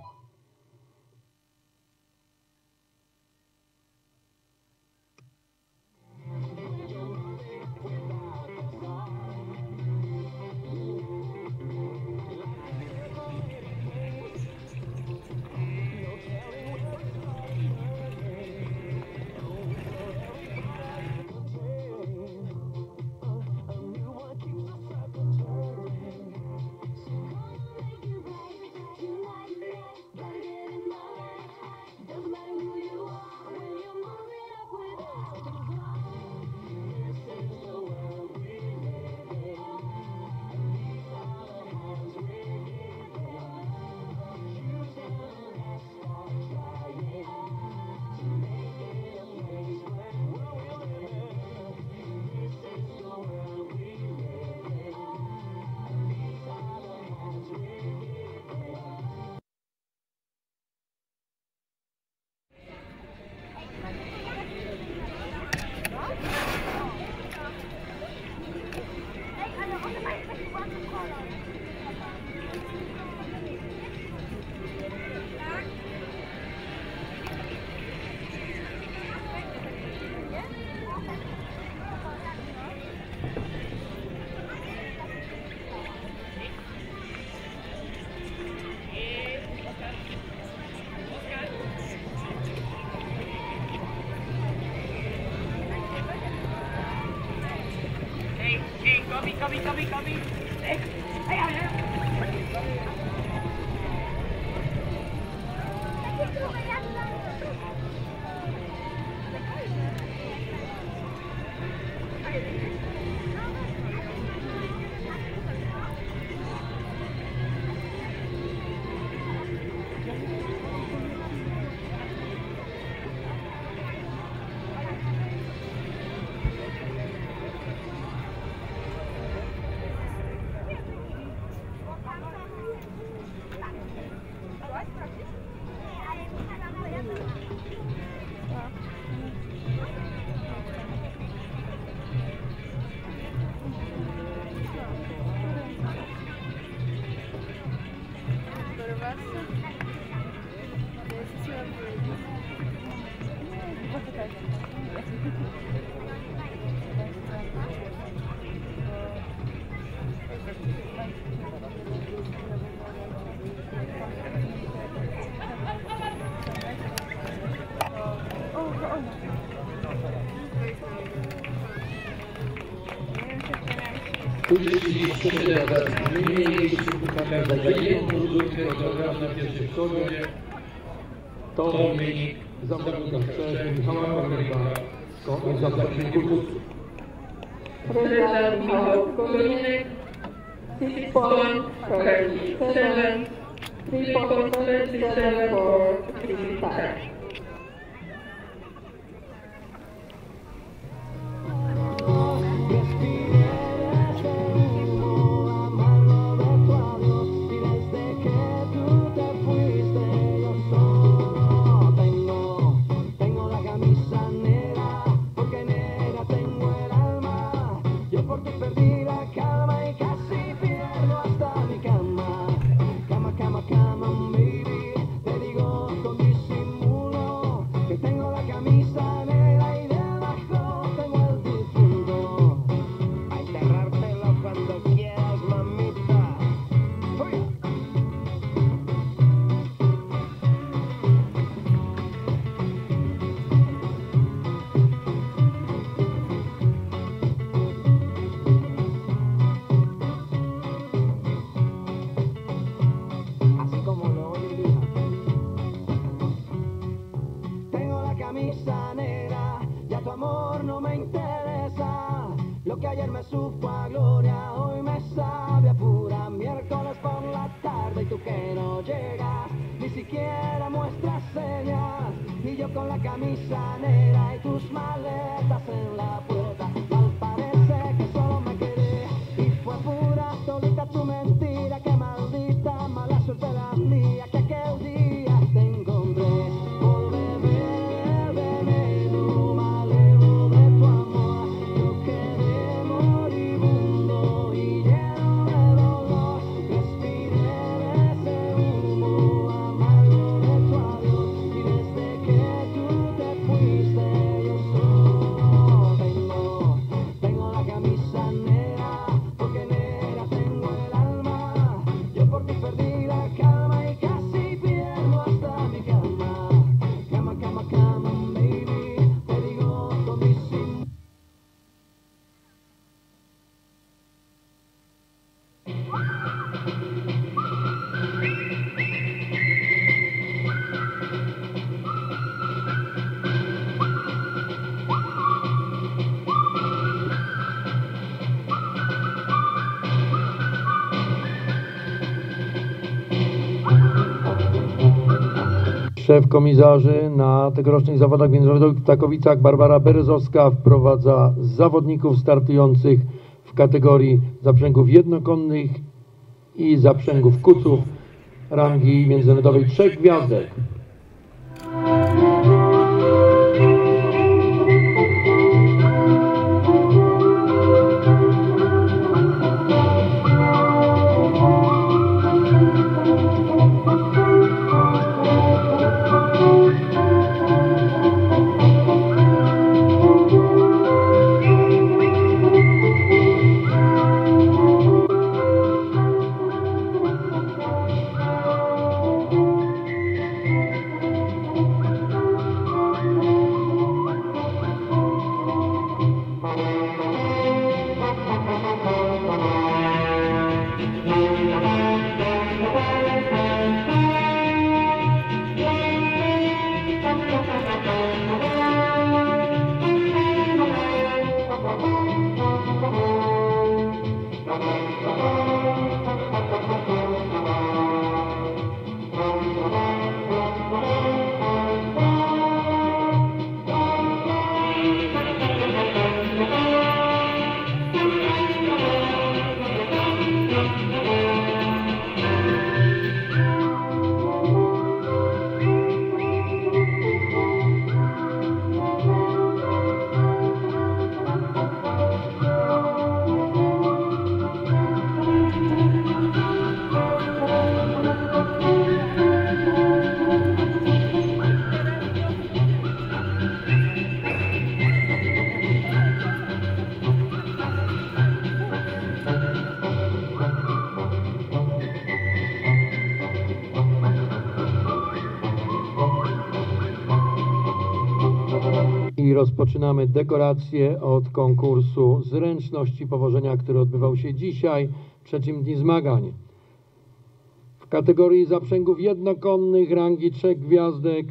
Polsce oraz w gminie Jeźdźców pokazać jedną zrzutkę do na pierwszy w Korowie, to mnie Szef komisarzy na tegorocznych zawodach międzynarodowych w Takowicach Barbara Berezowska wprowadza zawodników startujących w kategorii zaprzęgów jednokonnych i zaprzęgów kuców rangi międzynarodowej trzech gwiazdek. Rozpoczynamy dekorację od konkursu zręczności powożenia, który odbywał się dzisiaj, w trzecim dni zmagań. W kategorii zaprzęgów jednokonnych rangi trzech gwiazdek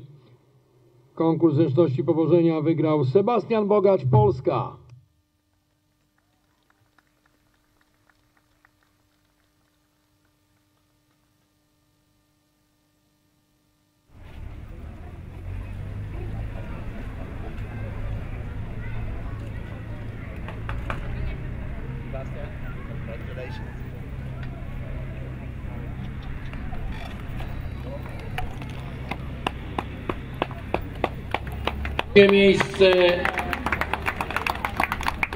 konkurs zręczności powożenia wygrał Sebastian Bogacz, Polska. Drugie miejsce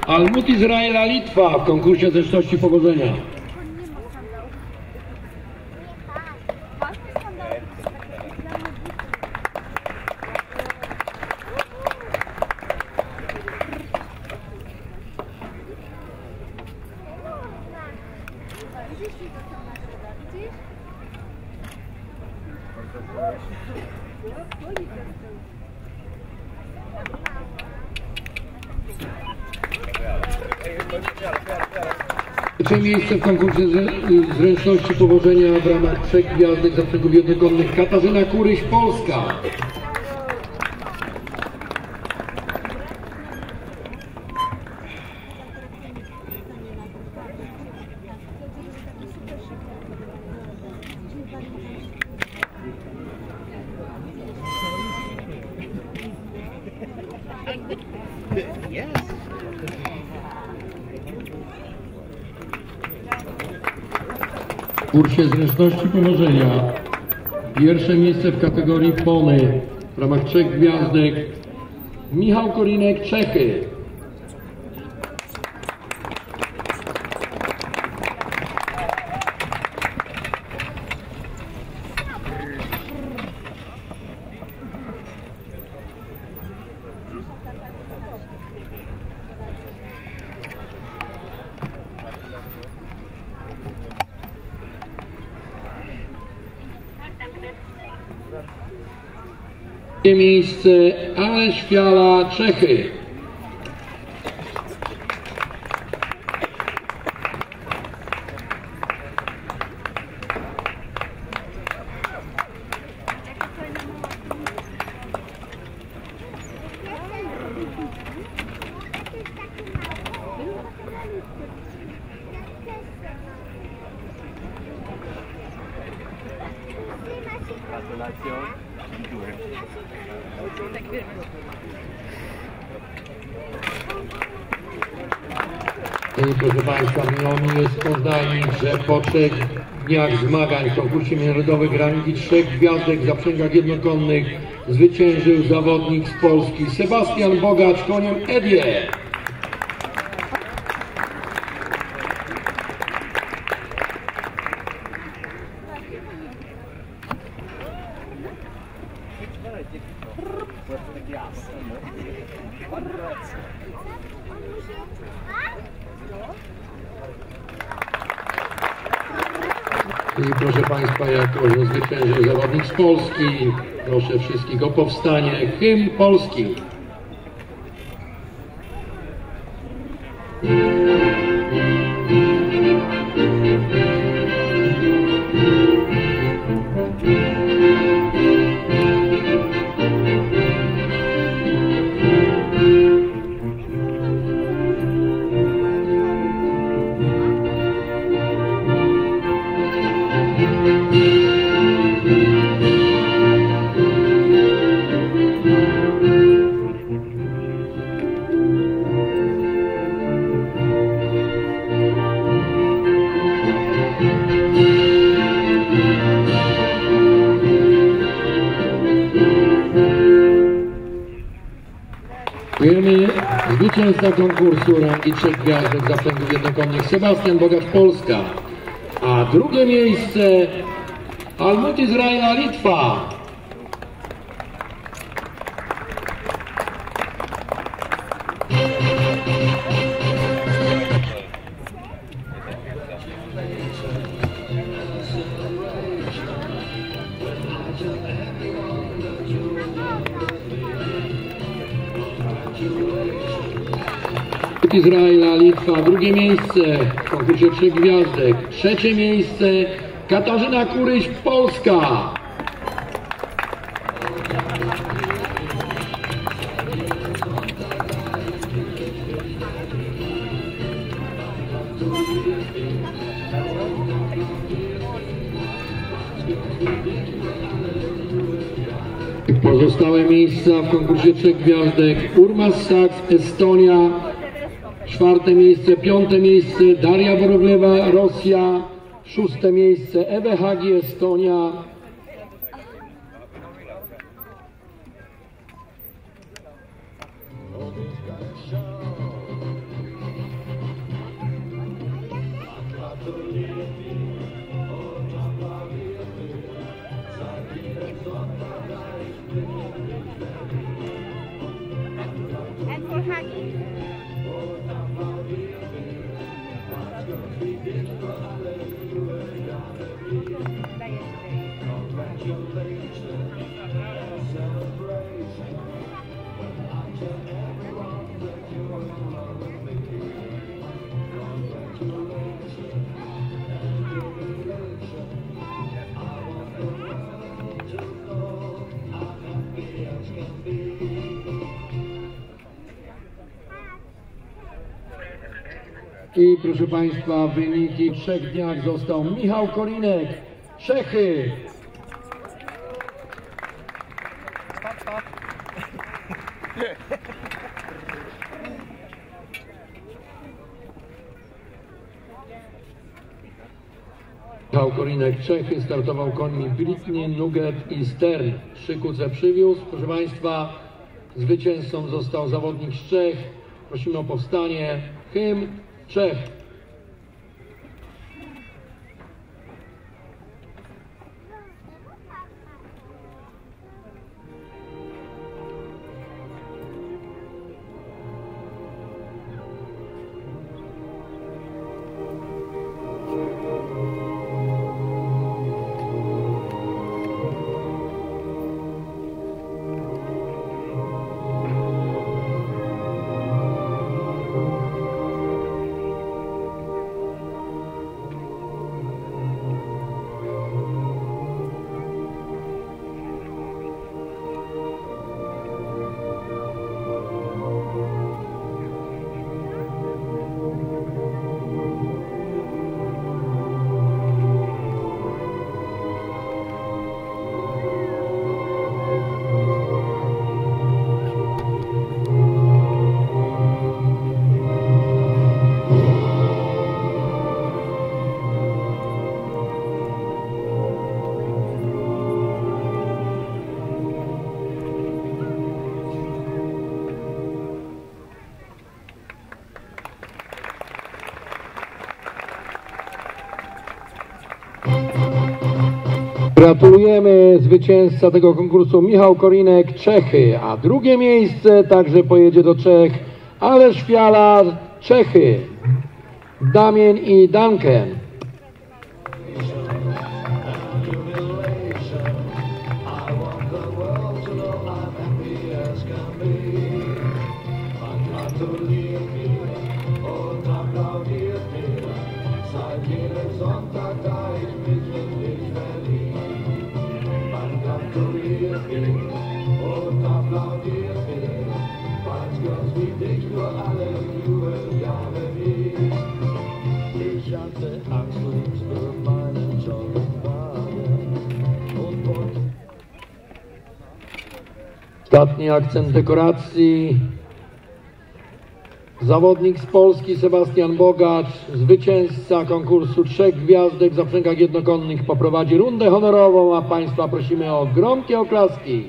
Almut Izraela Litwa w konkursie zręczności powożenia. Trzecie miejsce w konkursie zręczności powożenia w ramach trzech gwiazdek zaprzęgów jednokonnych Katarzyna Kuryś, Polska. Kursie zręczności powożenia pierwsze miejsce w kategorii pony w ramach trzech gwiazdek Michał Korinek, Czechy. Drugie miejsce Aleš Fiala, Czechy. Gratulacją. Dziękuję. I proszę Państwa, miło jest poznanie, że po trzech dniach zmagań w konkursie międzynarodowym rangi trzech gwiazdek w zaprzęgach jednokonnych zwyciężył zawodnik z Polski Sebastian Bogacz koniem Edie. I proszę Państwa, jako że zwyciężył zawodnik z Polski, proszę wszystkich o powstanie. Hymn Polski. Konkursu rangi trzech gwiazdek zaprzęgów jednokonnych Sebastian Bogacz Polska. A drugie miejsce Almut Izraela Litwa. Izraela, Litwa, drugie miejsce w konkursie trzech gwiazdek, trzecie miejsce Katarzyna Kuryś, Polska. Pozostałe miejsca w konkursie trzech gwiazdek Urmas Saks, Estonia, czwarte miejsce, piąte miejsce Daria Worowlewa, Rosja, szóste miejsce Ewe Hagi, Estonia, Państwa wyniki w trzech dniach został Michał Kolinek, Czechy. Michał Kolinek, Czechy, startował końmi Britney, Nugget i Stern. Trzy kuce przywiózł. Proszę Państwa, zwycięzcą został zawodnik z Czech. Prosimy o powstanie. Hymn Czech. Gratulujemy zwycięzca tego konkursu Michał Korinek, Czechy, a drugie miejsce także pojedzie do Czech Ależ Fiala, Czechy, Damien i Duncan. Ostatni akcent dekoracji. Zawodnik z Polski Sebastian Bogacz, zwycięzca konkursu trzech gwiazdek w zaprzęgach jednokonnych poprowadzi rundę honorową, a Państwa prosimy o gromkie oklaski.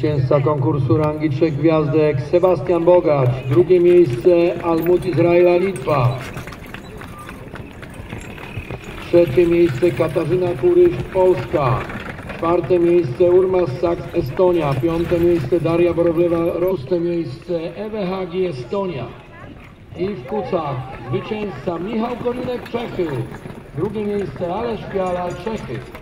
Zwycięzca konkursu rangi trzech gwiazdek Sebastian Bogacz. Drugie miejsce Almut Izraela Litwa. Trzecie miejsce Katarzyna Kuryś Polska. Czwarte miejsce Urmas Saks Estonia. Piąte miejsce Daria Borowlewa. Szóste miejsce Ewe Hagi Estonia. I w Kucach zwycięzca Michał Korinek Czechy. Drugie miejsce Alesz Piala Czechy.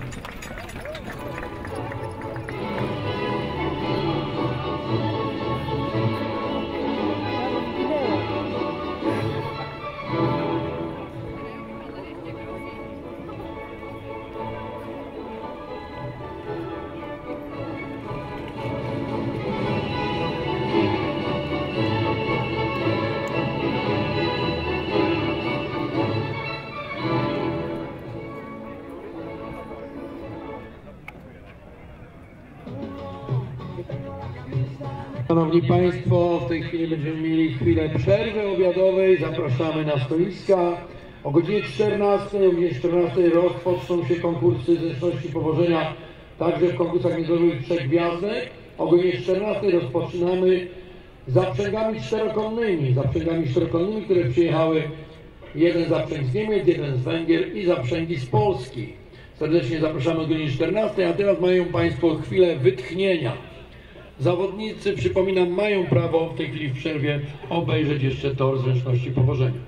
Szanowni Państwo, w tej chwili będziemy mieli chwilę przerwy obiadowej. Zapraszamy na stoiska. O godzinie 14, o godzinie 14 rozpoczną się konkursy zręczności powożenia, także w konkursach międzynarodowych trzech gwiazdek. O godzinie 14 rozpoczynamy zaprzęgami czterokonnymi, zaprzęgami czterokonnymi, które przyjechały jeden zaprzęg z Niemiec, jeden z Węgier i zaprzęgi z Polski. Serdecznie zapraszamy o godzinie 14, a teraz mają Państwo chwilę wytchnienia. Zawodnicy, przypominam, mają prawo w tej chwili w przerwie obejrzeć jeszcze tor zręczności powożenia.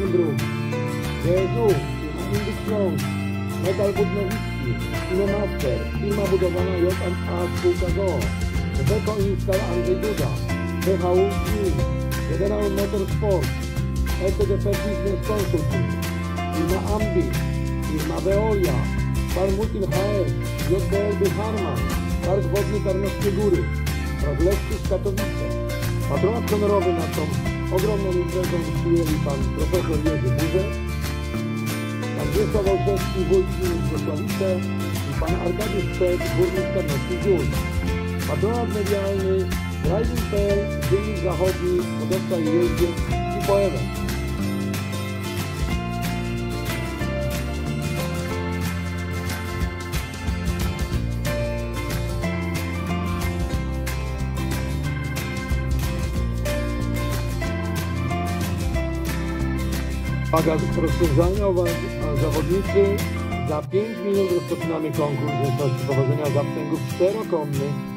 Brook, GSU, firma Indyk Śląsk, Metal Budnowicki, Inemaster, firma budowana J&A Spółka ZOO, Beko Install Andrzej Duda, PHU Film, General Motorsport, ETDP Business Consulting, firma Ambi, firma Veolia, Farmutin HS, JBLB Harman, Park Wodny Tarnowskie Góry Leszczy z Katowice. Patronat honorowy na tą ogromną imprezą przyjęli pan profesor Jerzy Burzek, pan Wiesław Olszewski, wójt gminy Wrocławice i pan Arkadiusz Przed, burmistrz Tarnowskich Gór. Patronat medialny Driving.pl, Dziennik Zachodni, Hodowca i Jeździec i Poewen. Uwaga, rozwiązania, uwaga, zawodnicy. Za 5 minut rozpoczynamy konkurs zręczności powodzenia zaprzęgów czterokonnych.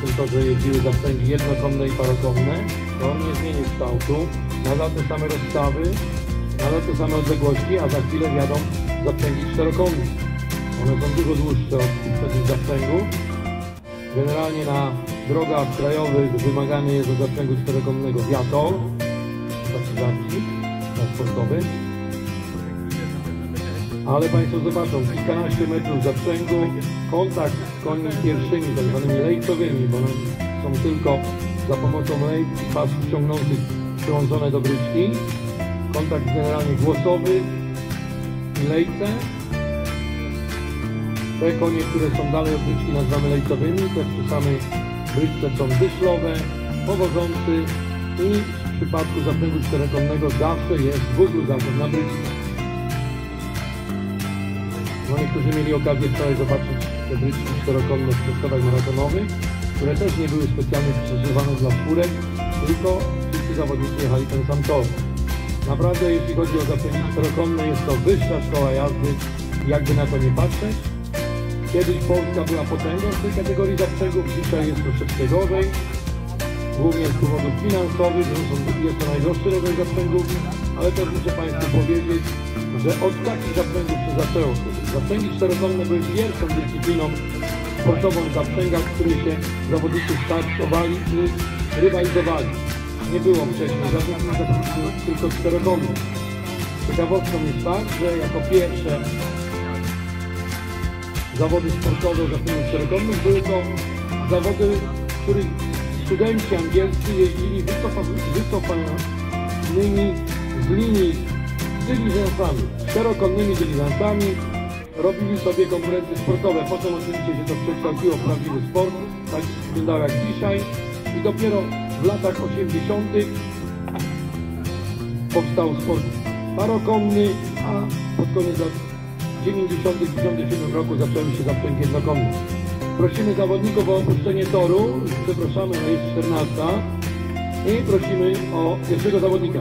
Tym torze jeździły zaprzęgi jednokonne i parokonne. Tor nie zmienił kształtu, nadal te same rozstawy, nadal te same odległości, a za chwilę wjadą zaprzęgi czterokonne. One są dużo dłuższe od poprzednich zaprzęgów. Generalnie na drogach krajowych wymagany jest od zaprzęgu czterokonnego wiatol, taki zapisik transportowy. Ale Państwo zobaczą, kilkanaście metrów zaprzęgu, kontakt z końmi pierwszymi, tak zwanymi lejcowymi, bo one są tylko za pomocą lejc i pasów ciągnących przyłączone do bryczki. Kontakt generalnie głosowy i lejce. Te konie, które są dalej od bryczki nazywamy lejcowymi, te przy samej bryczce są dyszlowe, powodzący i w przypadku zaprzęgu czterokonnego zawsze jest dwuglu zakład na bryczce. No niektórzy mieli okazję wczoraj zobaczyć czterokonne w przeskokach maratonowych, które też nie były specjalnie przeżywane dla czwórek, tylko wszyscy zawodnicy jechali ten sam tor. Naprawdę jeśli chodzi o zaprzęgi czterokonne jest to wyższa szkoła jazdy, jakby na to nie patrzeć. Kiedyś Polska była potęgą w tej kategorii zaprzęgów, dzisiaj jest troszeczkę gorzej. Głównie z powodów finansowych, że jest to najdroższy rodzaj zaprzęgów, ale też muszę Państwu powiedzieć, że od takich zaprzęgów się zaczęło. Zaprzęgi czterokonne były pierwszą dyscypliną sportową w zaprzęgach, w której się zawodnicy startowali i rywalizowali. Nie było wcześniej żadnych zaprzęgów, tylko czterokonnych. Ciekawostką jest fakt, że jako pierwsze zawody sportowe zaprzęgów czterokonnych były to zawody, w których studenci angielscy jeździli wycofa- wycofanymi z linii dyliżansami, czterokonnymi dyliżansami, robili sobie konkurencje sportowe. Potem oczywiście się to przekształciło w prawdziwy sport, tak wyglądało jak dzisiaj. I dopiero w latach 80. powstał sport parokonny, a pod koniec lat 90. w 97 roku zaczęły się zaprzęgi jednokonne. Prosimy zawodników o opuszczenie toru, przepraszamy, no jest 14 i prosimy o pierwszego zawodnika.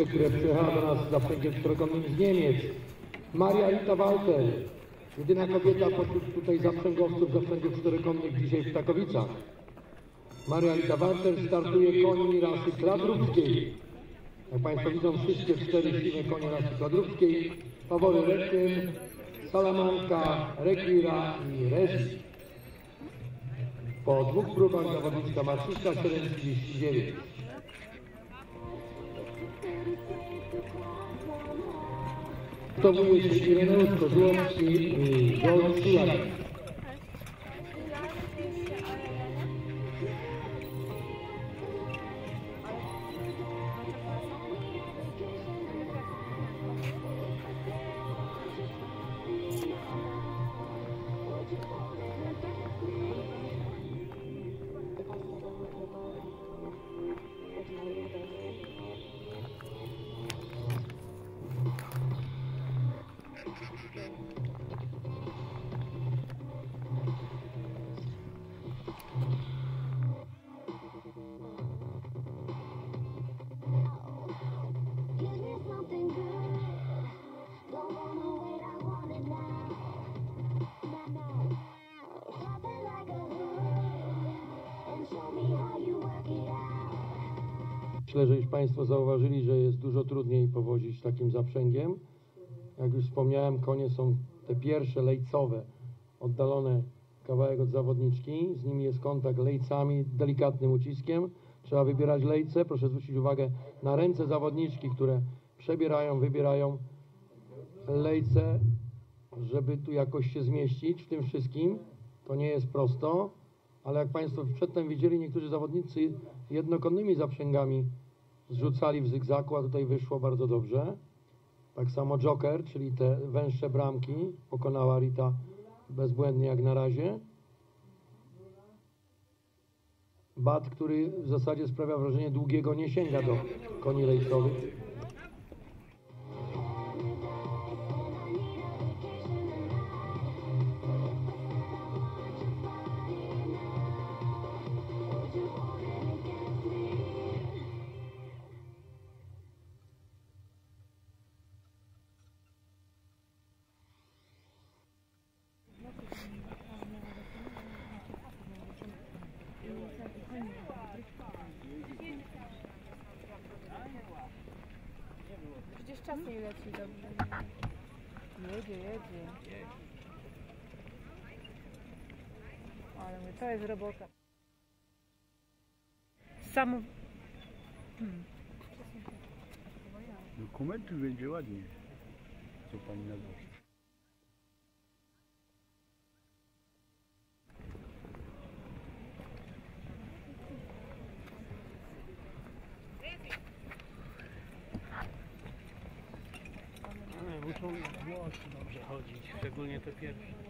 Zawodniczkę, która przyjechała do nas za czterokonnym z Niemiec. Maria Rita Walter. Jedyna kobieta pośród tutaj zaprzęgowców zaprzęgów czterokonnych dzisiaj w Takowicach. Maria Rita Walter startuje koni rasy kladrówskiej. Jak Państwo widzą, wszystkie cztery siwe konie rasy kladrówskiej. Fawory Requiem, Salamanka, Requira i Resi. Po dwóch próbach zawodniczka Marciska 739. To mówił się Ireneusz Kozłowski i Joel Myślę, że już Państwo zauważyli, że jest dużo trudniej powozić takim zaprzęgiem. Jak już wspomniałem, konie są te pierwsze lejcowe, oddalone kawałek od zawodniczki. Z nimi jest kontakt lejcami, delikatnym uciskiem. Trzeba wybierać lejce. Proszę zwrócić uwagę na ręce zawodniczki, które przebierają, wybierają lejce, żeby tu jakoś się zmieścić w tym wszystkim. To nie jest prosto, ale jak Państwo przedtem widzieli, niektórzy zawodnicy jednokonnymi zaprzęgami zrzucali w zygzaku, a tutaj wyszło bardzo dobrze. Tak samo Joker, czyli te węższe bramki, pokonała Rita bezbłędnie jak na razie. Bat, który w zasadzie sprawia wrażenie długiego, nie sięga do koni lejcowych. Robota. Samo... Dokumenty będzie ładnie. Co pani nada? Ale muszą włosy dobrze chodzić, szczególnie te pierwsze.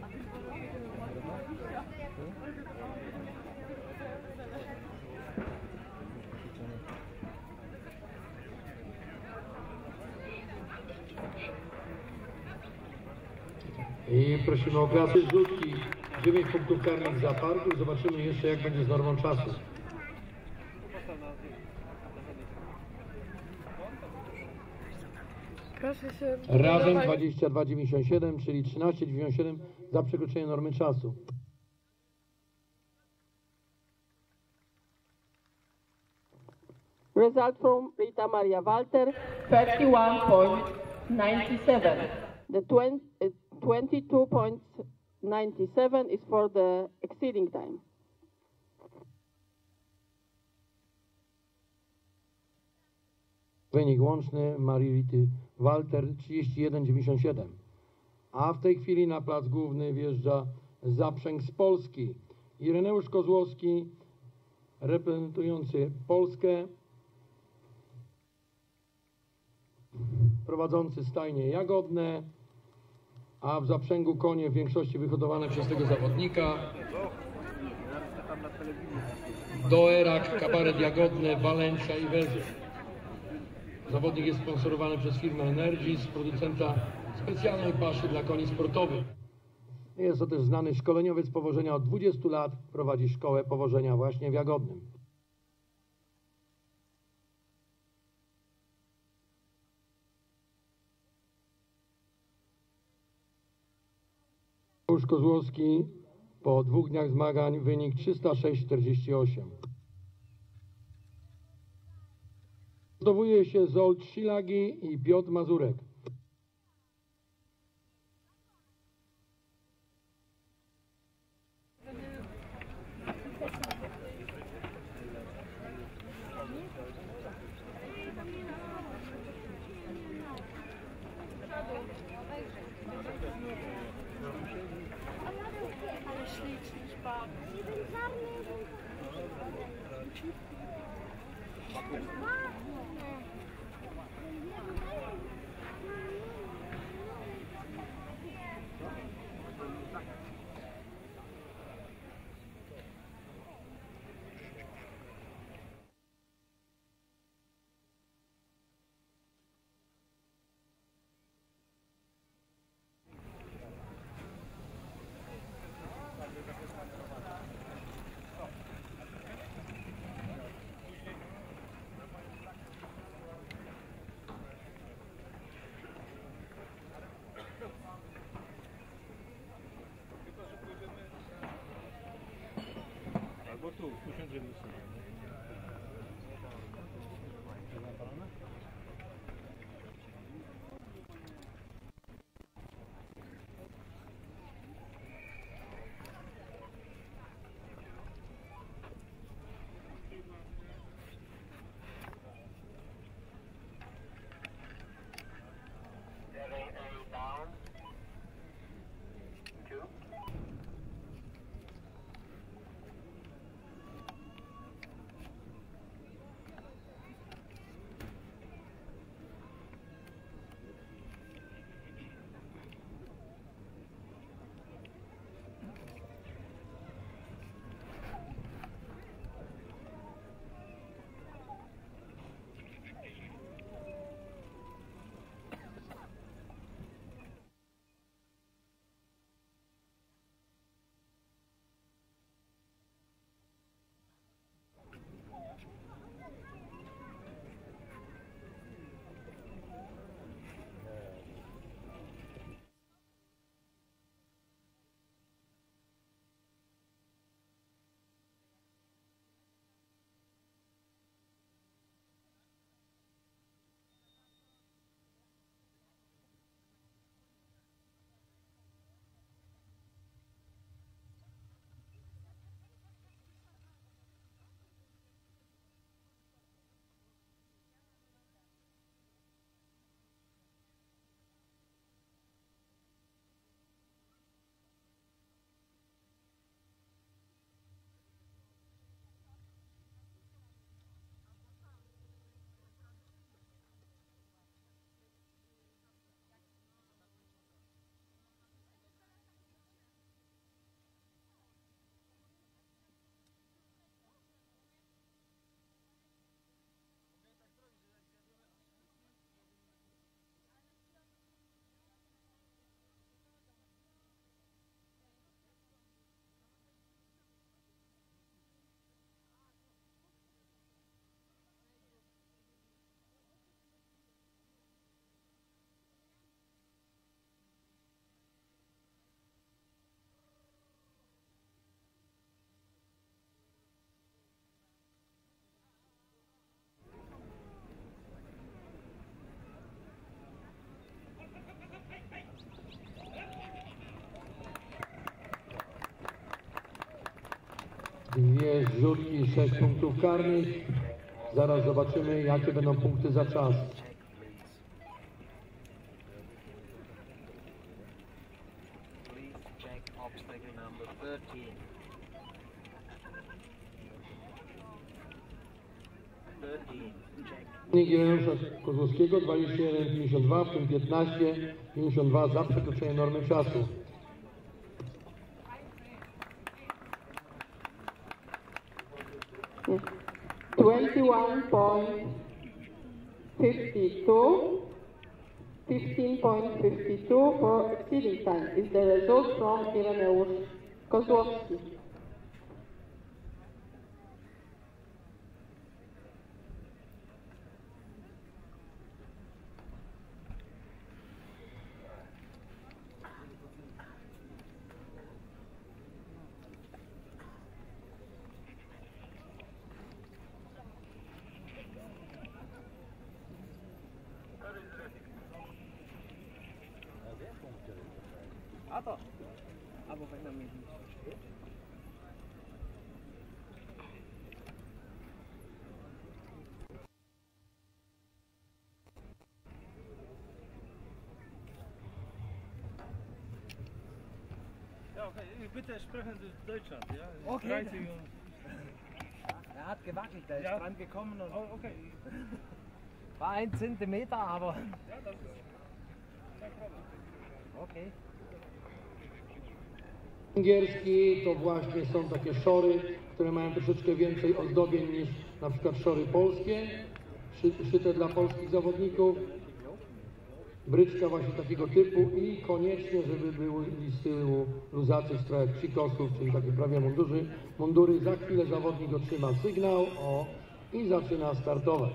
prosimy o klasy rzutki. 9 punktów karnych za parku. Zobaczymy jeszcze jak będzie z normą czasu. Razem Dawaj. 22,97, czyli 13,97 za przekroczenie normy czasu. Result from Rita Maria Walter, 31.97. The 20, uh, 22.97 is for the exceeding time. Wynik łączny Marii Rity Walter 31,97. A w tej chwili na plac główny wjeżdża zaprzęg z Polski. Ireneusz Kozłowski reprezentujący Polskę. Prowadzący stajnie jagodne, a w zaprzęgu konie w większości wyhodowane przez tego zawodnika. Doerak, kabaret jagodne, Valencia i Wezy. Zawodnik jest sponsorowany przez firmę Energis, producenta specjalnej paszy dla koni sportowych. Jest to też znany szkoleniowiec powożenia od 20 lat, prowadzi szkołę powożenia właśnie w Jagodnym. Mateusz Kozłowski po dwóch dniach zmagań wynik 306,48. Zdobuje się Zolt Szilagi i Piotr Mazurek. Albo tu, usiądziemy sobie. Zapalone? Dwie zrzutki, sześć punktów karnych. Zaraz zobaczymy, jakie będą punkty za czas. Please check obstacle number 13. 13. Check. Wynik Ireneusza Kozłowskiego 21,52, w tym 15,52 za przekroczenie normy czasu. 21.52, 15.52 for exceeding time is the result from Ireneusz Kozłowski. A to. Albo będą mieli. Ja, okay. Bitte sprechen Sie Deutschland, ja? Okay. 30 und... Er hat gewackelt, er ist Ja. dran gekommen und Oh, okay. war ein Zentimeter, aber Ja, das ist kein Problem. okay. Węgierski to właśnie są takie szory, które mają troszeczkę więcej ozdobień niż na przykład szory polskie, szy, szyte dla polskich zawodników. Bryczka właśnie takiego typu i koniecznie, żeby były z tyłu luzacy w stronę psikosów, czyli takie prawie mundury. mundury. Za chwilę zawodnik otrzyma sygnał o, i zaczyna startować.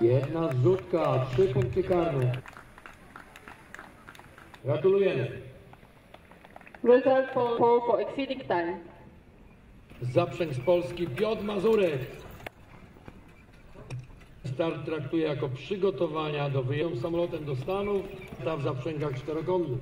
Jedna zrzutka, trzy punkty karne. Gratulujemy. Result for, for, for exceeding time. Zaprzęg z Polski Piotr Mazurek. Start traktuje jako przygotowania do wyjazdu samolotem do Stanów, ta w zaprzęgach czterokątnych.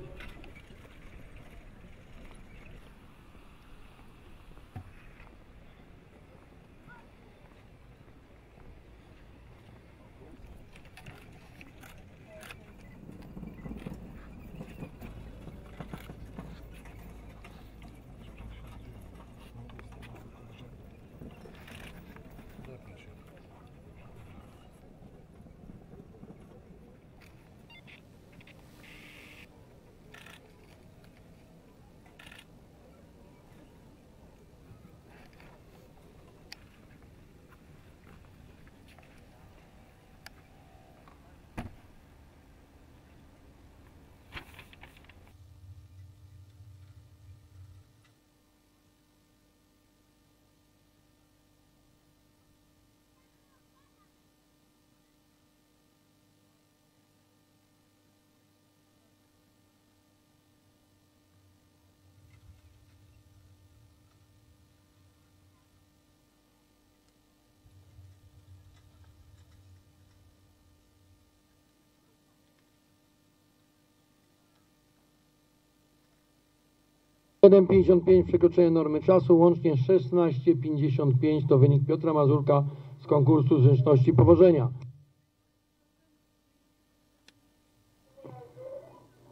7,55 przekroczenie normy czasu, łącznie 16,55 to wynik Piotra Mazurka z konkursu Zręczności Powożenia.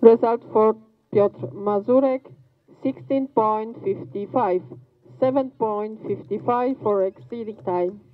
Result for Piotr Mazurek 16.55. 7.55 for exceeding time.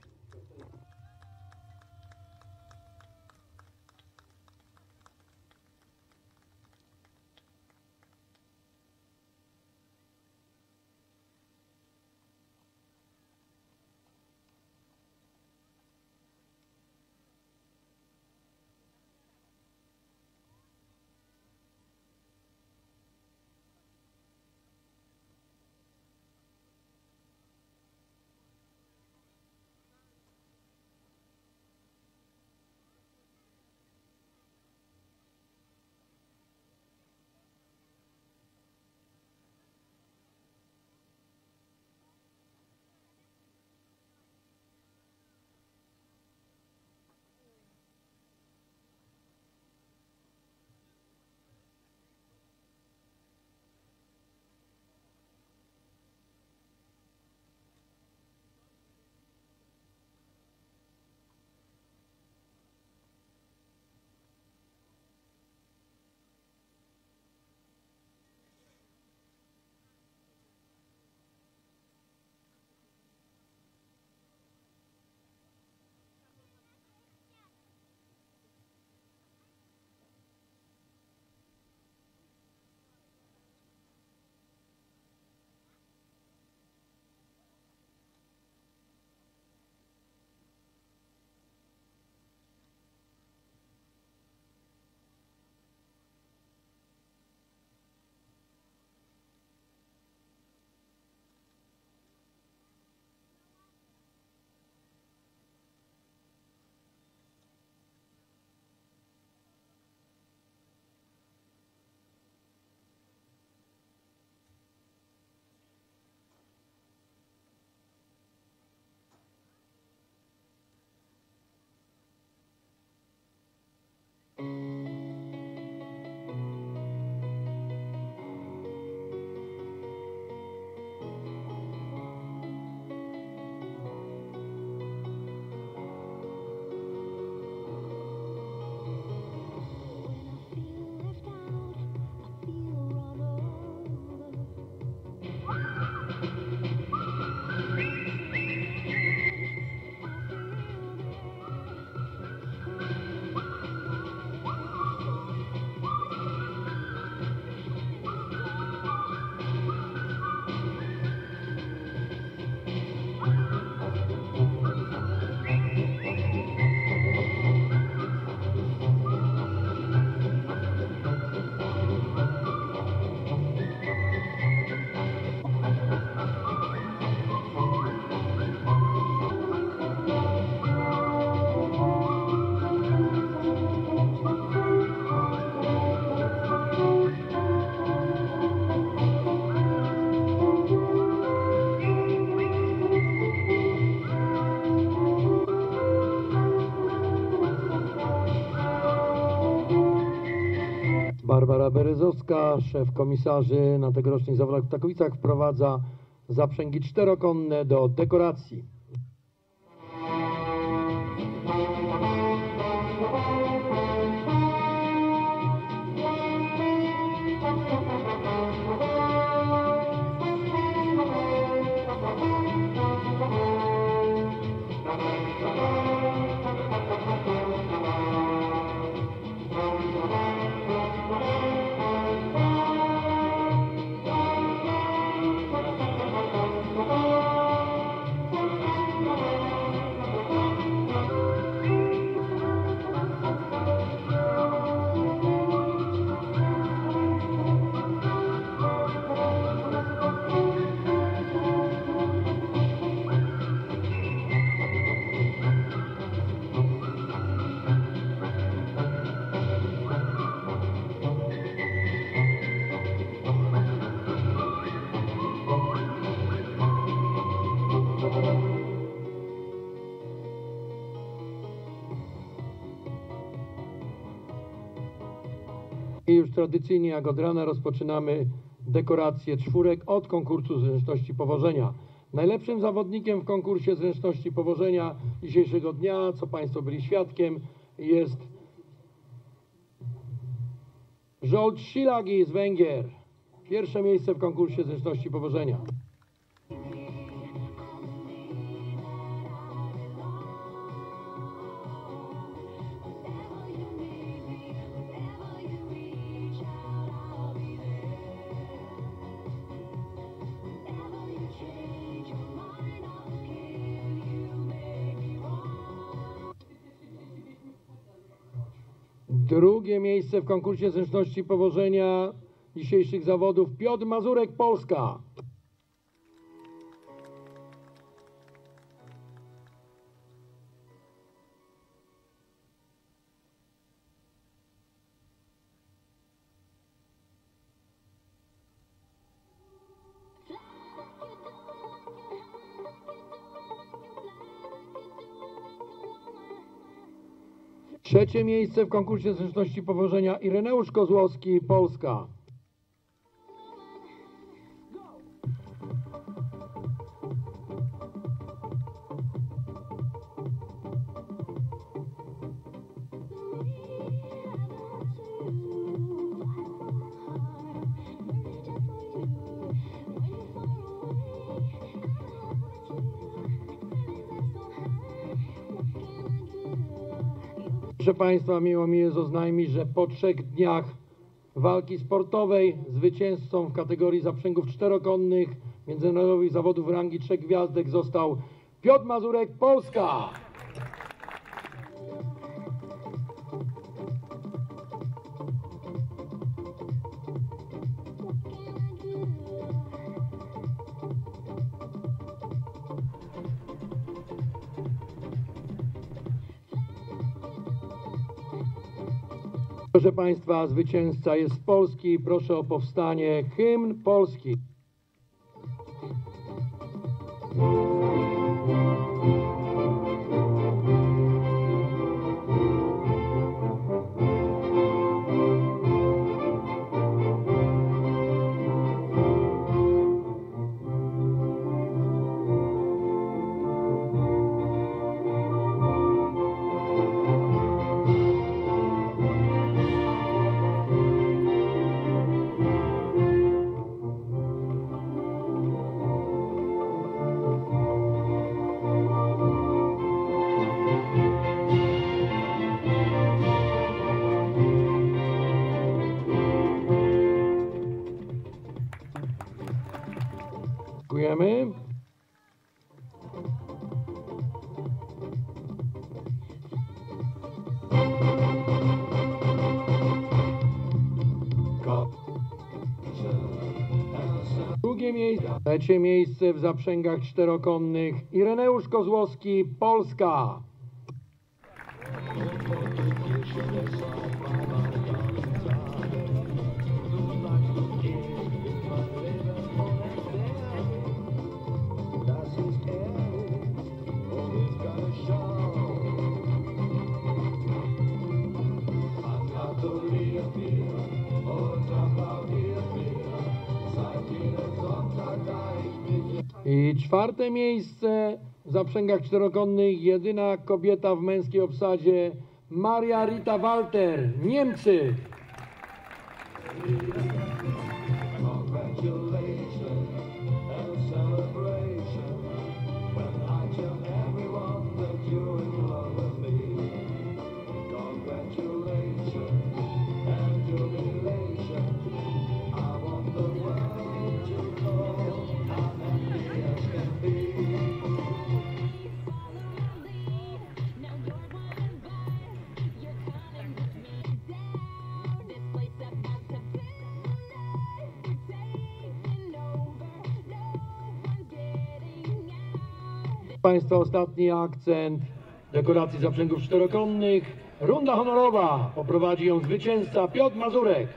Barbara Berezowska, szef komisarzy na tegorocznych zawodach w Takowicach, wprowadza zaprzęgi czterokonne do dekoracji. Tradycyjnie jak od rana rozpoczynamy dekorację czwórek od konkursu zręczności powożenia. Najlepszym zawodnikiem w konkursie zręczności powożenia dzisiejszego dnia, co Państwo byli świadkiem, jest Zsolt Szilagi z Węgier. Pierwsze miejsce w konkursie zręczności powożenia. Miejsce w konkursie zręczności powożenia dzisiejszych zawodów Piotr Mazurek, Polska. Trzecie miejsce w konkursie zręczności powożenia Ireneusz Kozłowski, Polska. Państwa, miło mi jest oznajmić, że po trzech dniach walki sportowej zwycięzcą w kategorii zaprzęgów czterokonnych międzynarodowych zawodów rangi trzech gwiazdek został Piotr Mazurek, Polska. Proszę Państwa, zwycięzca jest z Polski. Proszę o powstanie hymn Polski. Trzecie miejsce w zaprzęgach czterokonnych Ireneusz Kozłowski, Polska. Czwarte miejsce w zaprzęgach czterokonnych jedyna kobieta w męskiej obsadzie Maria Rita Walter, Niemcy. Państwa ostatni akcent dekoracji zaprzęgów czterokonnych. Runda honorowa. Poprowadzi ją zwycięzca Piotr Mazurek.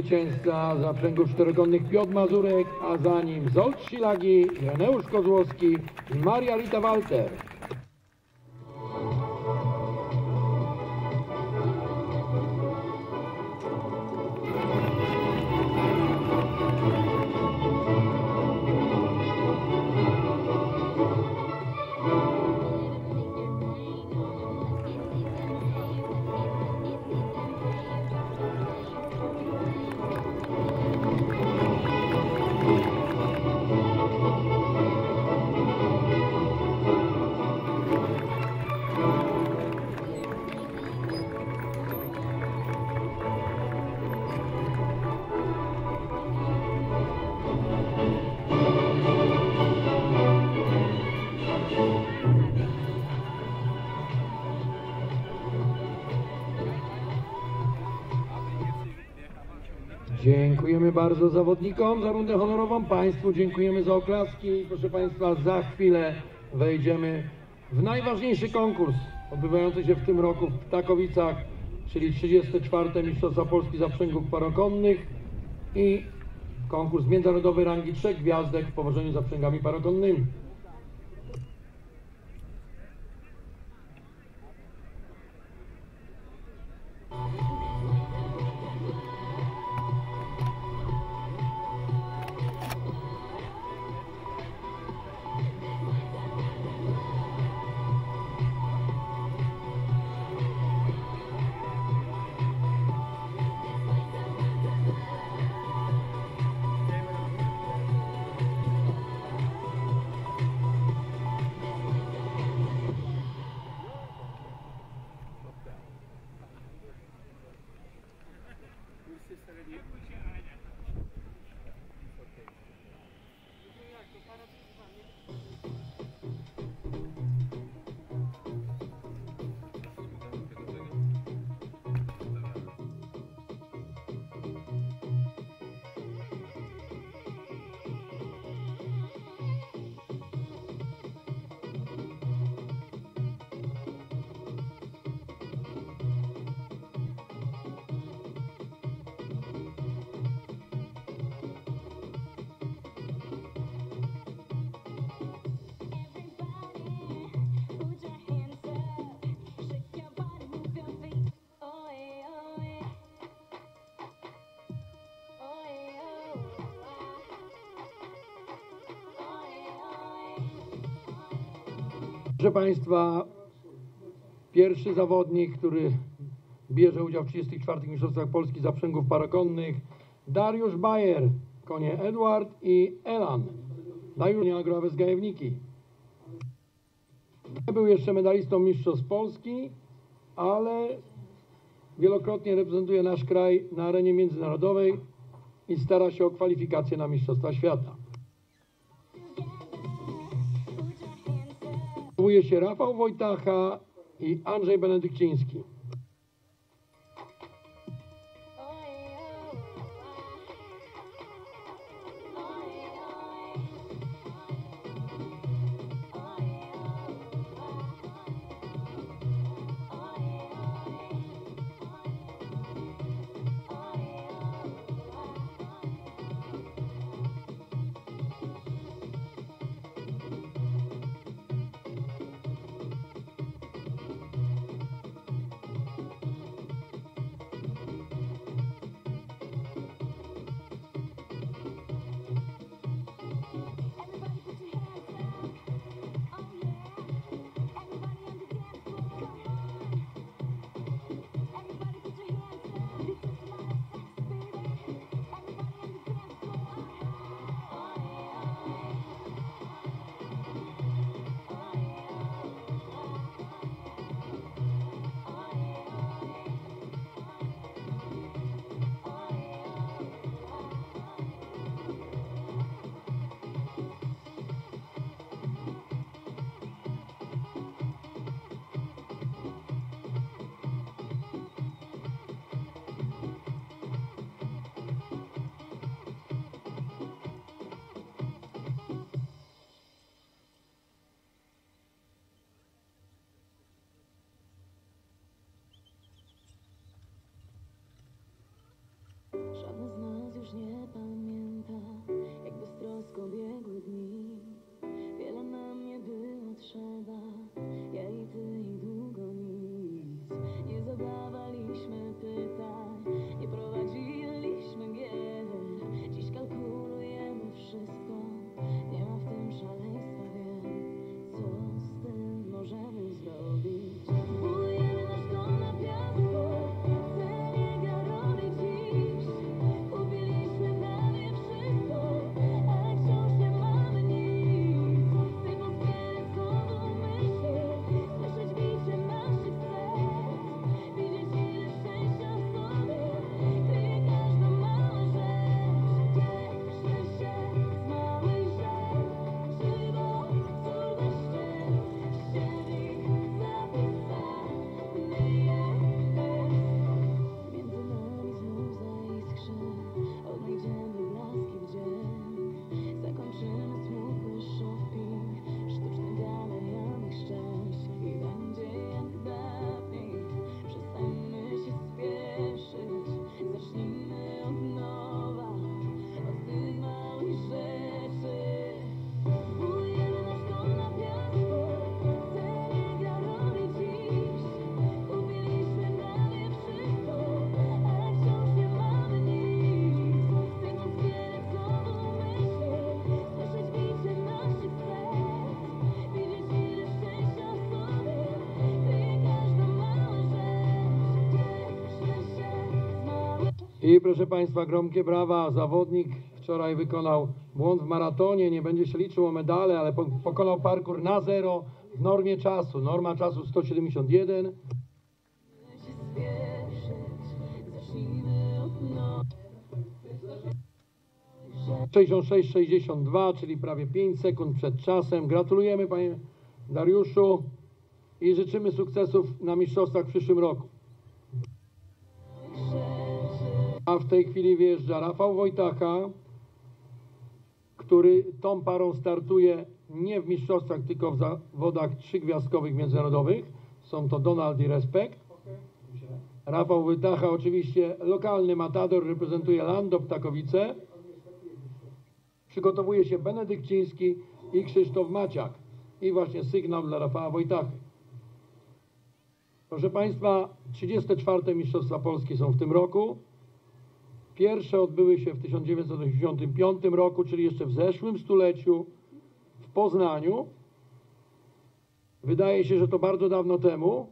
Zwycięzca zaprzęgów czterokonnych Piotr Mazurek, a za nim Zolt Szilagi, Janeusz Kozłowski i Maria Rita Walter. Bardzo zawodnikom za rundę honorową. Państwu dziękujemy za oklaski. Proszę Państwa, za chwilę wejdziemy w najważniejszy konkurs odbywający się w tym roku w Ptakowicach, czyli 34. Mistrzostwa Polski Zaprzęgów Parokonnych i konkurs międzynarodowy rangi trzech gwiazdek w powożeniu zaprzęgami parakonnymi. Proszę Państwa, pierwszy zawodnik, który bierze udział w 34. Mistrzostwach Polski Zaprzęgów Parakonnych, Dariusz Bajer, konie Edward i Elan. Dariusz Agroawe z Gajewniki. Był jeszcze medalistą Mistrzostw Polski, ale wielokrotnie reprezentuje nasz kraj na arenie międzynarodowej i stara się o kwalifikacje na Mistrzostwa Świata. Powołuje się Rafał Wojtacha i Andrzej Benedykciński. Proszę Państwa, gromkie brawa. Zawodnik wczoraj wykonał błąd w maratonie. Nie będzie się liczył o medale, ale po, pokonał parkour na zero w normie czasu. Norma czasu 171. Zacznijmy od nowa. 66-62, czyli prawie 5 sekund przed czasem. Gratulujemy Panie Dariuszu i życzymy sukcesów na mistrzostwach w przyszłym roku. A w tej chwili wjeżdża Rafał Wojtacha, który tą parą startuje nie w mistrzostwach, tylko w zawodach trzygwiazdkowych międzynarodowych. Są to Donald i Respekt. Rafał Wojtacha oczywiście lokalny matador, reprezentuje Lando Ptakowice. Przygotowuje się Benedykt Ciński i Krzysztof Maciak. I właśnie sygnał dla Rafała Wojtachy. Proszę Państwa, 34. Mistrzostwa Polskie są w tym roku. Pierwsze odbyły się w 1985 roku, czyli jeszcze w zeszłym stuleciu w Poznaniu. Wydaje się, że to bardzo dawno temu,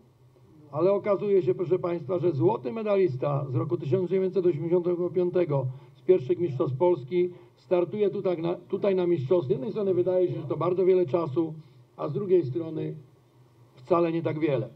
ale okazuje się, proszę Państwa, że złoty medalista z roku 1985 z pierwszych mistrzostw Polski startuje tutaj na, tutaj na mistrzostwie. Z jednej strony wydaje się, że to bardzo wiele czasu, a z drugiej strony wcale nie tak wiele.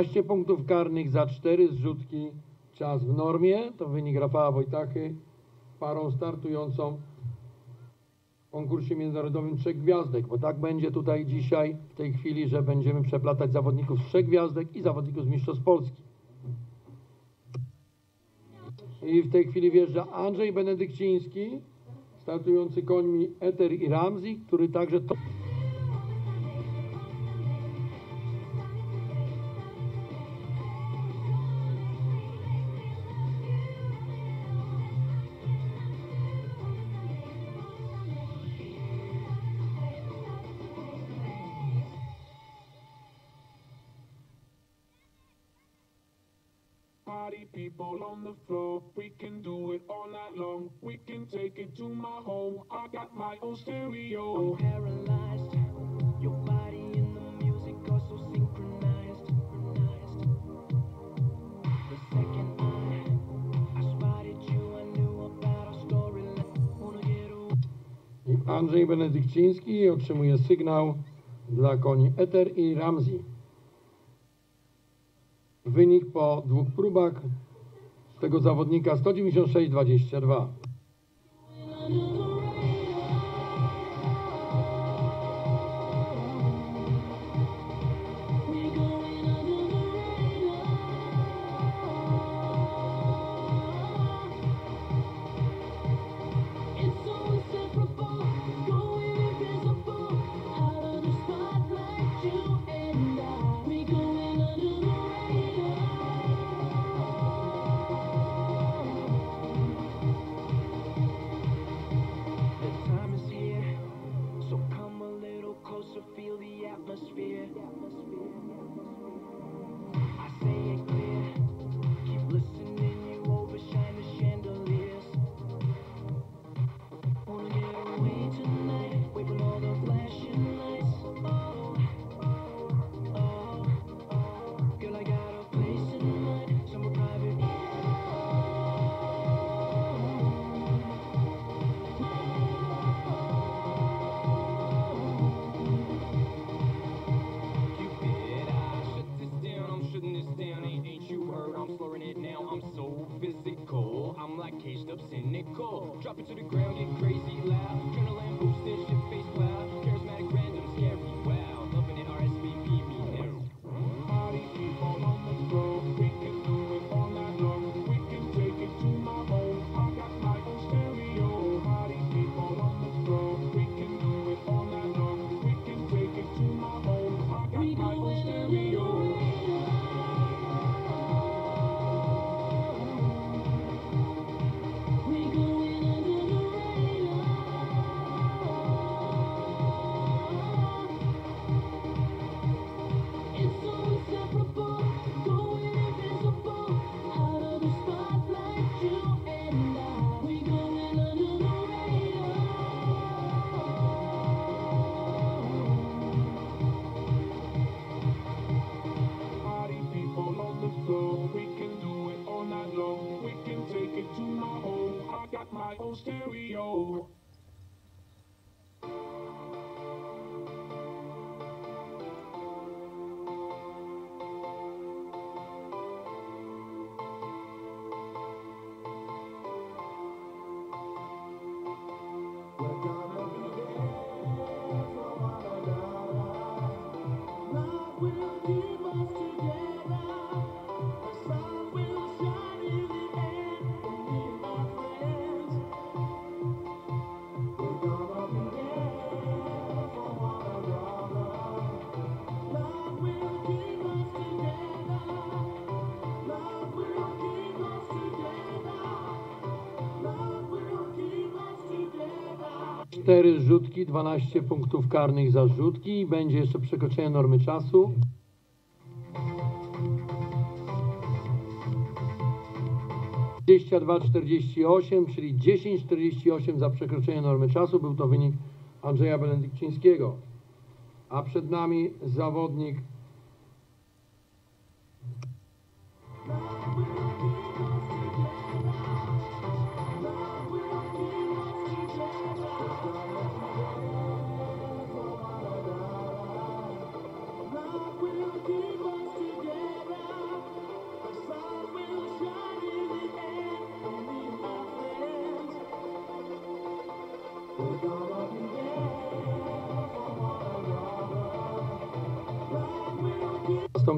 Naście punktów karnych za cztery zrzutki. Czas w normie. To wynik Rafała Wojtachy. Parą startującą w konkursie międzynarodowym trzech gwiazdek, bo tak będzie tutaj dzisiaj, w tej chwili, że będziemy przeplatać zawodników z trzech gwiazdek i zawodników z Mistrzostw Polski. I w tej chwili wjeżdża Andrzej Benedykciński, startujący końmi Eter i Ramzi, który także to... to my home. I got my own stereo. paralyzed. Your body and the music are so synchronized. synchronized. The second I, I spotted you, I knew about our storyline. Wanna get Andrzej Benedykciński otrzymuje sygnał dla koni Eter i Ramzi. Wynik po dwóch próbach tego zawodnika 196-22. Música 4 rzutki, 12 punktów karnych za rzutki. Będzie jeszcze przekroczenie normy czasu. Dwadzieścia dwa czterdzieści osiem, czyli dziesięć czterdzieści osiem za przekroczenie normy czasu. Był to wynik Andrzeja Benedykcińskiego. A przed nami zawodnik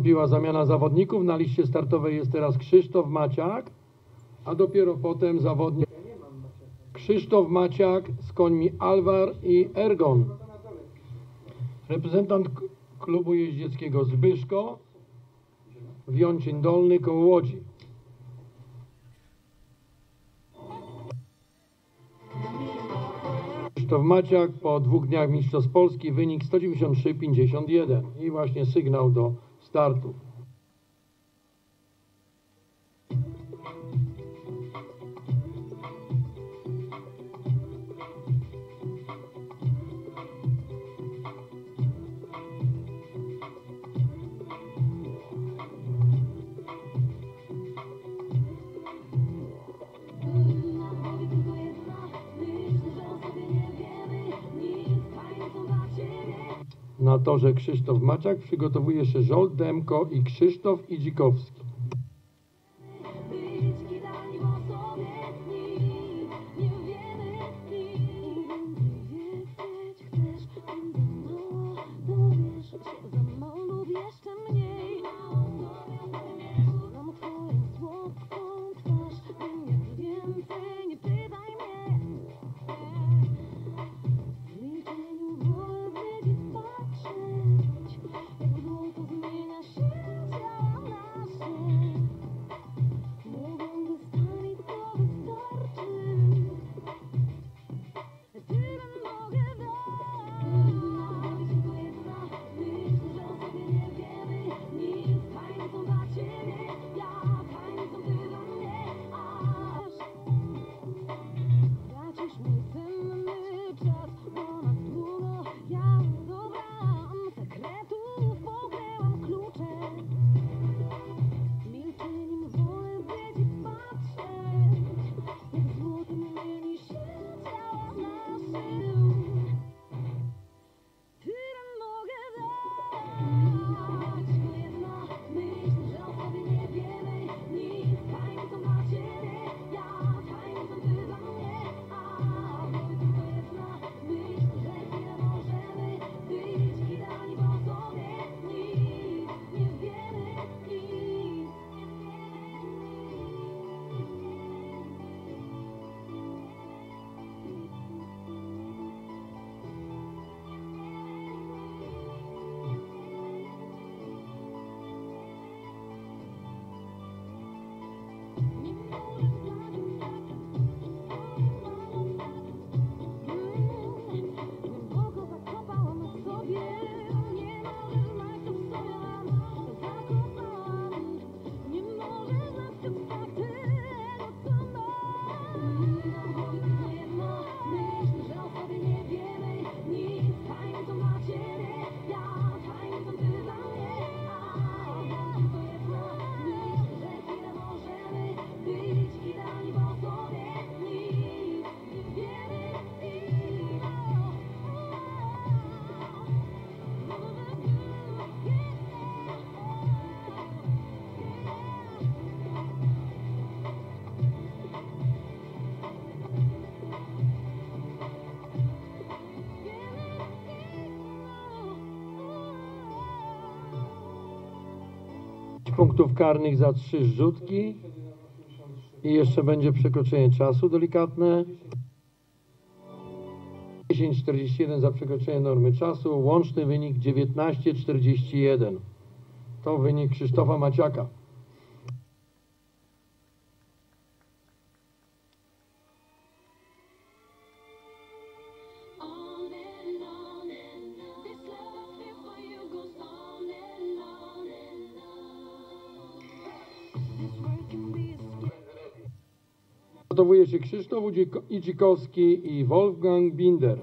nastąpiła zamiana zawodników. Na liście startowej jest teraz Krzysztof Maciak, a dopiero potem zawodnik Krzysztof Maciak z końmi Alwar i Ergon. Reprezentant klubu jeździeckiego Zbyszko, Wiącin Dolny koło Łodzi. Krzysztof Maciak po dwóch dniach Mistrzostw Polski wynik 193,51 i właśnie sygnał do Startle. na torze Krzysztof Maczak, przygotowuje się Żol Demko i Krzysztof Idzikowski. punktów karnych za trzy rzutki. I jeszcze będzie przekroczenie czasu delikatne. 10.41 za przekroczenie normy czasu. Łączny wynik 19.41. To wynik Krzysztofa Maciaka. Krzysztof Idzikowski i Wolfgang Binder.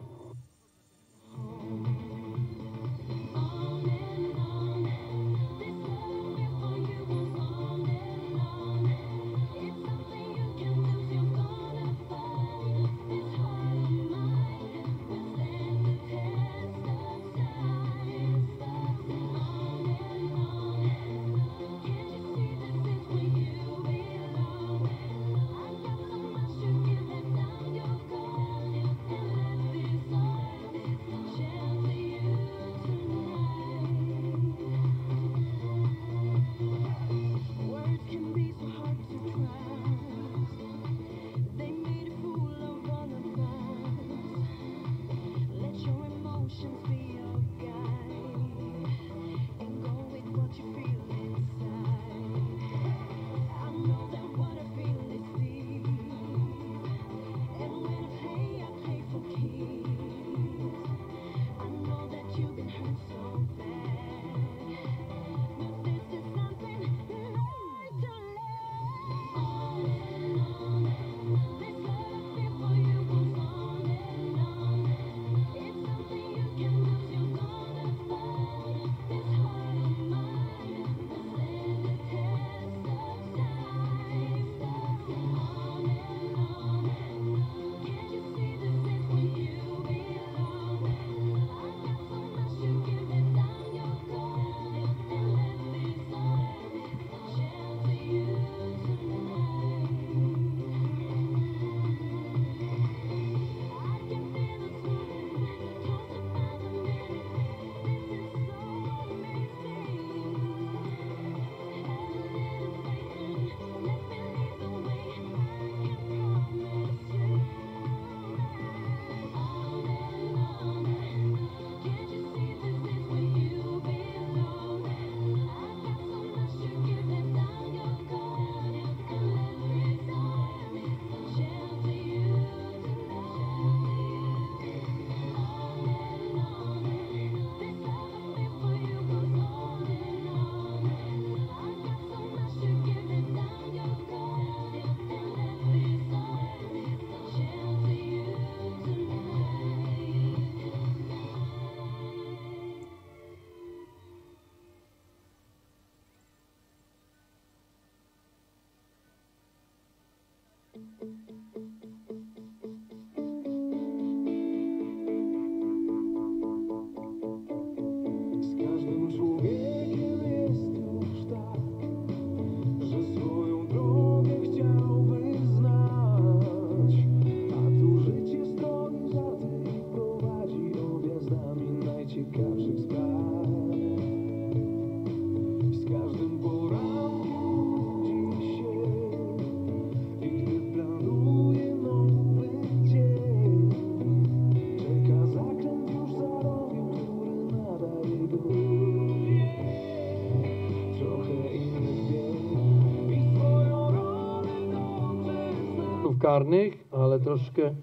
karnych, ale troszkę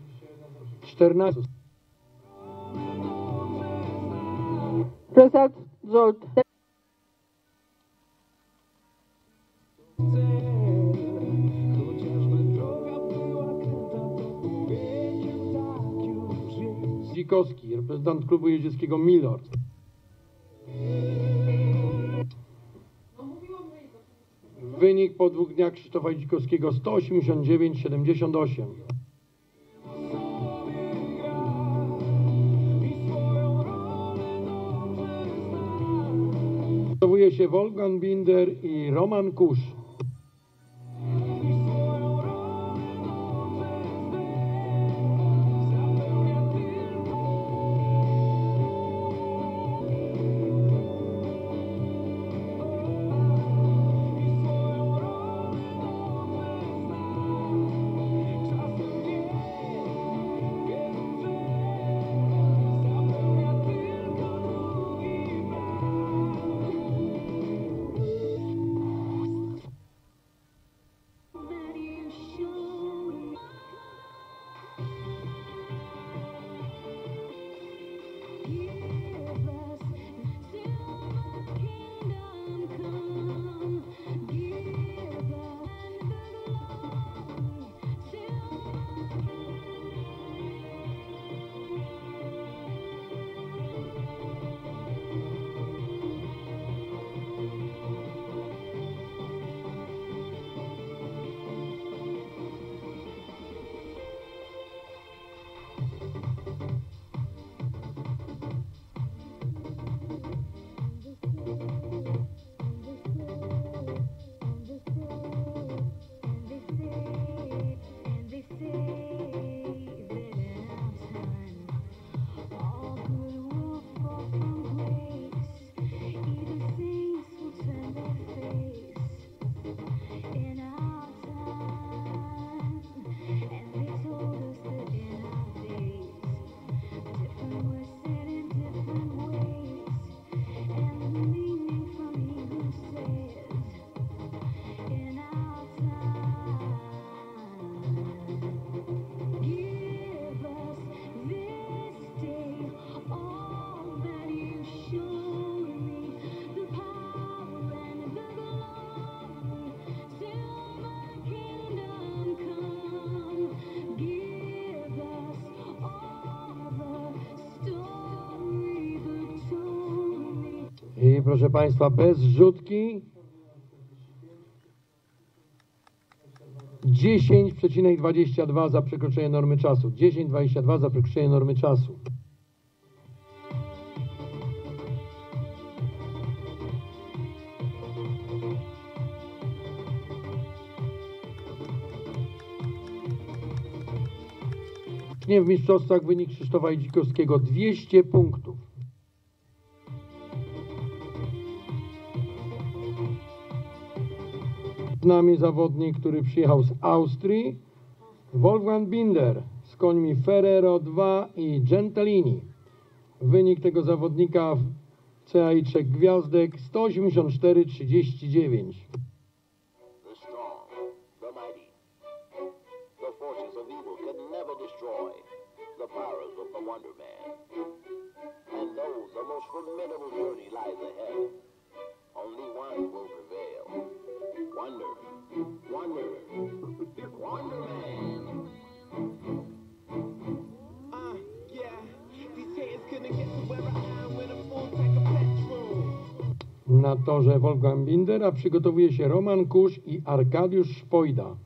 14. Prasad Zolt. Dzikowski, reprezentant klubu jeździeckiego Milord. Wynik po dwóch dniach Krzysztofa Dzikowskiego 189-78. Przygotowuje się Wolfgang Binder i Roman Kusz. proszę Państwa, bez rzutki 10,22 za przekroczenie normy czasu. 10,22 za przekroczenie normy czasu. Nie w mistrzostwach wynik Krzysztofa Idzikowskiego 200 punktów. nami zawodnik, który przyjechał z Austrii, Wolfgang Binder z końmi Ferrero 2 i Gentilini. Wynik tego zawodnika w CAI 3 gwiazdek 184,39. Wolfgang Binder, a przygotowuje się Roman Kusz i Arkadiusz Szpojda.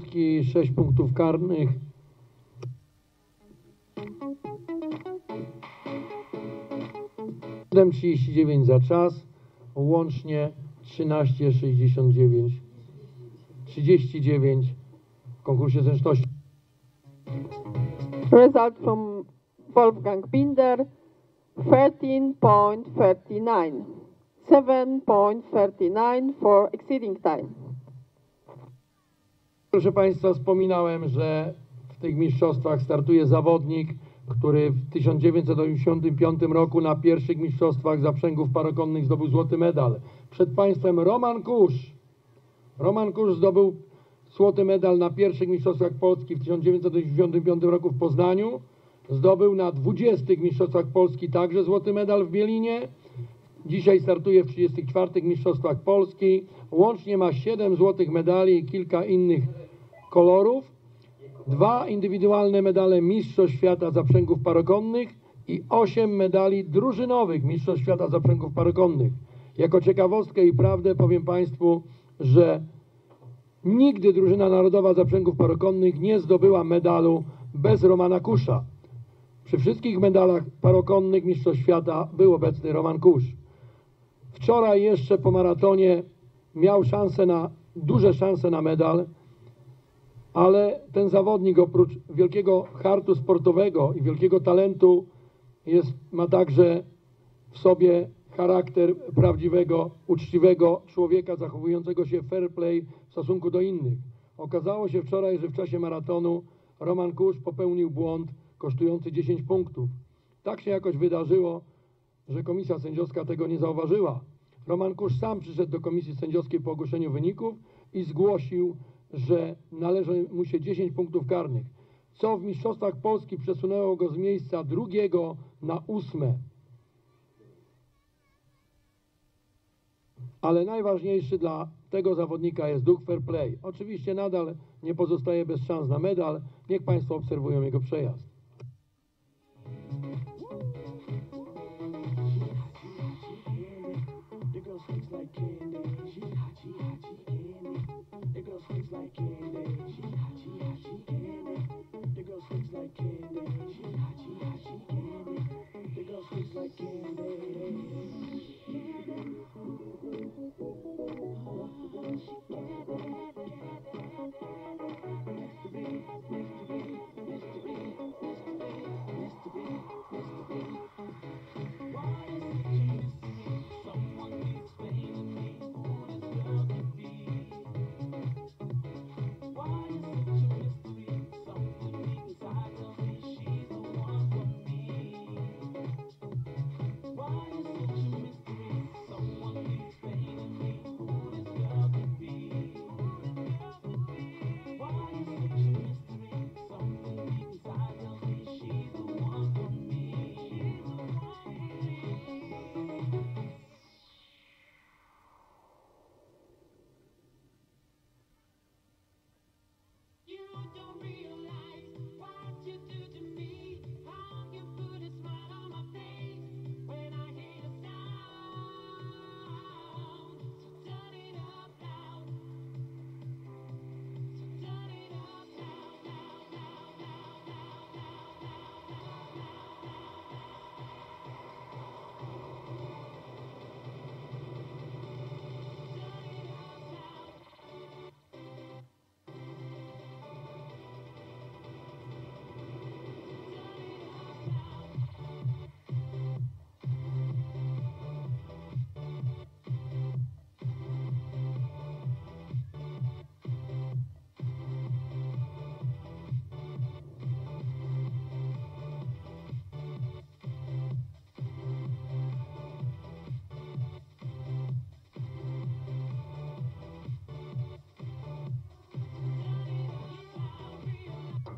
minutki, 6 punktów karnych. dziewięć za czas, łącznie 13,69, 39 w konkursie zręczności. Result from Wolfgang Binder 13.39, 7.39 for exceeding time. Proszę Państwa, wspominałem, że w tych mistrzostwach startuje zawodnik, który w 1985 roku na pierwszych mistrzostwach zaprzęgów parokonnych zdobył złoty medal. Przed Państwem Roman Kusz. Roman Kusz zdobył złoty medal na pierwszych mistrzostwach Polski w 1985 roku w Poznaniu. Zdobył na 20 mistrzostwach Polski także złoty medal w Bielinie. Dzisiaj startuje w 34 mistrzostwach Polski. Łącznie ma 7 złotych medali i kilka innych kolorów. Dwa indywidualne medale Mistrzostw Świata Zaprzęgów Parokonnych i 8 medali drużynowych Mistrzostw Świata Zaprzęgów Parokonnych. Jako ciekawostkę i prawdę powiem Państwu, że nigdy drużyna narodowa zaprzęgów parokonnych nie zdobyła medalu bez Romana Kusza. Przy wszystkich medalach parokonnych Mistrzostw Świata był obecny Roman Kusz. Wczoraj jeszcze po maratonie miał szansę na, duże szanse na medal, ale ten zawodnik oprócz wielkiego hartu sportowego i wielkiego talentu jest, ma także w sobie charakter prawdziwego, uczciwego człowieka zachowującego się fair play w stosunku do innych. Okazało się wczoraj, że w czasie maratonu Roman Kusz popełnił błąd kosztujący 10 punktów. Tak się jakoś wydarzyło, że komisja sędziowska tego nie zauważyła. Roman Kusz sam przyszedł do komisji sędziowskiej po ogłoszeniu wyników i zgłosił, że należy mu się 10 punktów karnych, co w Mistrzostwach Polski przesunęło go z miejsca drugiego na ósme. Ale najważniejszy dla tego zawodnika jest duch fair play. Oczywiście nadal nie pozostaje bez szans na medal. Niech Państwo obserwują jego przejazd. Like candy. She hot, she hot, she candy. The girl sweets like candy. Hot, hot, candy. The girl sweets like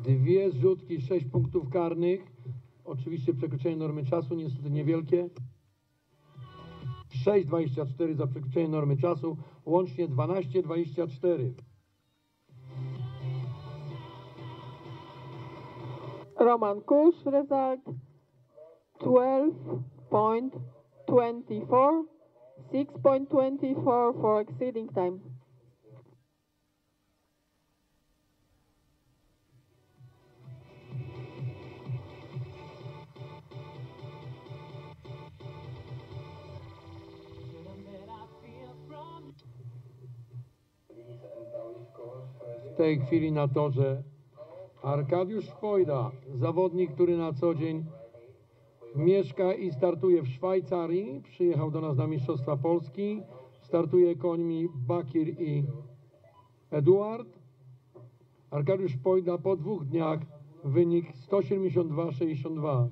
Dwie zrzutki, sześć punktów karnych. Oczywiście przekroczenie normy czasu, niestety niewielkie. 6,24 za przekroczenie normy czasu, łącznie 12,24. Roman Kusz result 12.24, 6.24 for exceeding time. Tej chwili na torze Arkadiusz Szpojda, zawodnik, który na co dzień mieszka i startuje w Szwajcarii. Przyjechał do nas na Mistrzostwa Polski. Startuje końmi Bakir i Eduard. Arkadiusz Pojda po dwóch dniach wynik 172-62.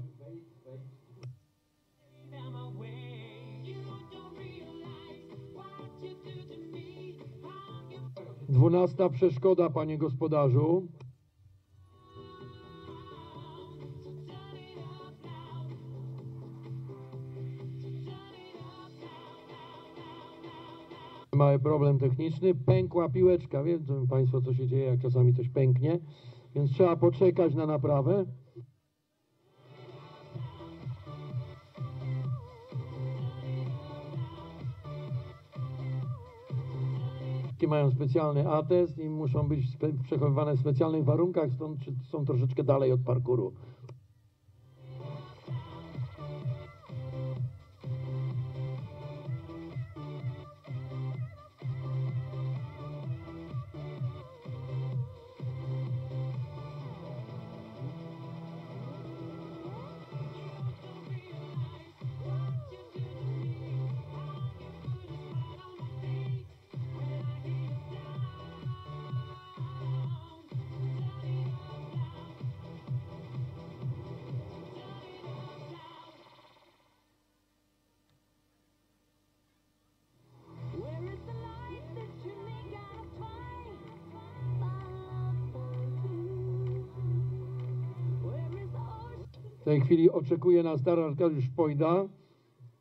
Dwunasta przeszkoda, panie gospodarzu. Mały problem techniczny, pękła piłeczka. Wiedzą Państwo, co się dzieje, jak czasami coś pęknie, więc trzeba poczekać na naprawę. Mają specjalny atest i muszą być przechowywane w specjalnych warunkach, stąd są troszeczkę dalej od parkuru. Chwili oczekuje na star Arkadiusz Pojda.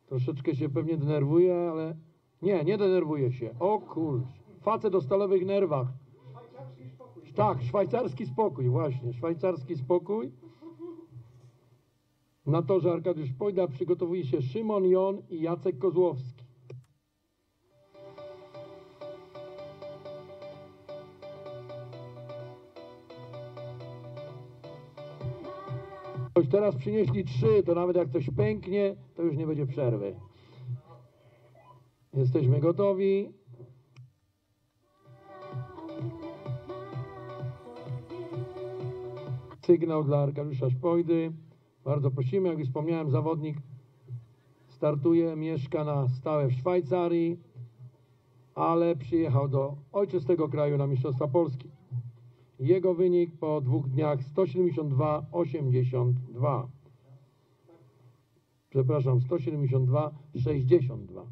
Troszeczkę się pewnie denerwuje, ale nie, nie denerwuje się. O kurcz, facet o stalowych nerwach. Tak, szwajcarski spokój, właśnie, szwajcarski spokój. Na torze Arkadiusz Pojda przygotowuje się Szymon Jon i Jacek Kozłowski. Teraz przynieśli trzy, to nawet jak coś pęknie, to już nie będzie przerwy. Jesteśmy gotowi. Sygnał dla Arkadiusza Szpojdy. Bardzo prosimy, jak już wspomniałem, zawodnik startuje, mieszka na stałe w Szwajcarii, ale przyjechał do ojczystego kraju na Mistrzostwa Polski. Jego wynik po dwóch dniach 172,82. Przepraszam, 172,62.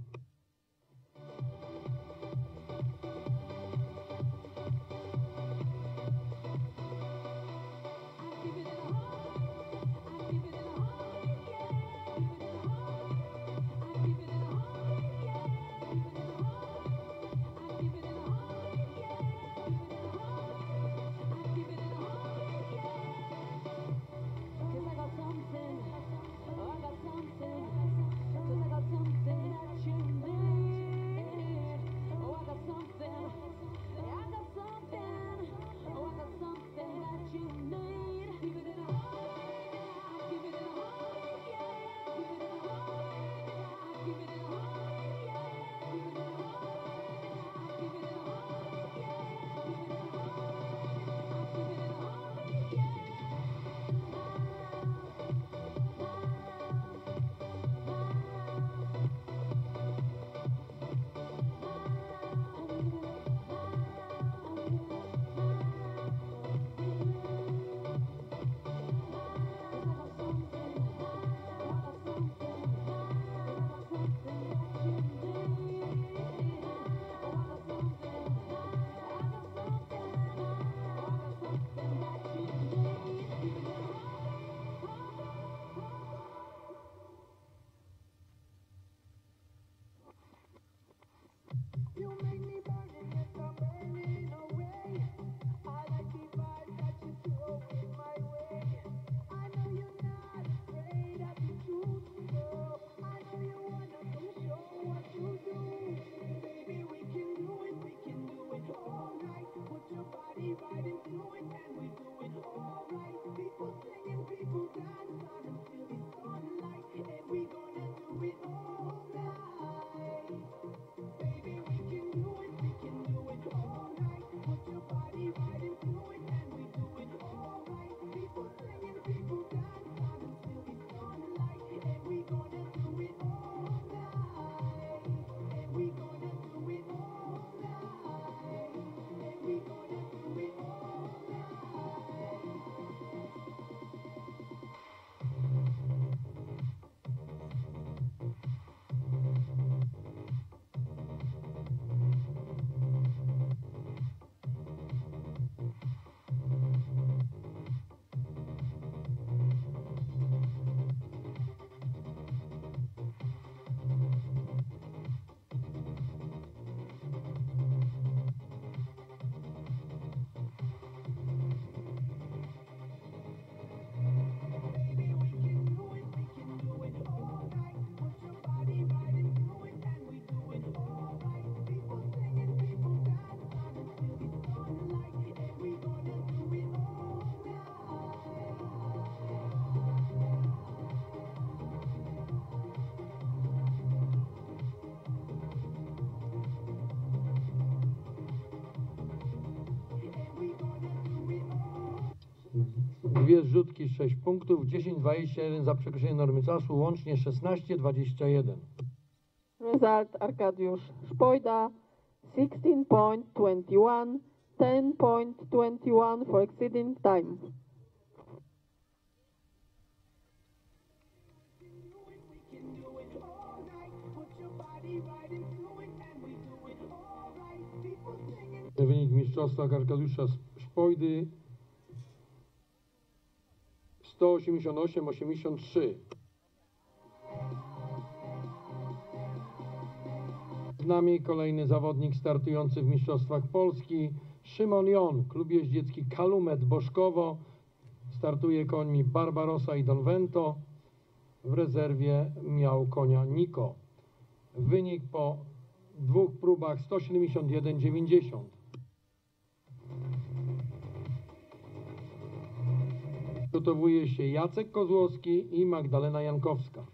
6 punktów, 10-21 za przekroczenie normy czasu, łącznie 16-21. Result Arkadiusz Szpojda 16.21, 10.21 for exceeding time. Wynik mistrzostwa Arkadiusza Szpojdy 188-83. Z nami kolejny zawodnik startujący w Mistrzostwach Polski, Szymon Jon, klub jeździecki Kalumet Boszkowo. Startuje końmi Barbarossa i Don Vento. W rezerwie miał konia Niko. Wynik po dwóch próbach 171-90. Przygotowuje się Jacek Kozłowski i Magdalena Jankowska.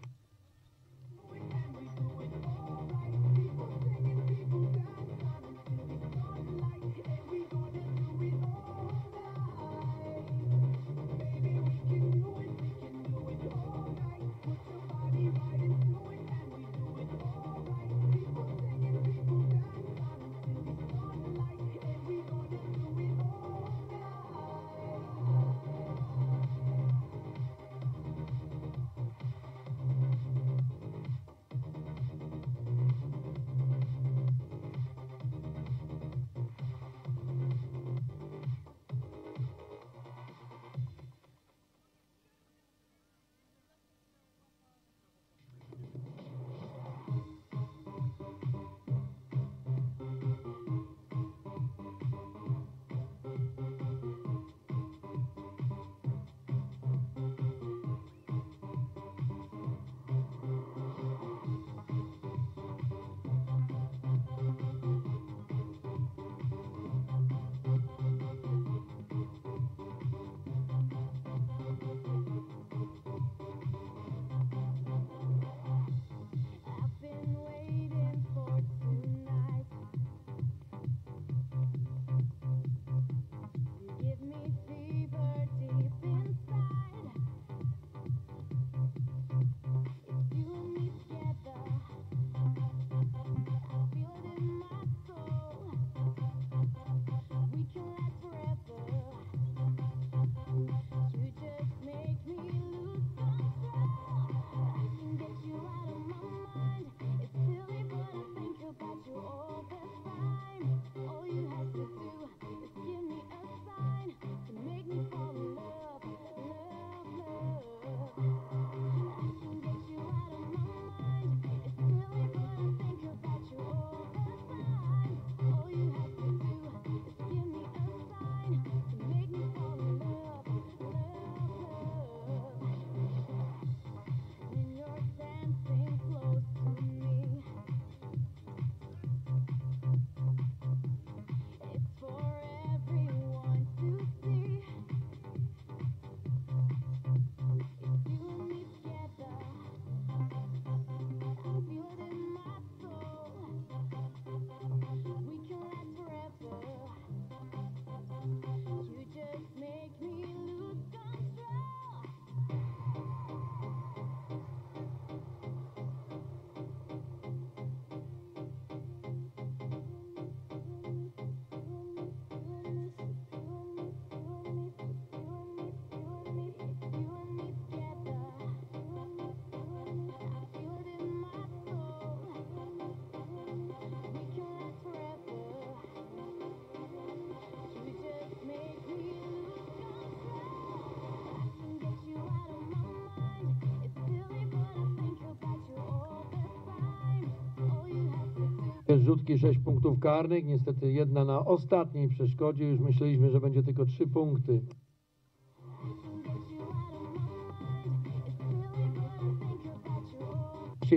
36 punktów karnych, niestety jedna na ostatniej przeszkodzie, już myśleliśmy, że będzie tylko 3 punkty.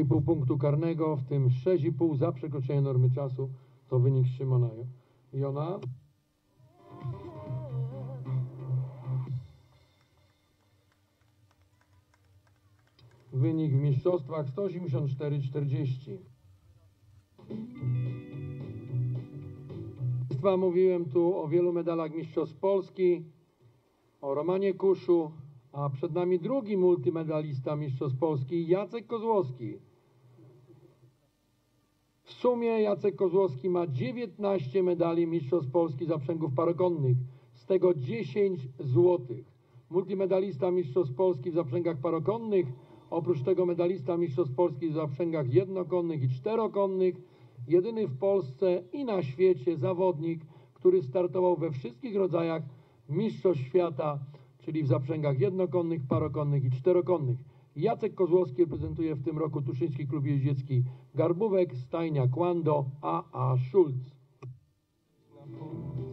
pół punktu karnego, w tym 6,5 za przekroczenie normy czasu, to wynik Szymona Jona. Wynik w mistrzostwach 184-40. Państwa, mówiłem tu o wielu medalach Mistrzostw Polski. o Romanie Kuszu, a przed nami drugi multimedalista Mistrzostw Polski, Jacek Kozłowski. W sumie Jacek Kozłowski ma 19 medali Mistrzostw Polski zaprzęgów parokonnych, z tego 10 złotych. Multimedalista Mistrzostw Polski w zaprzęgach parokonnych, oprócz tego medalista Mistrzostw Polski w zaprzęgach jednokonnych i czterokonnych, jedyny w Polsce i na świecie zawodnik, który startował we wszystkich rodzajach Mistrzostw Świata, czyli w zaprzęgach jednokonnych, parokonnych i czterokonnych. Jacek Kozłowski reprezentuje w tym roku Tuszyński Klub Jeździecki Garbówek, Stajnia Kłando, A.A. Schulz. Zmieniam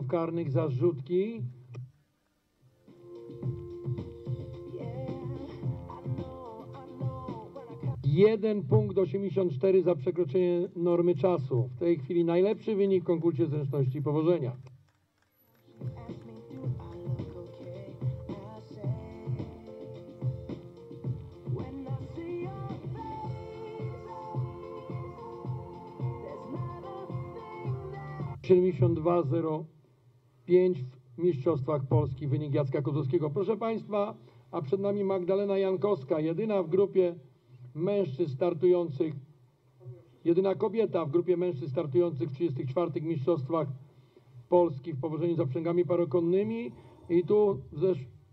Kodów karnych za zrzutki. Jeden punkt 84 za przekroczenie normy czasu. W tej chwili najlepszy wynik w konkursie zręczności i powożenia. Siedemdziesiąt dwa zero 5 w Mistrzostwach Polski, wynik Jacka Kozłowskiego. Proszę Państwa, a przed nami Magdalena Jankowska, jedyna w grupie mężczyzn startujących, jedyna kobieta w grupie mężczyzn startujących w 34. Mistrzostwach Polski w powożeniu zaprzęgami parokonnymi i tu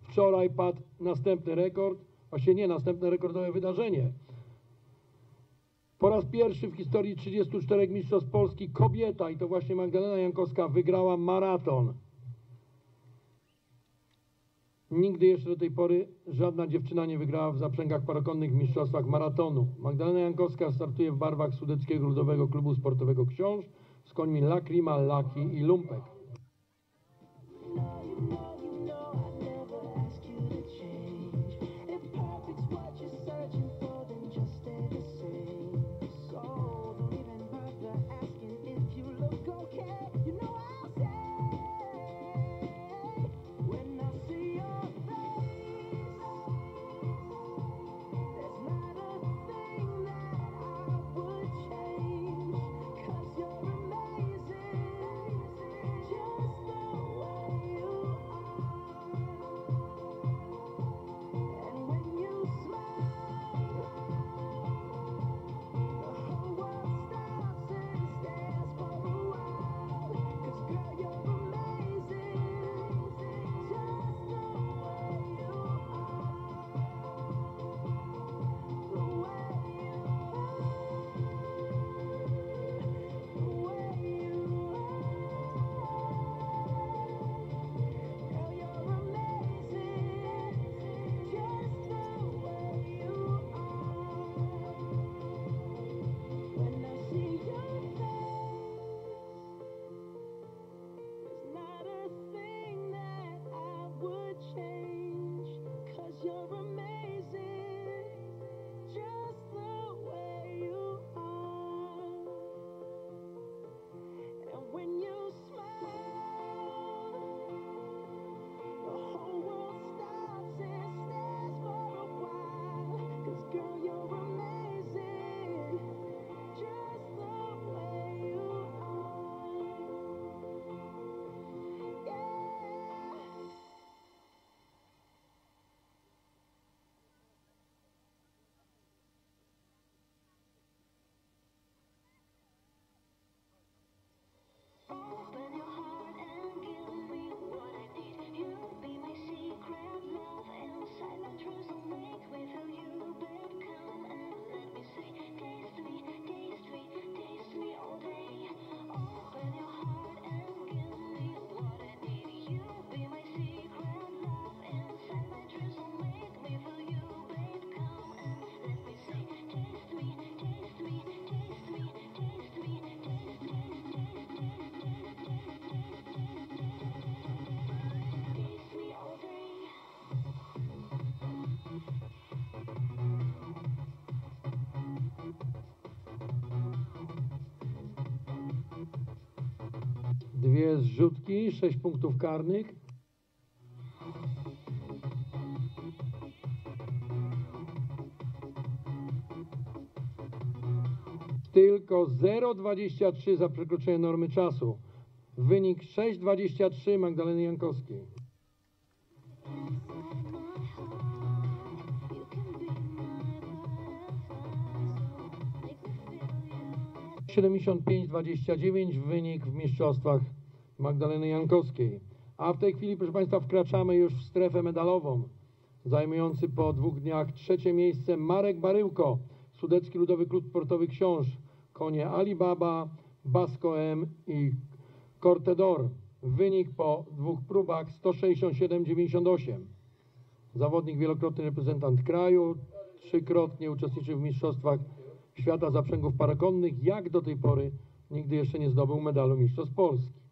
wczoraj padł następny rekord, właśnie nie następne rekordowe wydarzenie. Po raz pierwszy w historii 34 Mistrzostw Polski kobieta i to właśnie Magdalena Jankowska wygrała maraton. Nigdy jeszcze do tej pory żadna dziewczyna nie wygrała w zaprzęgach parokonnych w mistrzostwach maratonu. Magdalena Jankowska startuje w barwach Sudeckiego Ludowego Klubu Sportowego Książ z końmi Lakrima, Laki i Lumpek. dwie zrzutki, sześć punktów karnych. Tylko 0,23 za przekroczenie normy czasu. Wynik 6,23 Magdaleny Jankowskiej. Siedemdziesiąt pięć dwadzieścia dziewięć wynik w mistrzostwach Magdaleny Jankowskiej. A w tej chwili, proszę Państwa, wkraczamy już w strefę medalową. Zajmujący po dwóch dniach trzecie miejsce Marek Baryłko, Sudecki Ludowy Klub Sportowy Książ, konie Alibaba, Basco M i Cortedor. Wynik po dwóch próbach 167,98. Zawodnik wielokrotny reprezentant kraju, trzykrotnie uczestniczył w Mistrzostwach Świata Zaprzęgów Parakonnych, jak do tej pory nigdy jeszcze nie zdobył medalu Mistrzostw Polski.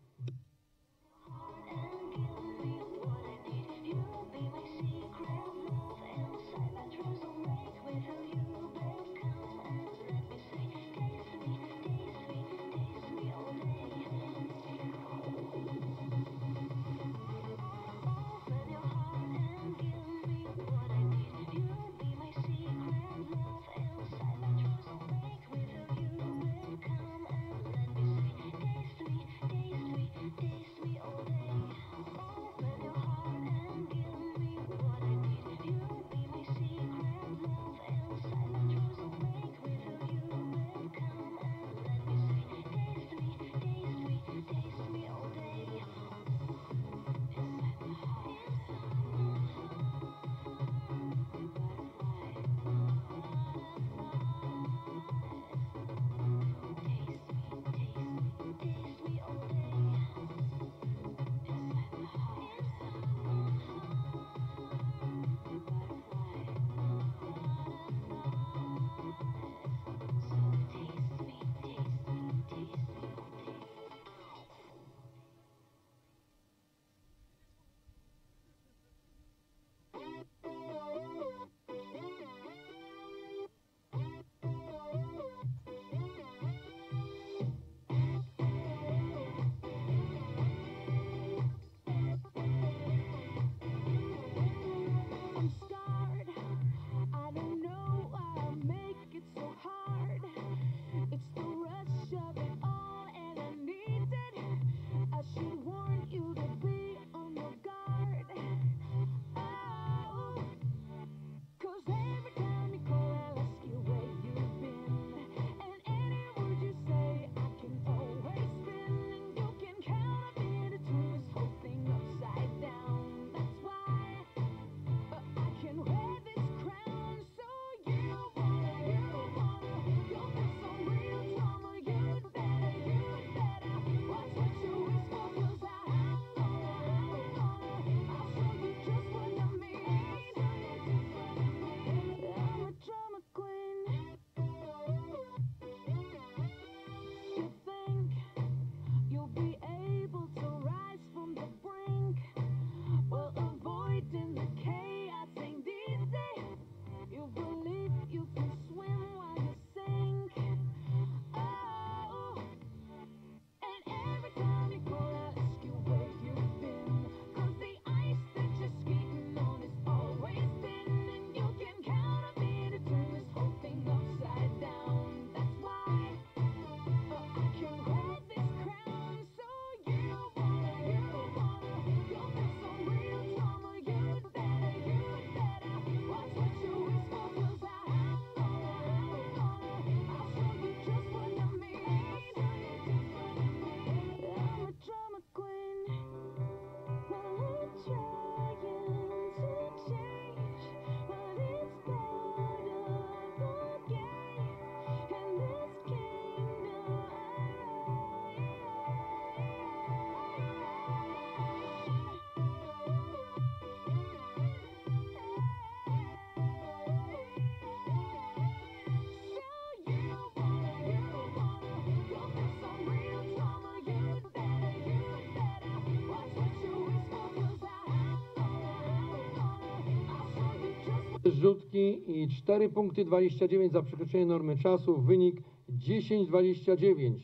i 4 punkty 29 za przekroczenie normy czasu. Wynik 10.29.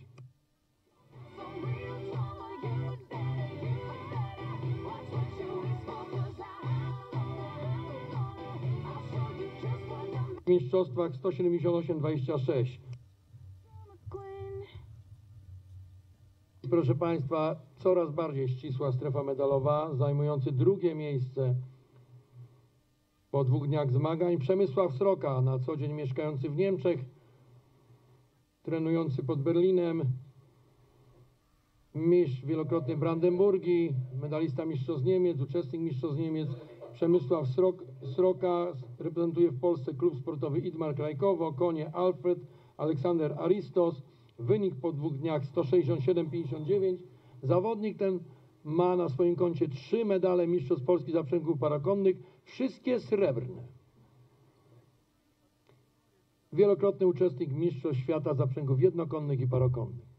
W mistrzostwach 178-26. Proszę Państwa, coraz bardziej ścisła strefa medalowa, zajmujący drugie miejsce po dwóch dniach zmagań. Przemysław Sroka, na co dzień mieszkający w Niemczech, trenujący pod Berlinem, mistrz wielokrotny Brandenburgii, medalista mistrzostw Niemiec, uczestnik mistrzostw Niemiec, Przemysław Srok, Sroka reprezentuje w Polsce klub sportowy Idmar Krajkowo, konie Alfred, Aleksander Aristos, wynik po dwóch dniach 167,59. Zawodnik ten ma na swoim koncie trzy medale mistrzostw Polski zaprzęgów parakonnych, wszystkie srebrne. Wielokrotny uczestnik mistrzostw świata zaprzęgów jednokonnych i parakonnych.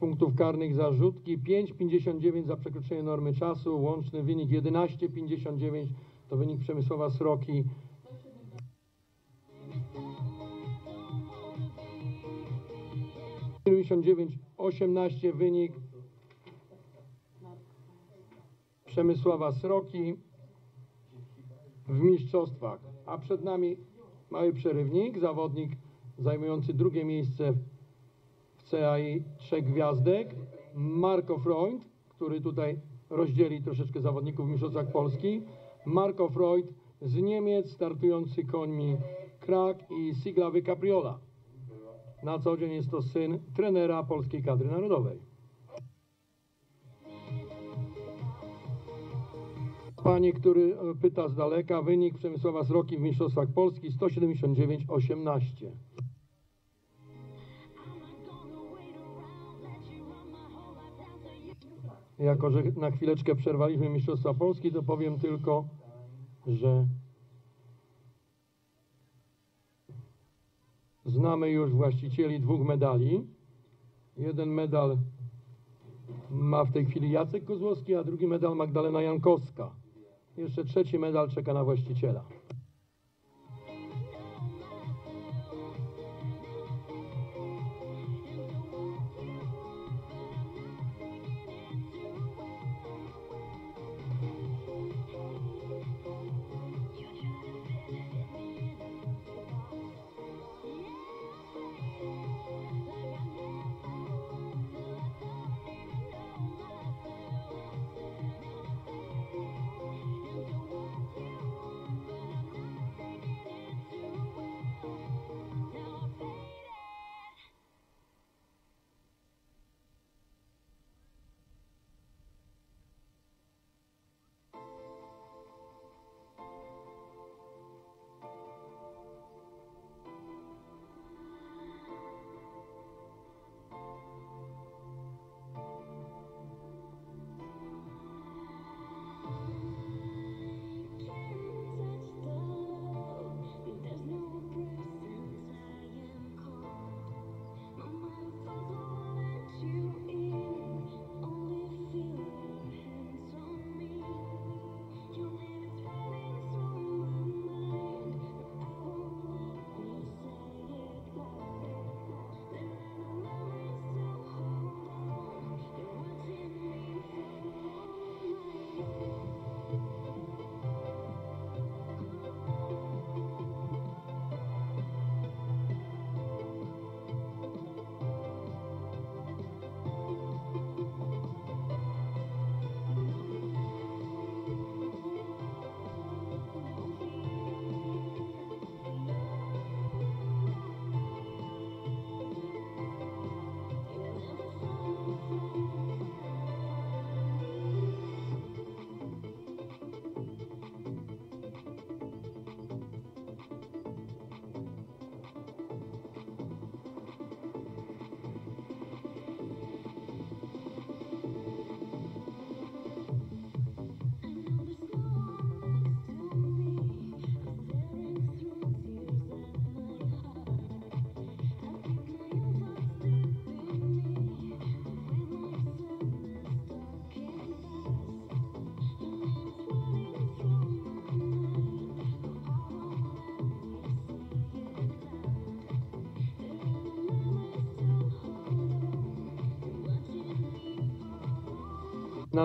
Punktów karnych za rzutki, 5,59 za przekroczenie normy czasu, łączny wynik 11,59 to wynik Przemysława Sroki. 18 wynik Przemysława Sroki w mistrzostwach. A przed nami mały przerywnik, zawodnik zajmujący drugie miejsce CAI trzech gwiazdek, Marko Freund, który tutaj rozdzieli troszeczkę zawodników w mistrzostwach Polski. Marko Freund z Niemiec, startujący końmi Krak i Siglawy Capriola. Na co dzień jest to syn trenera polskiej kadry narodowej. Panie, który e, pyta z daleka, wynik Przemysława Sroki w Mistrzostwach Polski 179-18. Jako, że na chwileczkę przerwaliśmy Mistrzostwa Polski, to powiem tylko, że znamy już właścicieli dwóch medali. Jeden medal ma w tej chwili Jacek Kozłowski, a drugi medal Magdalena Jankowska. Jeszcze trzeci medal czeka na właściciela.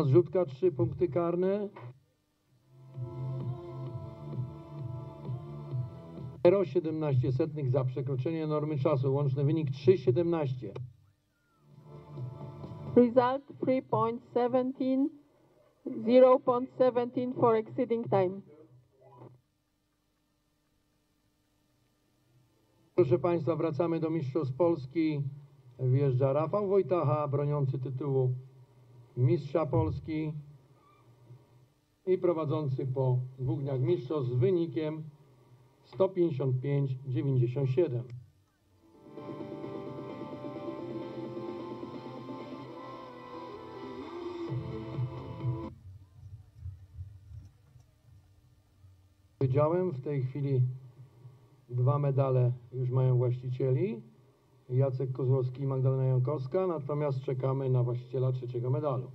Zrzutka trzy punkty karne. 0,17 setnych za przekroczenie normy czasu. Łączny wynik 3,17. Result 3.17, 0.17 for exceeding time. Proszę Państwa, wracamy do Mistrzostw Polski. Wjeżdża Rafał Wojtacha, broniący tytułu Mistrza Polski i prowadzący po dwóch dniach mistrzostw z wynikiem 155-97. Powiedziałem, w tej chwili dwa medale już mają właścicieli. Jacek Kozłowski i Magdalena Jankowska, natomiast czekamy na właściciela trzeciego medalu.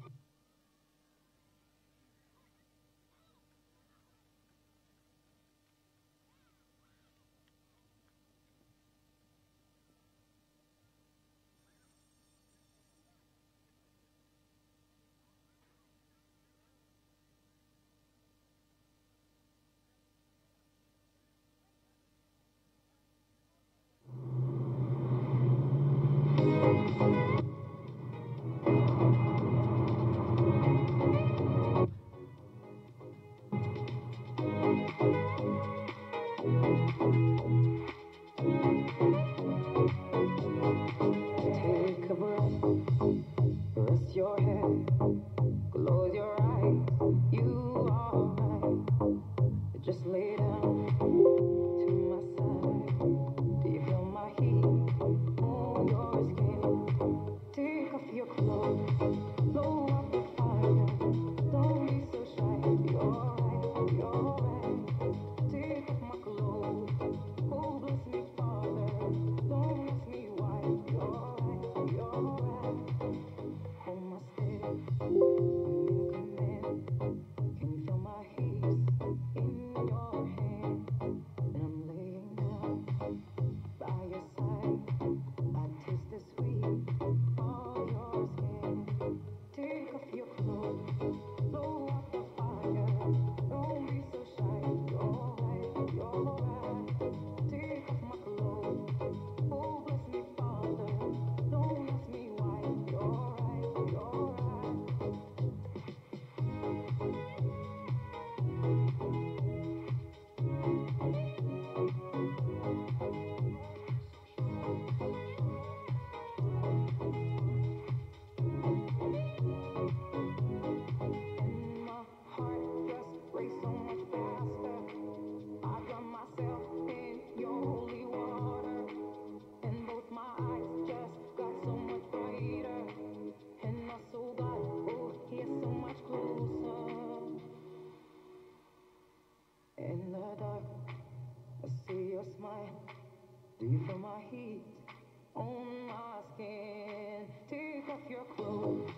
Oh.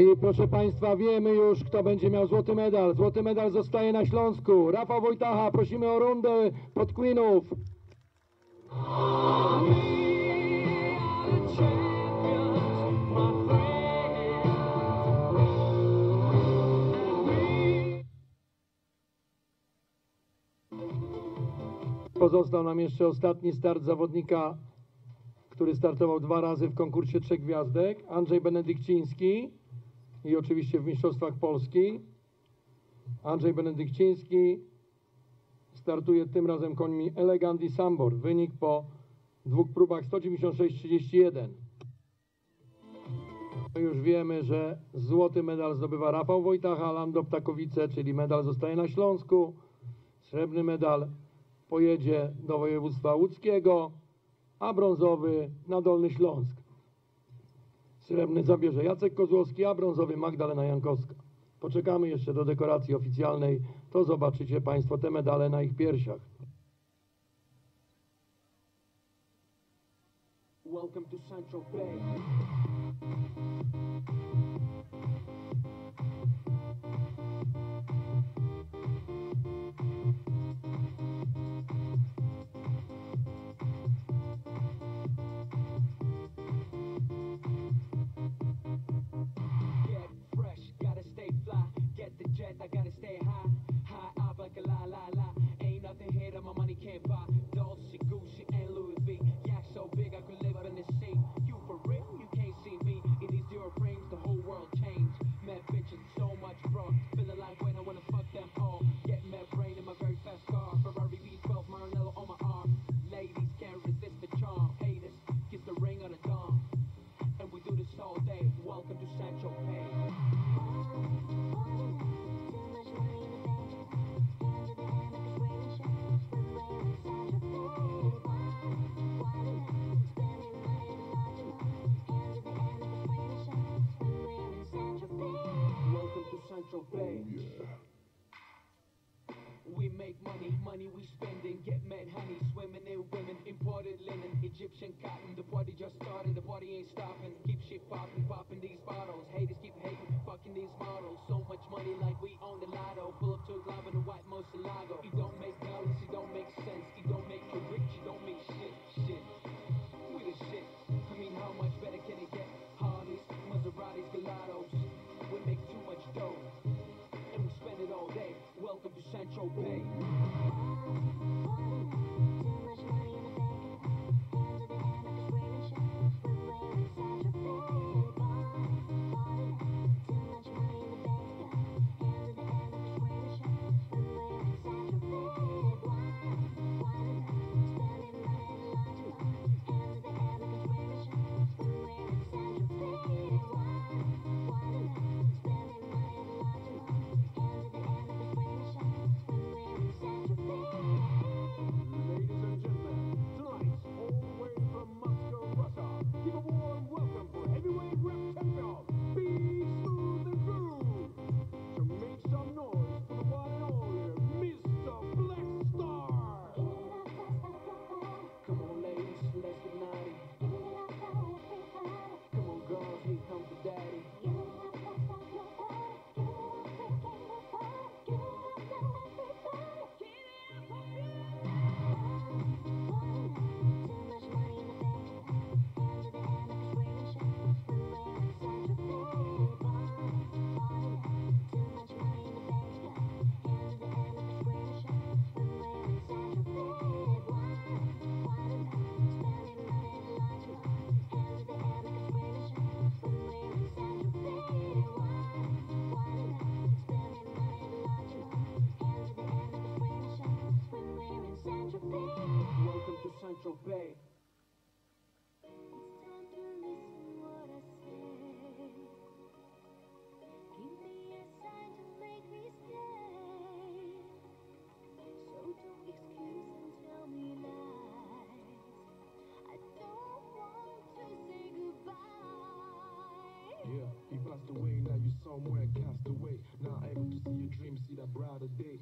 I proszę Państwa, wiemy już, kto będzie miał złoty medal. Złoty medal zostaje na Śląsku. Rafał Wojtacha, prosimy o rundę pod Queenów. Pozostał nam jeszcze ostatni start zawodnika, który startował dwa razy w konkursie trzech gwiazdek. Andrzej Benedykciński i oczywiście w Mistrzostwach Polski. Andrzej Benedykciński startuje tym razem końmi Elegant i Sambor. Wynik po dwóch próbach 196-31. Już wiemy, że złoty medal zdobywa Rafał Wojtacha, Lando Ptakowice, czyli medal zostaje na Śląsku. Srebrny medal pojedzie do województwa łódzkiego, a brązowy na Dolny Śląsk. Srebrny zabierze Jacek Kozłowski, a brązowy Magdalena Jankowska. Poczekamy jeszcze do dekoracji oficjalnej, to zobaczycie Państwo te medale na ich piersiach. Welcome to Central Bay. I gotta stay high. High up like a la la la. Ain't nothing here that my money can't buy. Dolce, Gucci, and Louis V. Yak so big I could live in the sea. You for real? You can't see me in these zero frames. The whole world changed. Mad bitches, so much bro. Feeling like when I wanna fuck them all. Get mad brain in my very fast car. Ferrari V12, Maranello on my arm. Ladies can't resist the charm. Haters, kiss the ring on the dawn. And we do this all day. Welcome to Sancho Pay. Welcome to he passed away, now you somewhere cast away. Now able to see your dreams, see that brighter day.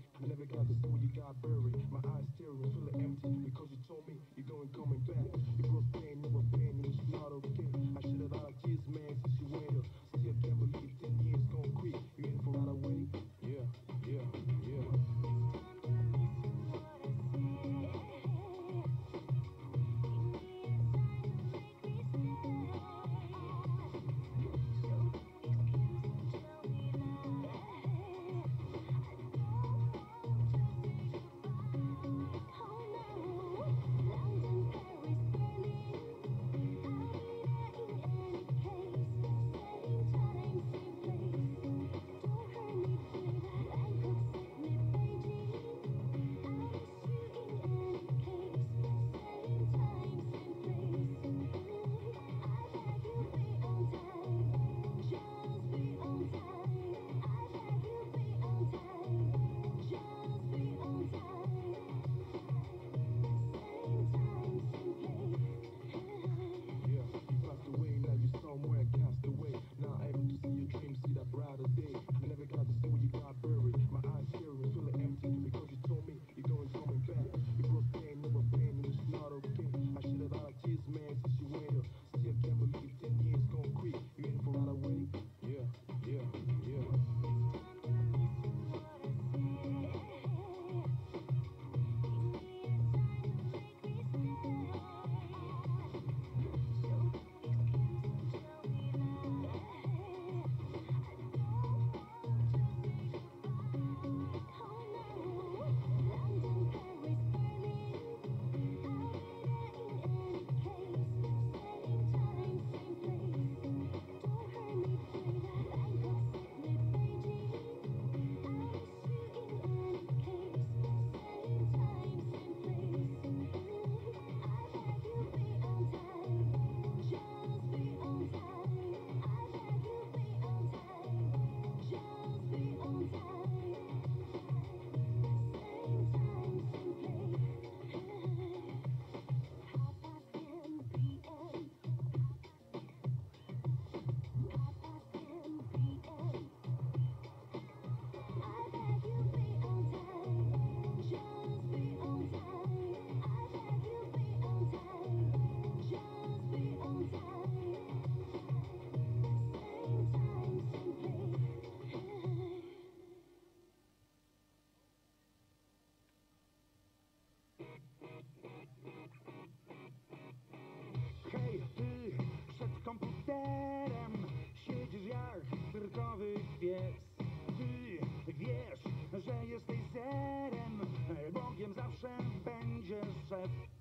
Bye.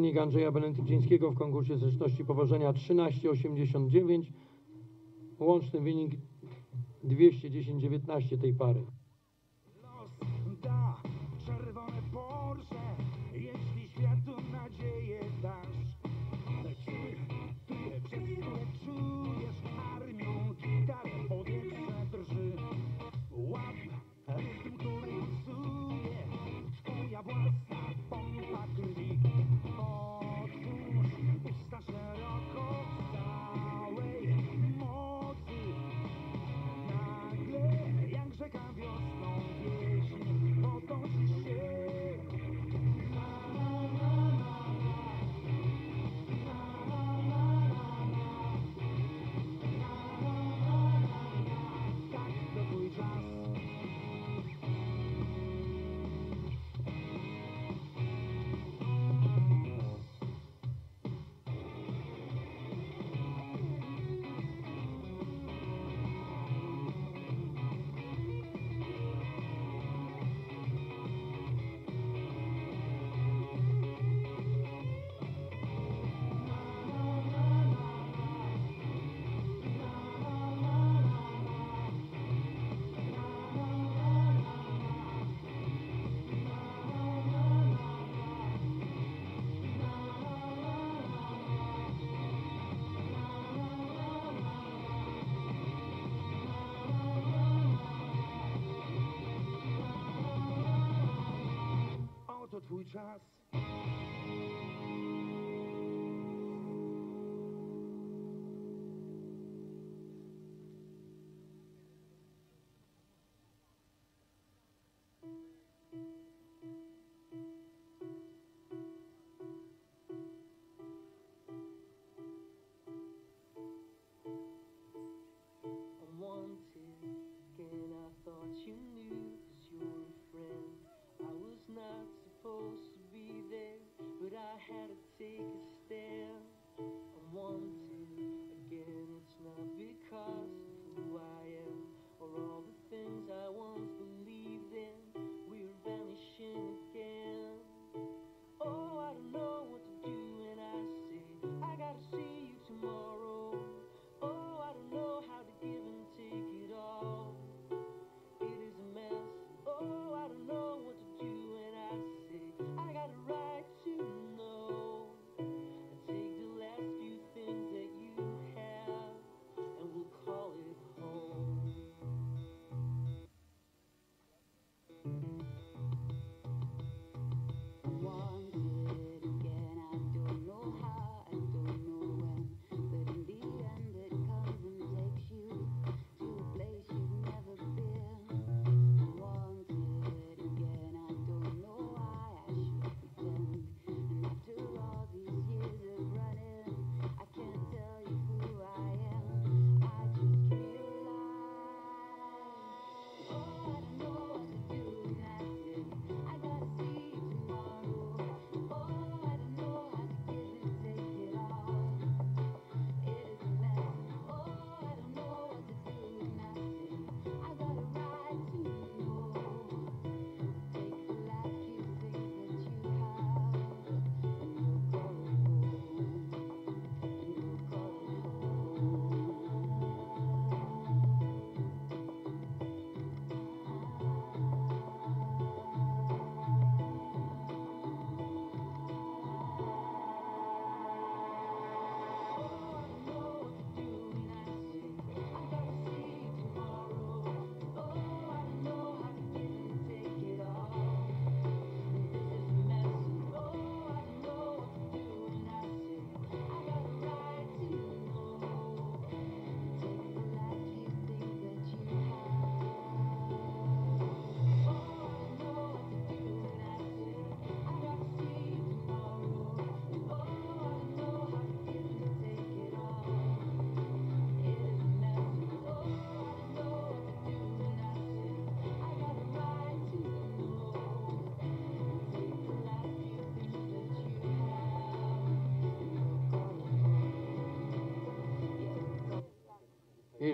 Wynik Andrzeja Benetyczyńskiego w konkursie zręczności powożenia 13,89. Łączny wynik 210,19 tej pary.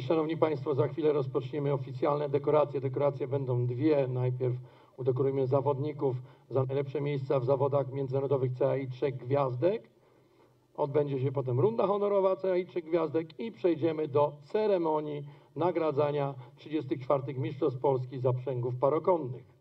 Szanowni Państwo, za chwilę rozpoczniemy oficjalne dekoracje. Dekoracje będą dwie. Najpierw udekorujemy zawodników za najlepsze miejsca w zawodach międzynarodowych CAI trzech gwiazdek. Odbędzie się potem runda honorowa CAI trzech gwiazdek i przejdziemy do ceremonii nagradzania 34. Mistrzostw Polski zaprzęgów parokonnych.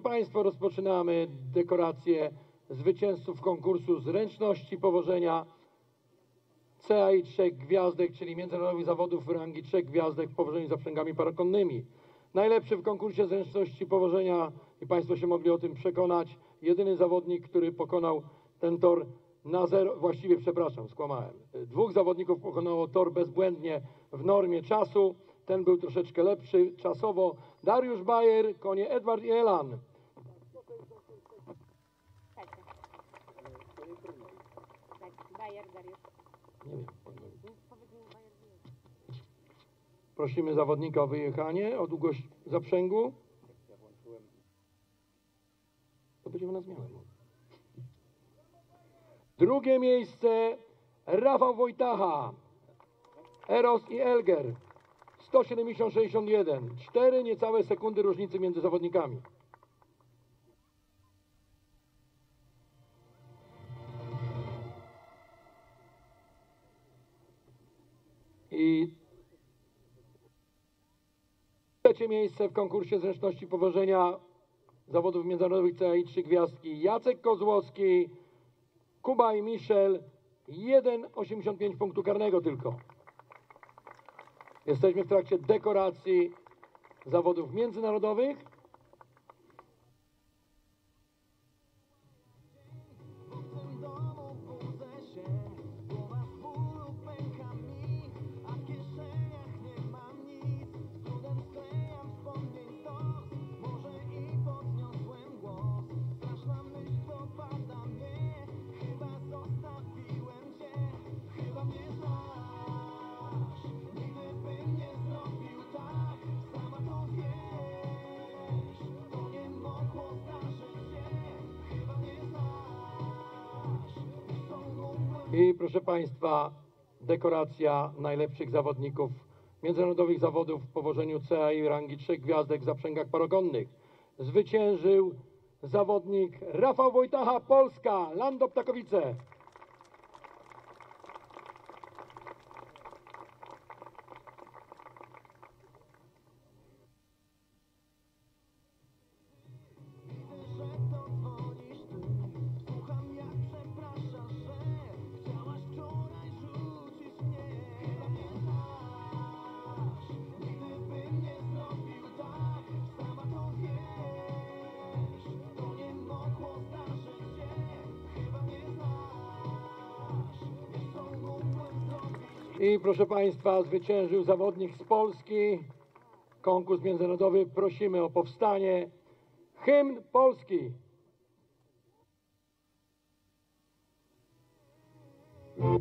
Państwo, rozpoczynamy dekorację zwycięzców konkursu zręczności powożenia CAI trzech gwiazdek, czyli międzynarodowych zawodów rangi trzech gwiazdek w powożeniu zaprzęgami parakonnymi. Najlepszy w konkursie zręczności powożenia, i Państwo się mogli o tym przekonać, jedyny zawodnik, który pokonał ten tor na zero, właściwie przepraszam, skłamałem. Dwóch zawodników pokonało tor bezbłędnie w normie czasu. Ten był troszeczkę lepszy czasowo. Dariusz Bajer, konie Edward Nie wiem. Prosimy zawodnika o wyjechanie, o długość zaprzęgu. To będziemy na zmianę. Drugie miejsce Rafał Wojtacha. Eros i Elger. 170-61. Cztery niecałe sekundy różnicy między zawodnikami. I trzecie miejsce w konkursie zręczności powożenia zawodów międzynarodowych CAI 3 gwiazdki Jacek Kozłowski, Kuba i Michel 1,85 punktu karnego tylko. Jesteśmy w trakcie dekoracji zawodów międzynarodowych. Proszę Państwa, dekoracja najlepszych zawodników międzynarodowych zawodów w powożeniu CAI rangi trzech gwiazdek w zaprzęgach paragonnych. Zwyciężył zawodnik Rafał Wojtacha, Polska, Lando Ptakowice. Proszę Państwa, zwyciężył zawodnik z Polski. Konkurs międzynarodowy. Prosimy o powstanie. Hymn Polski. No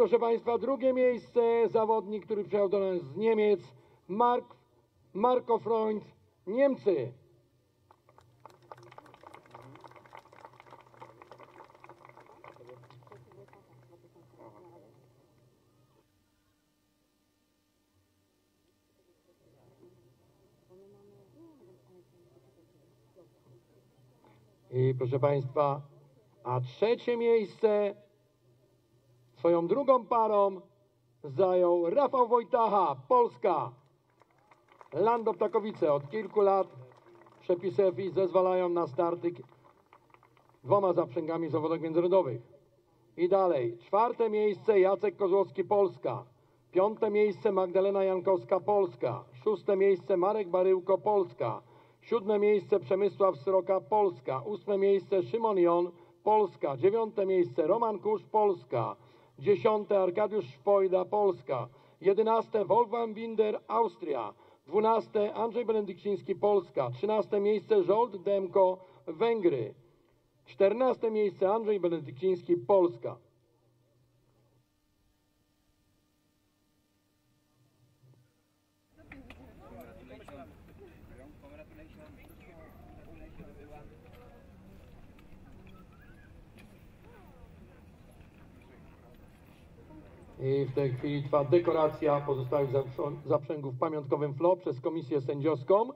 proszę Państwa, drugie miejsce, zawodnik, który przyjechał do nas z Niemiec, Mark, Marko Freund, Niemcy. I proszę Państwa, a trzecie miejsce swoją drugą parą zajął Rafał Wojtacha, Polska. Lando Ptakowice od kilku lat przepisy FI zezwalają na starty dwoma zaprzęgami w zawodach międzynarodowych. I dalej, czwarte miejsce Jacek Kozłowski, Polska. Piąte miejsce Magdalena Jankowska, Polska. Szóste miejsce Marek Baryłko, Polska. Siódme miejsce Przemysław Sroka, Polska. Ósme miejsce Szymon Jon, Polska. Dziewiąte miejsce Roman Kusz, Polska. Dziesiąte Arkadiusz Szpojda, Polska. Jedenaste Wolfgang Binder, Austria. Dwunaste Andrzej Benedykciński, Polska. Trzynaste miejsce Żolt Demko, Węgry. Czternaste miejsce Andrzej Benedykciński, Polska. I w tej chwili trwa dekoracja pozostałych zaprzęgów w pamiątkowym flow przez komisję sędziowską.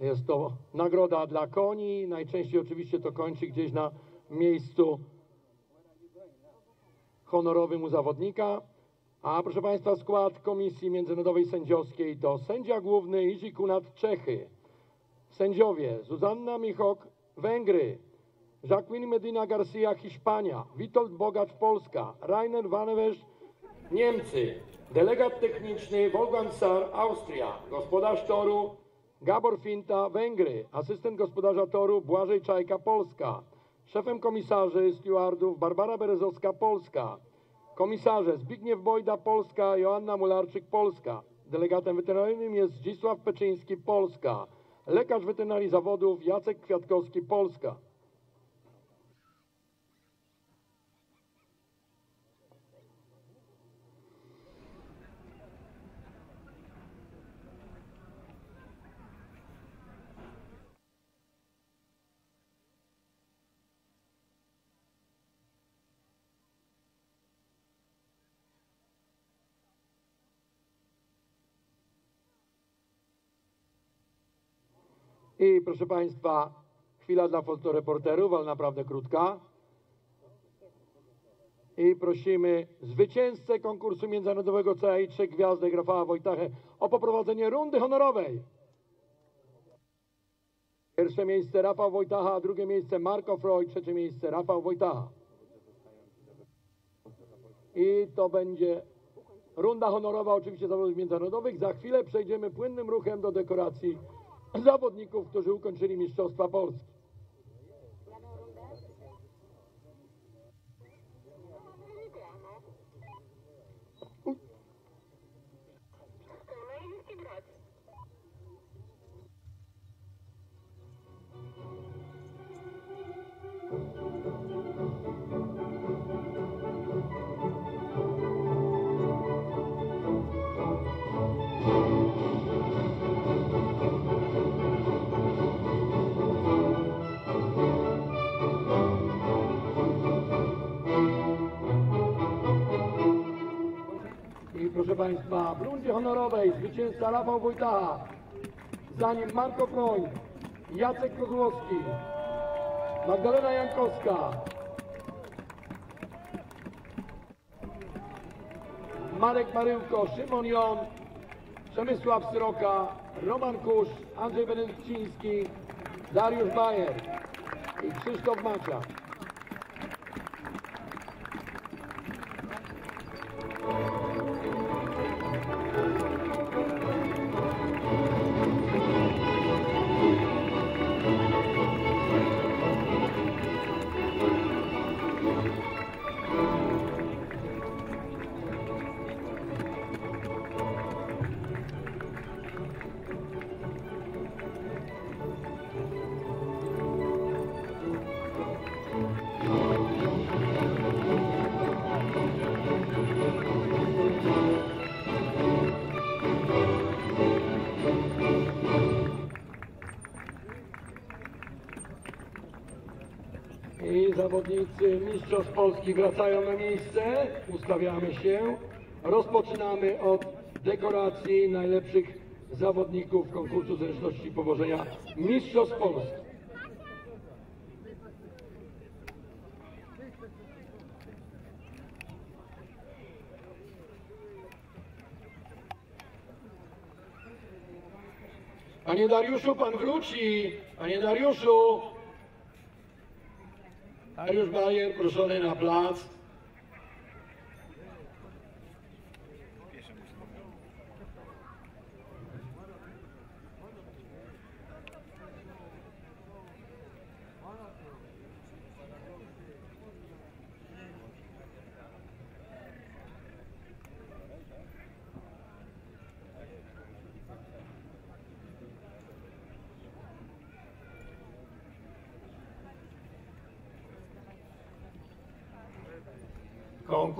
Jest to nagroda dla koni. Najczęściej oczywiście to kończy gdzieś na miejscu honorowym u zawodnika. A proszę Państwa, skład Komisji Międzynarodowej Sędziowskiej to sędzia główny Iży Kunat Czechy, sędziowie Zuzanna Michok Węgry, Jacqueline Medina Garcia Hiszpania, Witold Bogacz Polska, Rainer Vanewesz Niemcy, delegat techniczny Wolfgang Sar Austria, gospodarz toru Gabor Finta Węgry, asystent gospodarza toru Błażej Czajka Polska, szefem komisarzy stewardów Barbara Berezowska Polska, komisarze Zbigniew Bojda Polska, Joanna Mularczyk Polska, delegatem weterynaryjnym jest Zdzisław Peczyński Polska, lekarz weterynarii zawodów Jacek Kwiatkowski Polska. I proszę Państwa, chwila dla fotoreporterów, ale naprawdę krótka. I prosimy zwycięzcę konkursu międzynarodowego CAI Trzech Gwiazdek Rafała Wojtachę o poprowadzenie rundy honorowej. Pierwsze miejsce Rafał Wojtacha, drugie miejsce Marko Freud, trzecie miejsce Rafał Wojtacha. I to będzie runda honorowa oczywiście zawodów międzynarodowych. Za chwilę przejdziemy płynnym ruchem do dekoracji zawodników, którzy ukończyli Mistrzostwa Polski. Proszę Państwa, w rundzie honorowej zwycięzca Rafał Wojtacha, za nim Marko Kroń, Jacek Kozłowski, Magdalena Jankowska, Marek Maryłko, Szymon Jon, Przemysław Syroka, Roman Kusz, Andrzej Benedykciński, Dariusz Bajer i Krzysztof Macia. Mistrzostw Polski wracają na miejsce. Ustawiamy się. Rozpoczynamy od dekoracji najlepszych zawodników konkursu zręczności powożenia Mistrzostw Polski. Panie Dariuszu, pan wróci. Panie Dariuszu. Dariusz Bajer proszony na plac.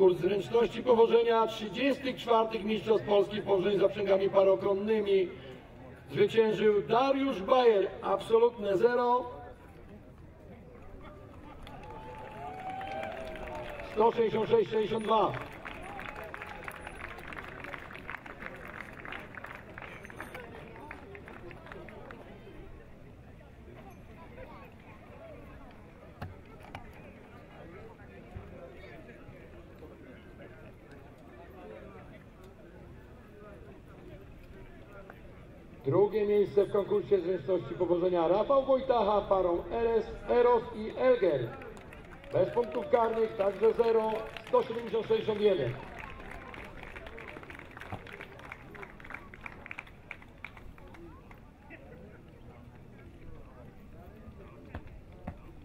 Konkurs zręczności powożenia 34 Mistrzostw Polski w powożeniu zaprzęgami parokonnymi. Zwyciężył Dariusz Bajer, absolutne zero. 166-62. Drugie miejsce w konkursie zręczności powożenia Rafał Wojtacha parą Eres, Eros i Elger. Bez punktów karnych, także 0, 170-61.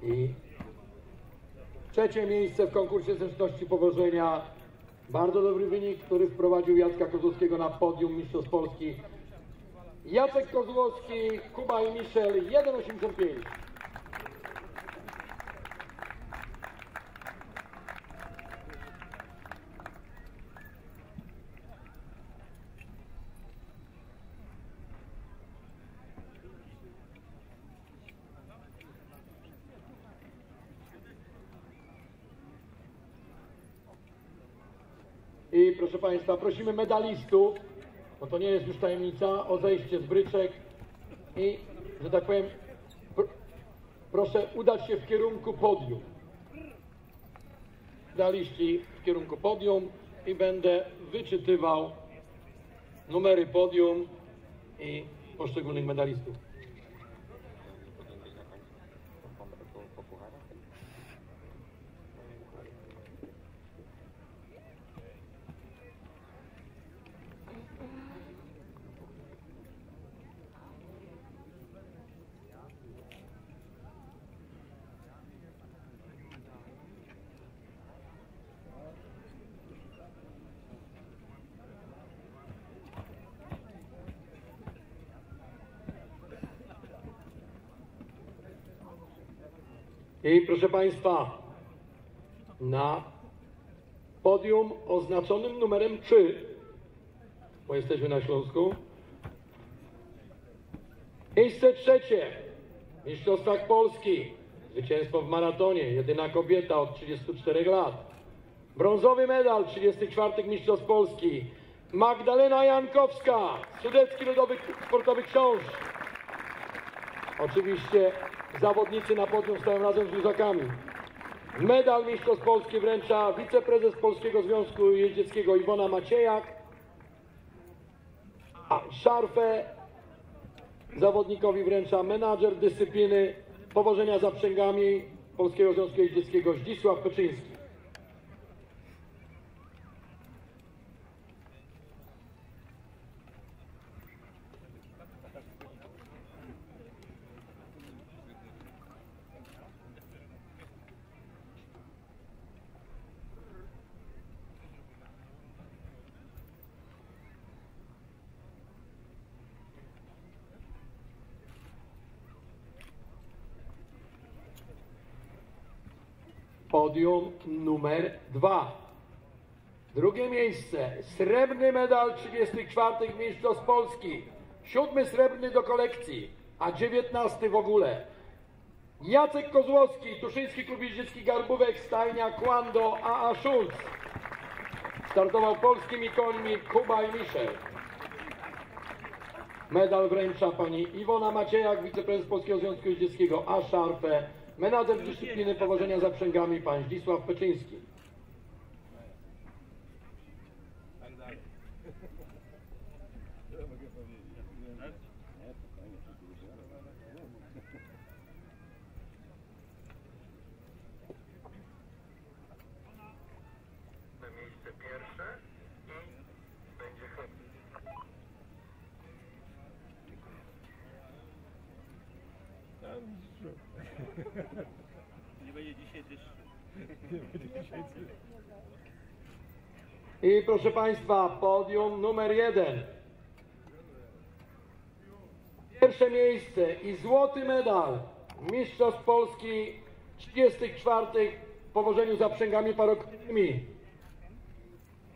I trzecie miejsce w konkursie zręczności powożenia. Bardzo dobry wynik, który wprowadził Jacka Kozłowskiego na podium Mistrzostw Polski Jacek Kozłowski, Kuba i Michel 1,85. I proszę Państwa, prosimy medalistów, bo to nie jest już tajemnica, o zejście z bryczek i, że tak powiem, pr proszę udać się w kierunku podium. Medaliści w kierunku podium i będę wyczytywał numery podium i poszczególnych medalistów. I proszę Państwa, na podium oznaczonym numerem 3, bo jesteśmy na Śląsku, miejsce trzecie w Mistrzostwach Polski, zwycięstwo w maratonie, jedyna kobieta od 34 lat. Brązowy medal 34 Mistrzostw Polski, Magdalena Jankowska, Sudecki Ludowy Sportowy Książ. Oczywiście zawodnicy na podium stoją razem z luzakami. Medal Mistrzostw Polski wręcza wiceprezes Polskiego Związku Jeździeckiego Iwona Maciejak, a szarfę zawodnikowi wręcza menadżer dyscypliny powożenia zaprzęgami Polskiego Związku Jeździeckiego Zdzisław Peczyński. Podium numer dwa. Drugie miejsce, srebrny medal 34 Mistrzostw Polski. Siódmy srebrny do kolekcji, a dziewiętnasty w ogóle. Jacek Kozłowski, Tuszyński Klub Jeździecki Garbówek, stajnia Kłando A.A. Schulz. Startował polskimi końmi Kuba i Michel. Medal wręcza pani Iwona Maciejak, wiceprezes Polskiego Związku Jeździeckiego, a szarfę menadżer dyscypliny powożenia zaprzęgami pan Zdzisław Peczyński. miejsce pierwsze i będzie Nie będzie dzisiaj deszczu. I proszę Państwa, podium numer jeden. Pierwsze miejsce i złoty medal Mistrzostw Polski 34 w powożeniu zaprzęgami parokrotnymi.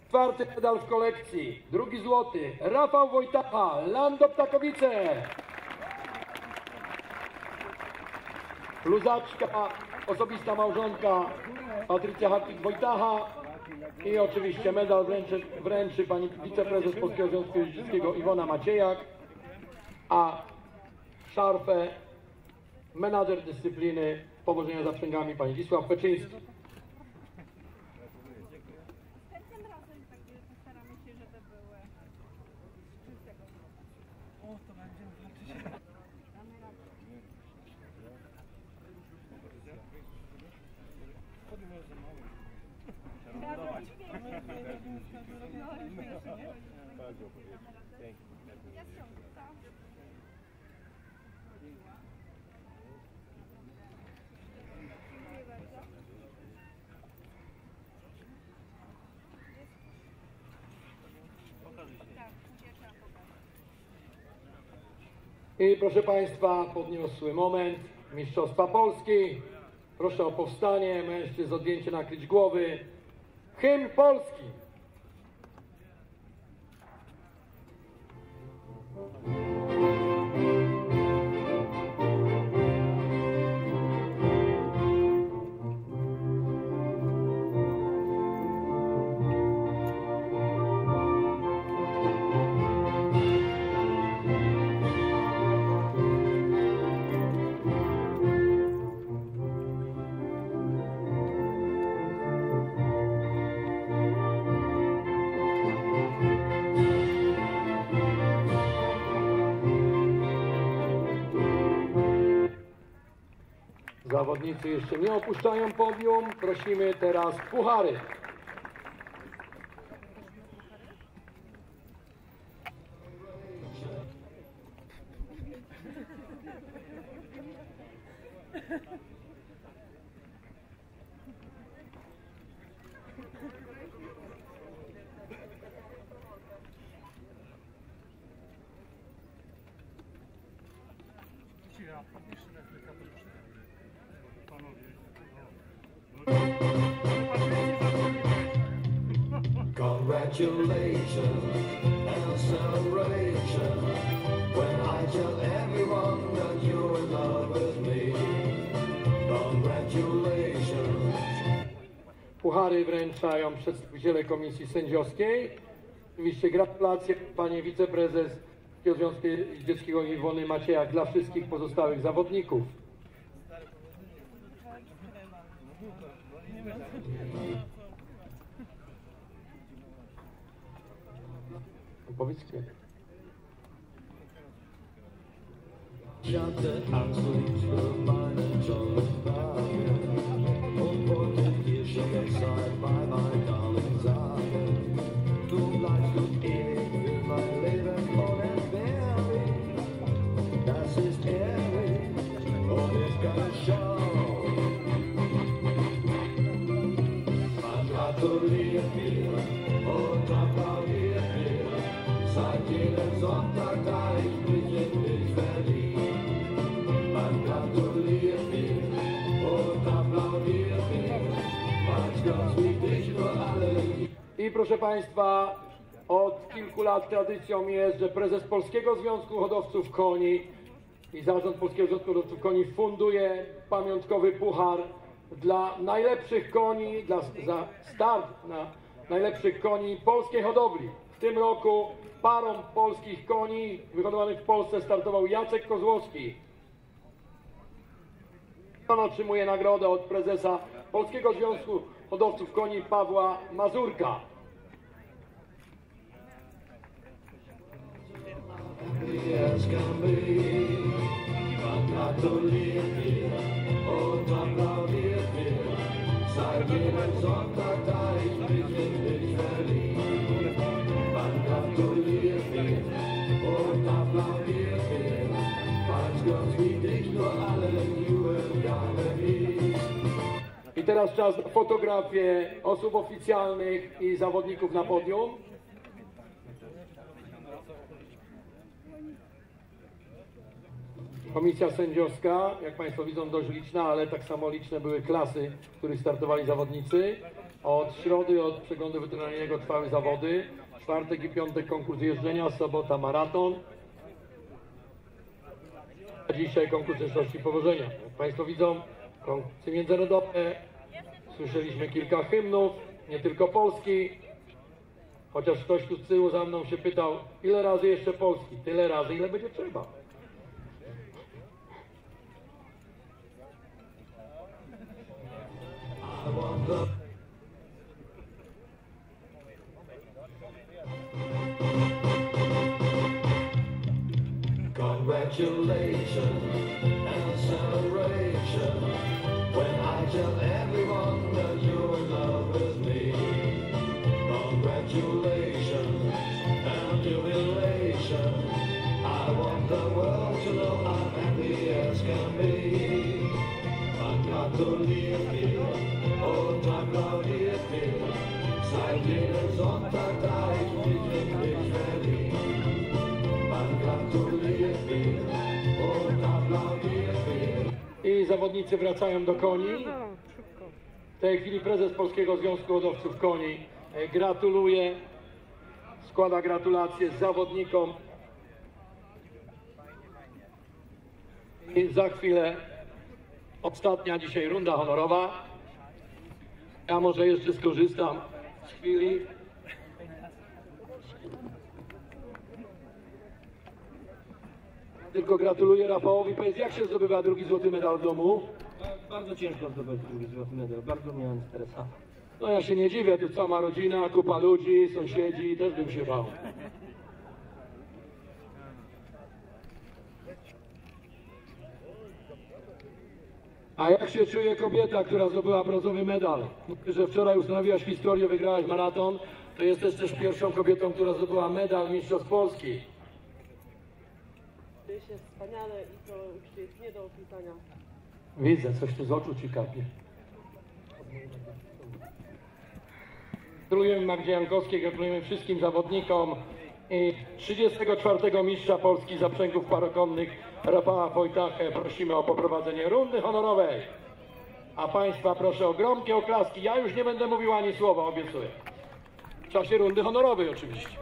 Czwarty medal w kolekcji, drugi złoty Rafał Wojtacha, Lando Ptakowice. Luzaczka, osobista małżonka Patrycja Hartwig-Wojtacha i oczywiście medal wręczy, wręczy pani wiceprezes Polskiego Związku Jeździeckiego Iwona Maciejak, a szarfę menadżer dyscypliny powożenia zaprzęgami pani Wisław Peczyński. Następnym razem takie postaramy się, żeby były czystego. O, to będzie znaczy się. Damy radę. Podniósł za mało. Trzeba zrobić więcej. No, No, już więcej, nie? Pięknie. Ja ściągam. Dziękuję bardzo. Pokażę się. Tak, ucieczka pokażę. I proszę Państwa, podniosły moment Mistrzostwa Polski. Proszę o powstanie, mężczyzn odjęcie nakryć głowy. Hymn Polski. Zawodnicy jeszcze nie opuszczają podium. Prosimy teraz puchary. Wręczają przedstawiciele Komisji Sędziowskiej. Oczywiście gratulacje Panie Wiceprezes Związku Dzieckiego Iwony Maciejak dla wszystkich pozostałych zawodników. Powiedz kiedy. Siadę Angst side, bye bye. Proszę Państwa, od kilku lat tradycją jest, że prezes Polskiego Związku Hodowców Koni i zarząd Polskiego Związku Hodowców Koni funduje pamiątkowy puchar dla najlepszych koni, dla, za start na najlepszych koni polskiej hodowli. W tym roku parą polskich koni wyhodowanych w Polsce startował Jacek Kozłowski. On otrzymuje nagrodę od prezesa Polskiego Związku Hodowców Koni Pawła Mazurka. Applaudiert mir seit jedem Sonntag, da ich mich in dich verlieb. Man gratuliert mir und applaudiert mir, weil's ganz wie dich nur alle jubeln gerne gibt. I teraz czas na fotografię osób oficjalnych i zawodników na podium. Komisja sędziowska, jak Państwo widzą, dość liczna, ale tak samo liczne były klasy, w których startowali zawodnicy. Od środy, od przeglądu weterynaryjnego trwały zawody. Czwartek i piątek konkurs jeżdżenia, sobota maraton. Dzisiaj konkurs zręczności powożenia. Jak Państwo widzą, konkursy międzynarodowe. Słyszeliśmy kilka hymnów, nie tylko Polski. Chociaż ktoś tu z tyłu za mną się pytał, ile razy jeszcze Polski? Tyle razy, ile będzie trzeba. Congratulations and celebration when I tell everyone that you're in love with me. Congratulations and jubilation. I want the world to know I'm happy as can be. Man gratuliert mir und applaudiert mir seit jedem Sonntag, da ich mich in dich verlieb. Man gratuliert mir und applaudiert mir. I zawodnicy wracają do koni. W tej chwili prezes Polskiego Związku Hodowców Koni e, gratuluje, składa gratulacje zawodnikom. I za chwilę ostatnia dzisiaj runda honorowa. Ja może jeszcze skorzystam z chwili. Tylko gratuluję Rafałowi. Powiedz, jak się zdobywa drugi złoty medal w domu? Bardzo ciężko zdobyć drugi złoty medal, bardzo miałem stresa. No ja się nie dziwię, tu cała rodzina, kupa ludzi, sąsiedzi, też bym się bał. A jak się czuje kobieta, która zdobyła brązowy medal? Że wczoraj ustanowiłaś historię, wygrałaś maraton, to jesteś też pierwszą kobietą, która zdobyła medal Mistrzostw Polski. Czuję się wspaniale i to uczucie jest nie do opisania. Widzę, coś tu z oczu ci kapie. Gratulujemy Magdzie Jankowskiej, gratulujemy wszystkim zawodnikom i 34 mistrza Polski zaprzęgów parokonnych Rafała Wojtachę prosimy o poprowadzenie rundy honorowej. A Państwa proszę o gromkie oklaski. Ja już nie będę mówił ani słowa, obiecuję. w czasie rundy honorowej oczywiście.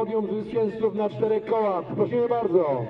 Podium zwycięzców na czterech kołach. Prosimy bardzo.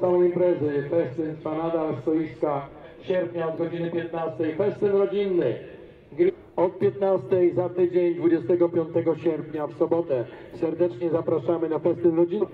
Całej imprezy. Festyn trwa nadal stoiska sierpnia od godziny 15. Festyn rodzinny. Od 15 za tydzień 25 sierpnia w sobotę. Serdecznie zapraszamy na festyn rodzinny.